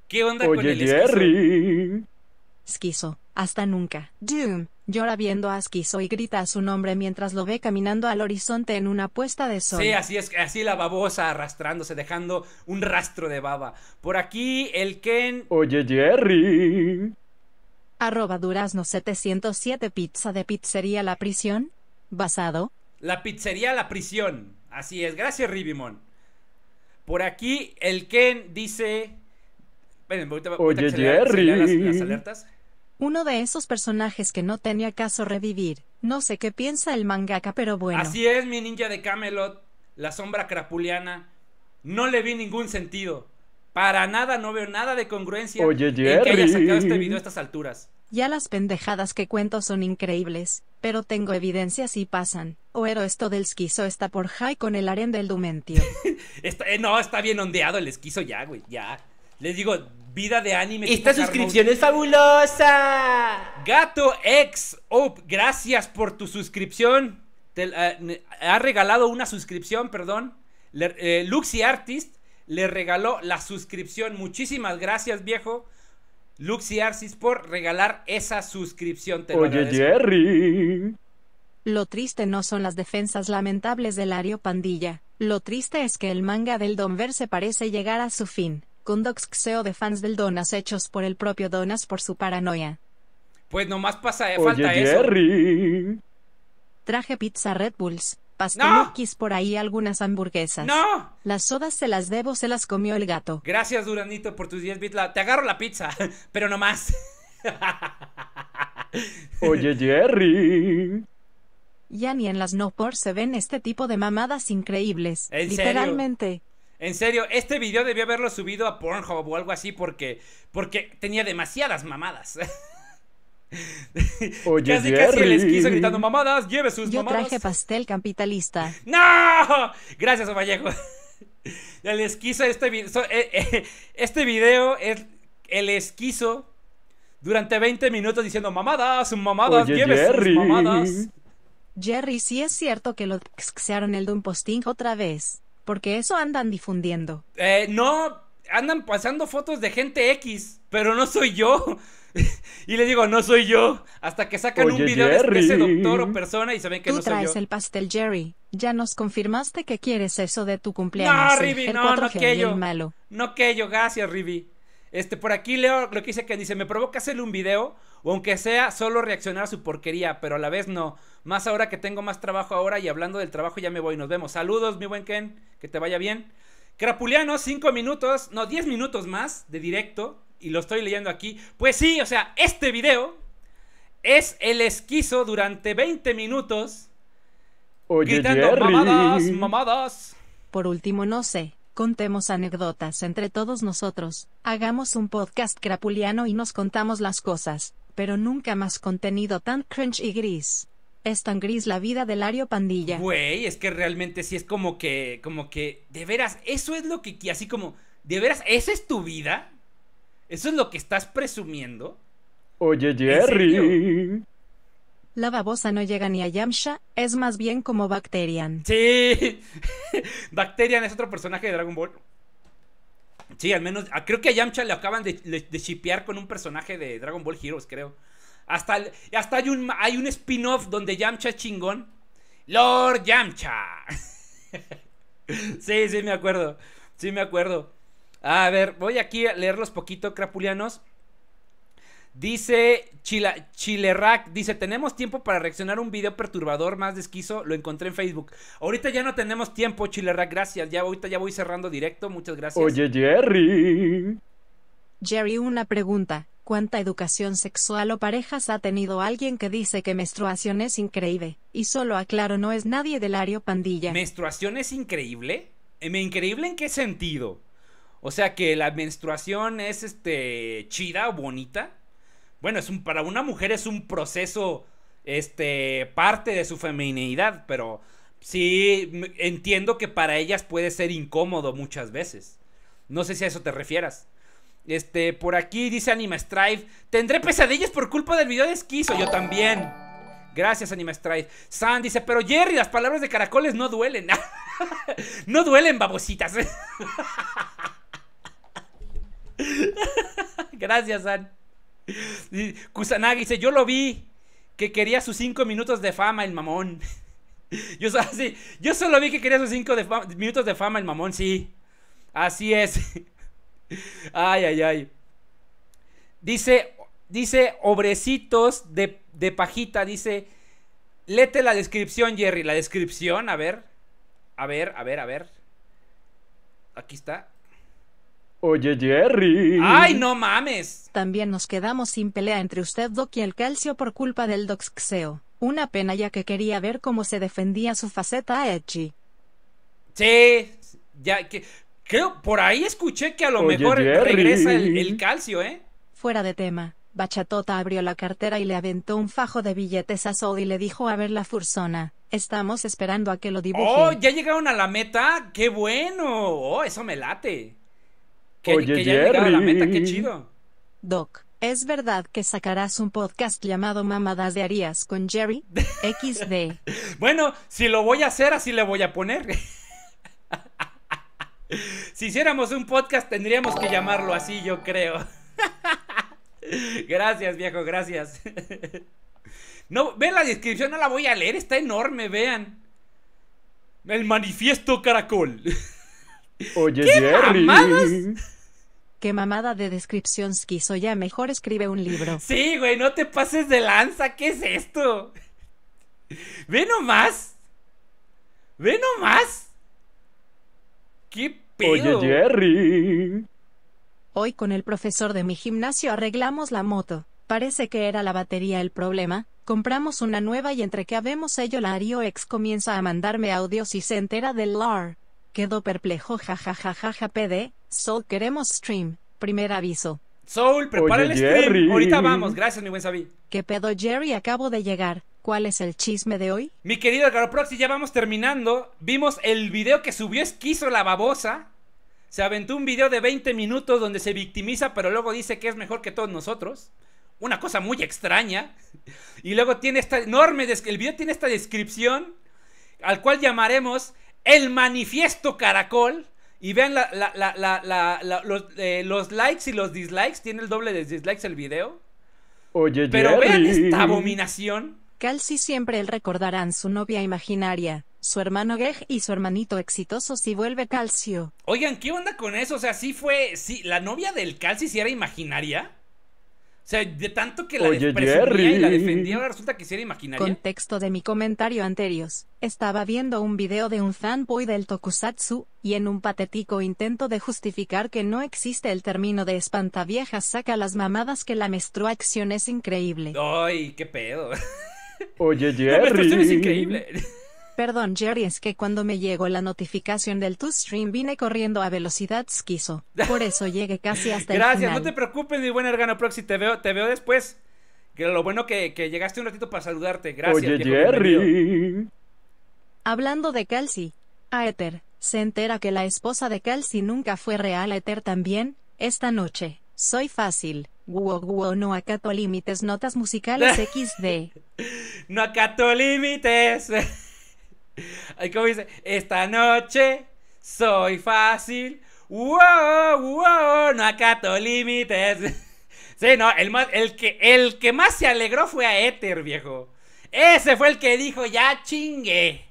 ¿qué onda con Oye, el esquizo? Jerry. Esquizo, hasta nunca. Doom, llora viendo a Esquizo y grita a su nombre mientras lo ve caminando al horizonte en una puesta de sol. Sí, así es, así la babosa arrastrándose, dejando un rastro de baba. Por aquí el Ken. Oye, Jerry. Arroba Durazno 707 Pizza de Pizzería La Prisión. Basado. La pizzería La Prisión. Así es, gracias, Ribimon. Por aquí el Ken dice. Esperen, ahorita- ahorita Oye, las- Jerry. las alertas. Uno de esos personajes que no tenía caso revivir. No sé qué piensa el mangaka, pero bueno. Así es, mi ninja de Camelot, la sombra crapuliana. No le vi ningún sentido. Para nada, no veo nada de congruencia Oye, en que haya sacado este video a estas alturas. Ya las pendejadas que cuento son increíbles, pero tengo evidencias y pasan. Oero esto del esquizo está por high con el harén del Dumentio. Está- eh, no, está bien ondeado el esquizo ya, güey, ya. Les digo, vida de anime. Esta suscripción es fabulosa. Gato X Op, gracias por tu suscripción. Te, eh, ha regalado una suscripción, perdón. Le- eh, Luxy Artist le regaló la suscripción. Muchísimas gracias, viejo. Luxy Artist por regalar esa suscripción. Te Oye. Jerry. Lo triste no son las defensas lamentables del Ario Pandilla. Lo triste es que el manga del Donverse parece llegar a su fin, con doxxeo de fans del Donas hechos por el propio Donas por su paranoia. Pues nomás pasa, eh, Oye, falta eso. Jerry. Traje pizza Red Bulls, ¡No! por ahí algunas hamburguesas. ¡No! Las sodas se las debo, se las comió el gato. Gracias, Duranito, por tus 10 bits. Te agarro la pizza, pero no más. Oye, Jerry. Ya ni en las no por se ven este tipo de mamadas increíbles. ¿En serio? Literalmente. En serio, este video debió haberlo subido a Pornhub o algo así porque, porque tenía demasiadas mamadas. Oye, casi casi el esquizo gritando mamadas, lleve sus Yo mamadas. traje pastel capitalista. ¡No! Gracias, Vallejo. El esquizo, este, vi- so- eh, eh, este video es el esquizo durante 20 minutos diciendo mamadas, mamadas, Oye, lleve Jerry. sus mamadas. Jerry, sí es cierto que lo xxearon el Doom Posting otra vez. Porque eso andan difundiendo. Eh, no, andan pasando fotos de gente X, pero no soy yo. y le digo, no soy yo. Hasta que sacan un video de Jerry. ese doctor o persona y se ven que Tú no soy traes yo. el pastel, Jerry. Ya nos confirmaste que quieres eso de tu cumpleaños. No, el Rivi, el no, no 4G y quiero. el malo. No que yo, gracias, Rivi. Este, por aquí leo lo que dice que dice, me provoca hacerle un video, o aunque sea solo reaccionar a su porquería, pero a la vez no. Más ahora que tengo más trabajo ahora y hablando del trabajo ya me voy, nos vemos. Saludos, mi buen Ken, que te vaya bien. Crapuliano, 5 minutos, no, 10 minutos más de directo, y lo estoy leyendo aquí. Pues sí, o sea, este video es el esquizo durante 20 minutos, Oye, gritando Jerry. mamadas, mamadas. Por último, no sé. Contemos anécdotas entre todos nosotros. Hagamos un podcast crapuliano y nos contamos las cosas. Pero nunca más contenido tan cringe y gris. Es tan gris la vida del Ario Pandilla. Güey, es que realmente sí es como que, como que, de veras, eso es lo que, así como, de veras, ¿esa es tu vida? ¿Eso es lo que estás presumiendo? Oye? Jerry. La babosa no llega ni a Yamcha, es más bien como Bacterian. Sí, Bacterian es otro personaje de Dragon Ball. Sí, al menos, ah, creo que a Yamcha le acaban de, de, de shipear con un personaje de Dragon Ball Heroes, creo. Hasta, hasta hay un, hay un spin-off donde Yamcha es chingón. Lord Yamcha. sí, sí, me acuerdo. Sí, me acuerdo. A ver, voy aquí a leerlos poquito, crapulianos. Dice Chila, Chilerrack, dice, tenemos tiempo para reaccionar a un video perturbador más de esquizo, lo encontré en Facebook. Ahorita ya no tenemos tiempo, Chilerrack, gracias. Ya ahorita ya voy cerrando directo, muchas gracias. Oye, Jerry. Jerry, una pregunta. ¿Cuánta educación sexual o parejas ha tenido alguien que dice que menstruación es increíble? Y solo aclaro, no es nadie del Ario Pandilla. ¿Menstruación es increíble? Eh, ¿me ¿Increíble en qué sentido? O sea, que la menstruación es este chida o bonita. Bueno, es un para una mujer es un proceso este parte de su feminidad, pero sí entiendo que para ellas puede ser incómodo muchas veces. No sé si a eso te refieras. Este, por aquí dice Anima Strive. Tendré pesadillas por culpa del video de esquizo. Yo también. Gracias, Anima Strive. San dice, pero Jerry, las palabras de caracoles no duelen. no duelen, babositas. Gracias, San. Kusanagi dice, yo lo vi. Que quería sus cinco minutos de fama, el mamón. Yo, solo vi que quería sus cinco de fa- minutos de fama, el mamón, sí. Así es. Ay, ay, ay. Dice, dice, obrecitos de, de pajita, dice, léete la descripción, Jerry. La descripción, a ver. A ver, a ver, a ver. Aquí está. Oye, Jerry. ¡Ay, no mames! También nos quedamos sin pelea entre usted Doc y el calcio por culpa del Doxxeo. Una pena ya que quería ver cómo se defendía su faceta edgy. Sí, ya que... Creo, por ahí escuché que a lo Oye, mejor Jerry. regresa el, el calcio, ¿eh? Fuera de tema, Bachatota abrió la cartera y le aventó un fajo de billetes a Sol y le dijo a ver la fursona. Estamos esperando a que lo dibuje. ¡Oh, ya llegaron a la meta! ¡Qué bueno! ¡Oh, eso me late! Que, Oye, que ya llegaron a la meta, qué Jerry. chido. Doc, ¿es verdad que sacarás un podcast llamado Mamadas de Arias con Jerry? XD. Bueno, si lo voy a hacer, así le voy a poner. si hiciéramos un podcast, tendríamos que llamarlo así, yo creo. gracias, viejo, gracias. no, ve la descripción, no la voy a leer, está enorme, vean. El manifiesto caracol. Oye, ¿Qué Jerry. mamadas? Qué mamada de descripción quiso ya mejor escribe un libro. Sí, güey, no te pases de lanza, ¿qué es esto? Ve nomás. Ve nomás. ¿Qué? Oye, Jerry. Hoy con el profesor de mi gimnasio arreglamos la moto. Parece que era la batería el problema. Compramos una nueva y entre que habemos ello la Ario ex comienza a mandarme audios y se entera del LAR. Quedó perplejo jajajajaja PD. Sol queremos stream. Primer aviso. Soul, prepara Oye, el stream. Jerry. Ahorita vamos, gracias, mi buen Sabi. ¿Qué pedo Jerry? Acabo de llegar. ¿Cuál es el chisme de hoy? Mi querido Garoproxy, ya vamos terminando. Vimos el video que subió Esquizo la babosa. Se aventó un video de 20 minutos donde se victimiza, pero luego dice que es mejor que todos nosotros. Una cosa muy extraña. Y luego tiene esta enorme. El video tiene esta descripción. Al cual llamaremos El Manifiesto Caracol. Y vean la- la- la- la- la- la- los, eh, los likes y los dislikes. Tiene el doble de dislikes el video. Oye, Pero vean esta abominación. Calci siempre él recordarán su novia imaginaria, su hermano Geg y su hermanito exitoso si vuelve Calcio. Oigan, ¿qué onda con eso? O sea, sí fue. Sí, la novia del Calci sí era imaginaria. O sea, de tanto que la Oye, y la Jerry. defendía, ahora resulta que sí era imaginaria. Contexto de mi comentario anterior. Estaba viendo un video de un fanboy del tokusatsu, y en un patético intento de justificar que no existe el término de espantaviejas saca las mamadas que la menstruación es increíble. Ay, qué pedo. Oye, La Jerry. menstruación es increíble. Perdón Jerry es que cuando me llegó la notificación del tu stream vine corriendo a velocidad esquizo. Por eso llegué casi hasta el Gracias, final. no te preocupes, mi buen Ergano Proxy. Te veo, te veo después. Que lo bueno que, que llegaste un ratito para saludarte. Gracias, Oye, bienvenido. Jerry. Hablando de Calci, Aether, se entera que la esposa de Calci nunca fue real Aether también, esta noche. Soy fácil. Guo guo no acato límites notas musicales XD. No acato límites. Ay, ¿Cómo dice? Esta noche soy fácil. Wow, wow, no acato límites. Sí, no, el, más, el, que, el que más se alegró fue a Ether, viejo. Ese fue el que dijo, ya chingue.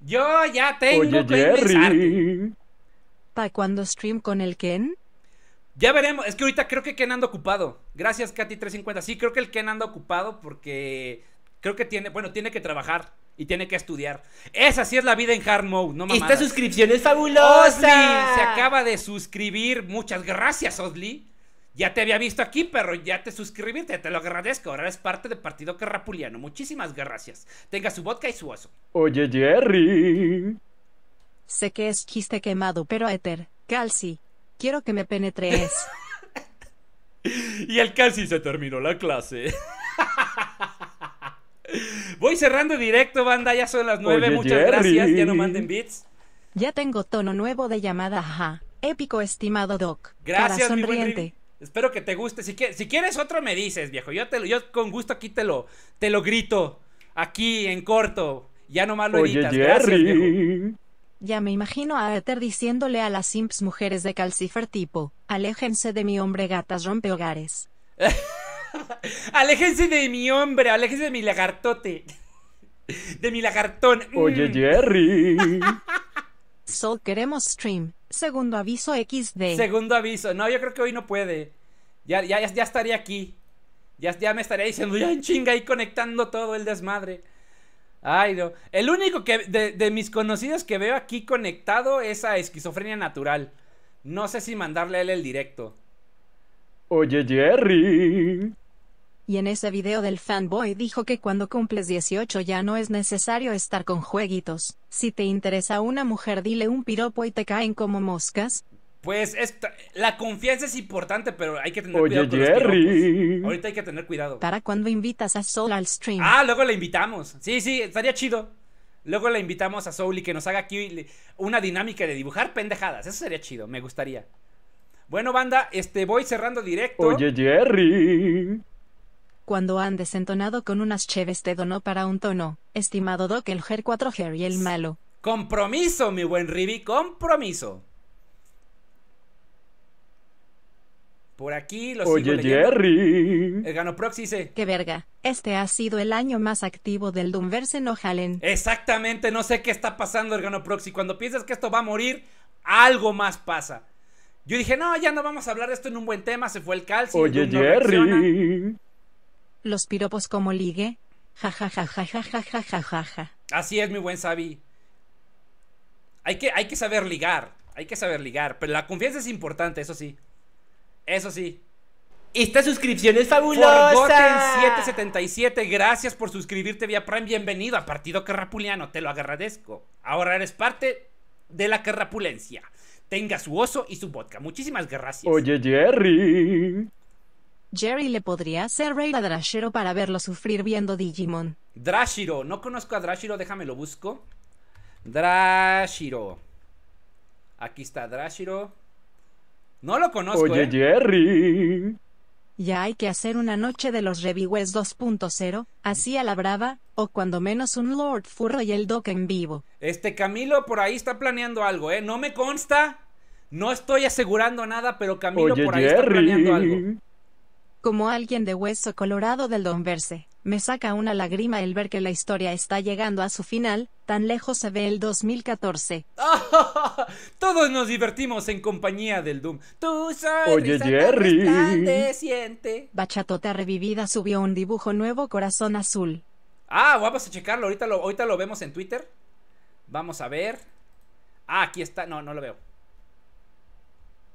Yo ya tengo Oye, que ingresarte". Jerry. ¿Pa cuando stream con el Ken? Ya veremos. Es que ahorita creo que Ken anda ocupado. Gracias, Katy350. Sí, creo que el Ken anda ocupado porque creo que tiene, bueno, tiene que trabajar y tiene que estudiar. Esa sí es la vida en hard mode, no Esta mamadas. suscripción es Osli fabulosa. se acaba de suscribir. Muchas gracias, Osli. Ya te había visto aquí, pero ya te suscribiste, te lo agradezco. Ahora eres parte del Partido Carrapuliano. Muchísimas gracias. Tenga su vodka y su oso. Oye, Jerry. Sé que es chiste quemado, pero Aether, Calci, quiero que me penetres. Y el casi se terminó la clase. Voy cerrando directo, banda. Ya son las nueve. Oye, Muchas Jerry. gracias. Ya no manden bits. ya tengo tono nuevo de llamada, ajá. Épico estimado Doc. Gracias, Cara mi buen. Espero que te guste. Si, si quieres otro, me dices, viejo. Yo, te lo- yo con gusto aquí te lo, te lo grito. Aquí, en corto. Ya nomás lo Oye, editas. Gracias, viejo. Ya me imagino a Ether diciéndole a las simps mujeres de Calcifer tipo, aléjense de mi hombre gatas rompehogares. Aléjense de mi hombre, aléjense de mi lagartote. De mi lagartón. Oye, Mm. Jerry. Sol queremos stream. Segundo aviso XD. Segundo aviso. No, yo creo que hoy no puede. Ya, ya, ya, ya estaría aquí. Ya, ya me estaría diciendo, ya en chinga ahí conectando todo el desmadre. Ay, no. El único que de, de mis conocidos que veo aquí conectado es a esquizofrenia natural. No sé si mandarle a él el directo. Oye, Jerry. Y en ese video del fanboy dijo que cuando cumples 18 ya no es necesario estar con jueguitos. Si te interesa una mujer dile un piropo y te caen como moscas. Pues esta- la confianza es importante, pero hay que tener Oye, cuidado con los. Jerry. Ahorita hay que tener cuidado. Para cuando invitas a Sol al stream. Ah, luego la invitamos. Sí, sí, estaría chido. Luego la invitamos a Soul y que nos haga aquí una dinámica de dibujar pendejadas. Eso sería chido, me gustaría. Bueno, banda, este voy cerrando directo. Oye, Jerry. Cuando han desentonado con unas cheves te donó para un tono. Estimado Doc el Ger 4 Harry el malo. Compromiso, mi buen Ribi, compromiso. Por aquí lo sigo Oye. Jerry. El Ganoprox dice. Qué verga. Este ha sido el año más activo del Doomverse no jalen. Exactamente, no sé qué está pasando el Ganoprox. Y cuando piensas que esto va a morir, algo más pasa. Yo dije, no, ya no vamos a hablar de esto en un buen tema. Se fue el calcio. Oye, reacciona. Jerry. Los piropos como ligue. Ja ja ja ja ja ja ja ja ja ja. Así es, mi buen Sabi. Hay que, hay que saber ligar. Hay que saber ligar. Pero la confianza es importante, eso sí. Eso sí. Esta suscripción es fabulosa. Forgotten777, gracias por suscribirte vía Prime. Bienvenido a Partido Carrapuliano, te lo agradezco. Ahora eres parte de la carrapulencia. Tenga su oso y su vodka. Muchísimas gracias. Oye, Jerry. Jerry le podría hacer raid a Drashero para verlo sufrir viendo Digimon. Drashiro, no conozco a Drashiro, déjame lo busco. Drashiro. Aquí está Drashiro. No lo conozco, Oye, ¿eh? Jerry. Ya hay que hacer una noche de los Reviewers 2.0, así a la brava, o cuando menos un Lord Furro y el Doc en vivo. Este Camilo por ahí está planeando algo, ¿eh? No me consta. No estoy asegurando nada, pero Camilo Oye, por ahí está planeando algo. Como alguien de hueso colorado del Donverse, me saca una lágrima el ver que la historia está llegando a su final, tan lejos se ve el 2014. Todos nos divertimos en compañía del Doom. Tu Oye, Jerry. tan resplandeciente. Bachatota revivida subió un dibujo nuevo corazón azul. Ah, vamos a checarlo. Ahorita lo, ahorita lo vemos en Twitter. Vamos a ver. Ah, aquí está. No, no lo veo.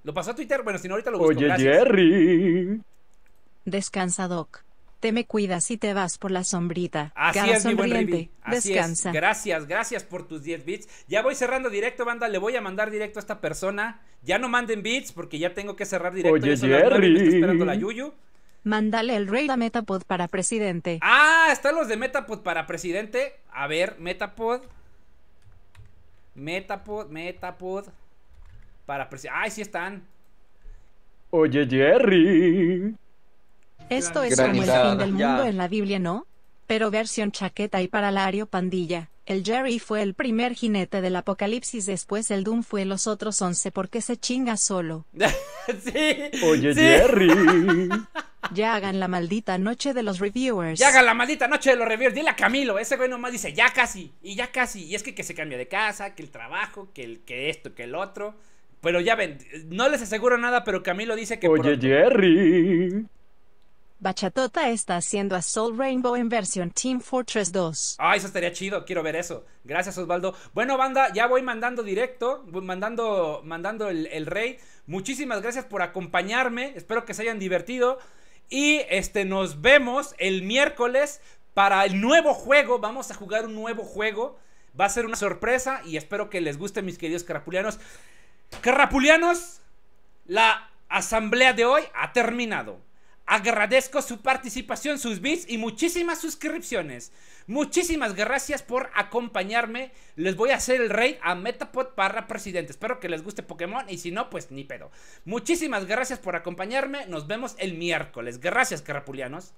¿Lo pasó a Twitter? Bueno, si no, ahorita lo busco. Oye, Gracias. Jerry. Descansa Doc. Te me cuidas y te vas por la sombrita. Así es, mi buen. Así Descansa. es. Gracias, gracias por tus 10 bits. Ya voy cerrando directo, banda. Le voy a mandar directo a esta persona. Ya no manden bits porque ya tengo que cerrar directo. Oye, Ya son las nueve y me está Jerry. esperando la Yuyu. Mándale el raid a Metapod para presidente. Ah, están los de Metapod para presidente. A ver, Metapod. Metapod, Metapod. Para presidente. Ay, sí están. Oye, Jerry. Esto es como el fin del ya. mundo en la Biblia, ¿no? Pero versión chaqueta y paralario pandilla. El Jerry fue el primer jinete del apocalipsis, después el Doom fue los otros once porque se chinga solo. sí. Oye, sí. Jerry. Ya hagan la maldita noche de los reviewers. Ya haga la maldita noche de los reviews. Dile a Camilo. Ese güey nomás dice ya casi. Y ya casi. Y es que, que se cambia de casa, que el trabajo, que, el, que esto, que el otro. Pero ya ven, no les aseguro nada, pero Camilo dice que Oye, pronto. Jerry. Bachatota está haciendo a Soul Rainbow en versión Team Fortress 2. Ah, eso estaría chido, quiero ver eso. Gracias, Osvaldo. Bueno, banda, ya voy mandando directo, mandando, mandando el, raid. Muchísimas gracias por acompañarme. Espero que se hayan divertido. Y este, nos vemos el miércoles para el nuevo juego. Vamos a jugar un nuevo juego. Va a ser una sorpresa y espero que les guste, mis queridos carapulianos. Carrapulianos, la asamblea de hoy ha terminado. Agradezco su participación, sus bits y muchísimas suscripciones. Muchísimas gracias por acompañarme. Les voy a hacer el raid a Metapod para presidente. Espero que les guste Pokémon y si no, pues ni pedo. Muchísimas gracias por acompañarme. Nos vemos el miércoles. Gracias, carapulianos.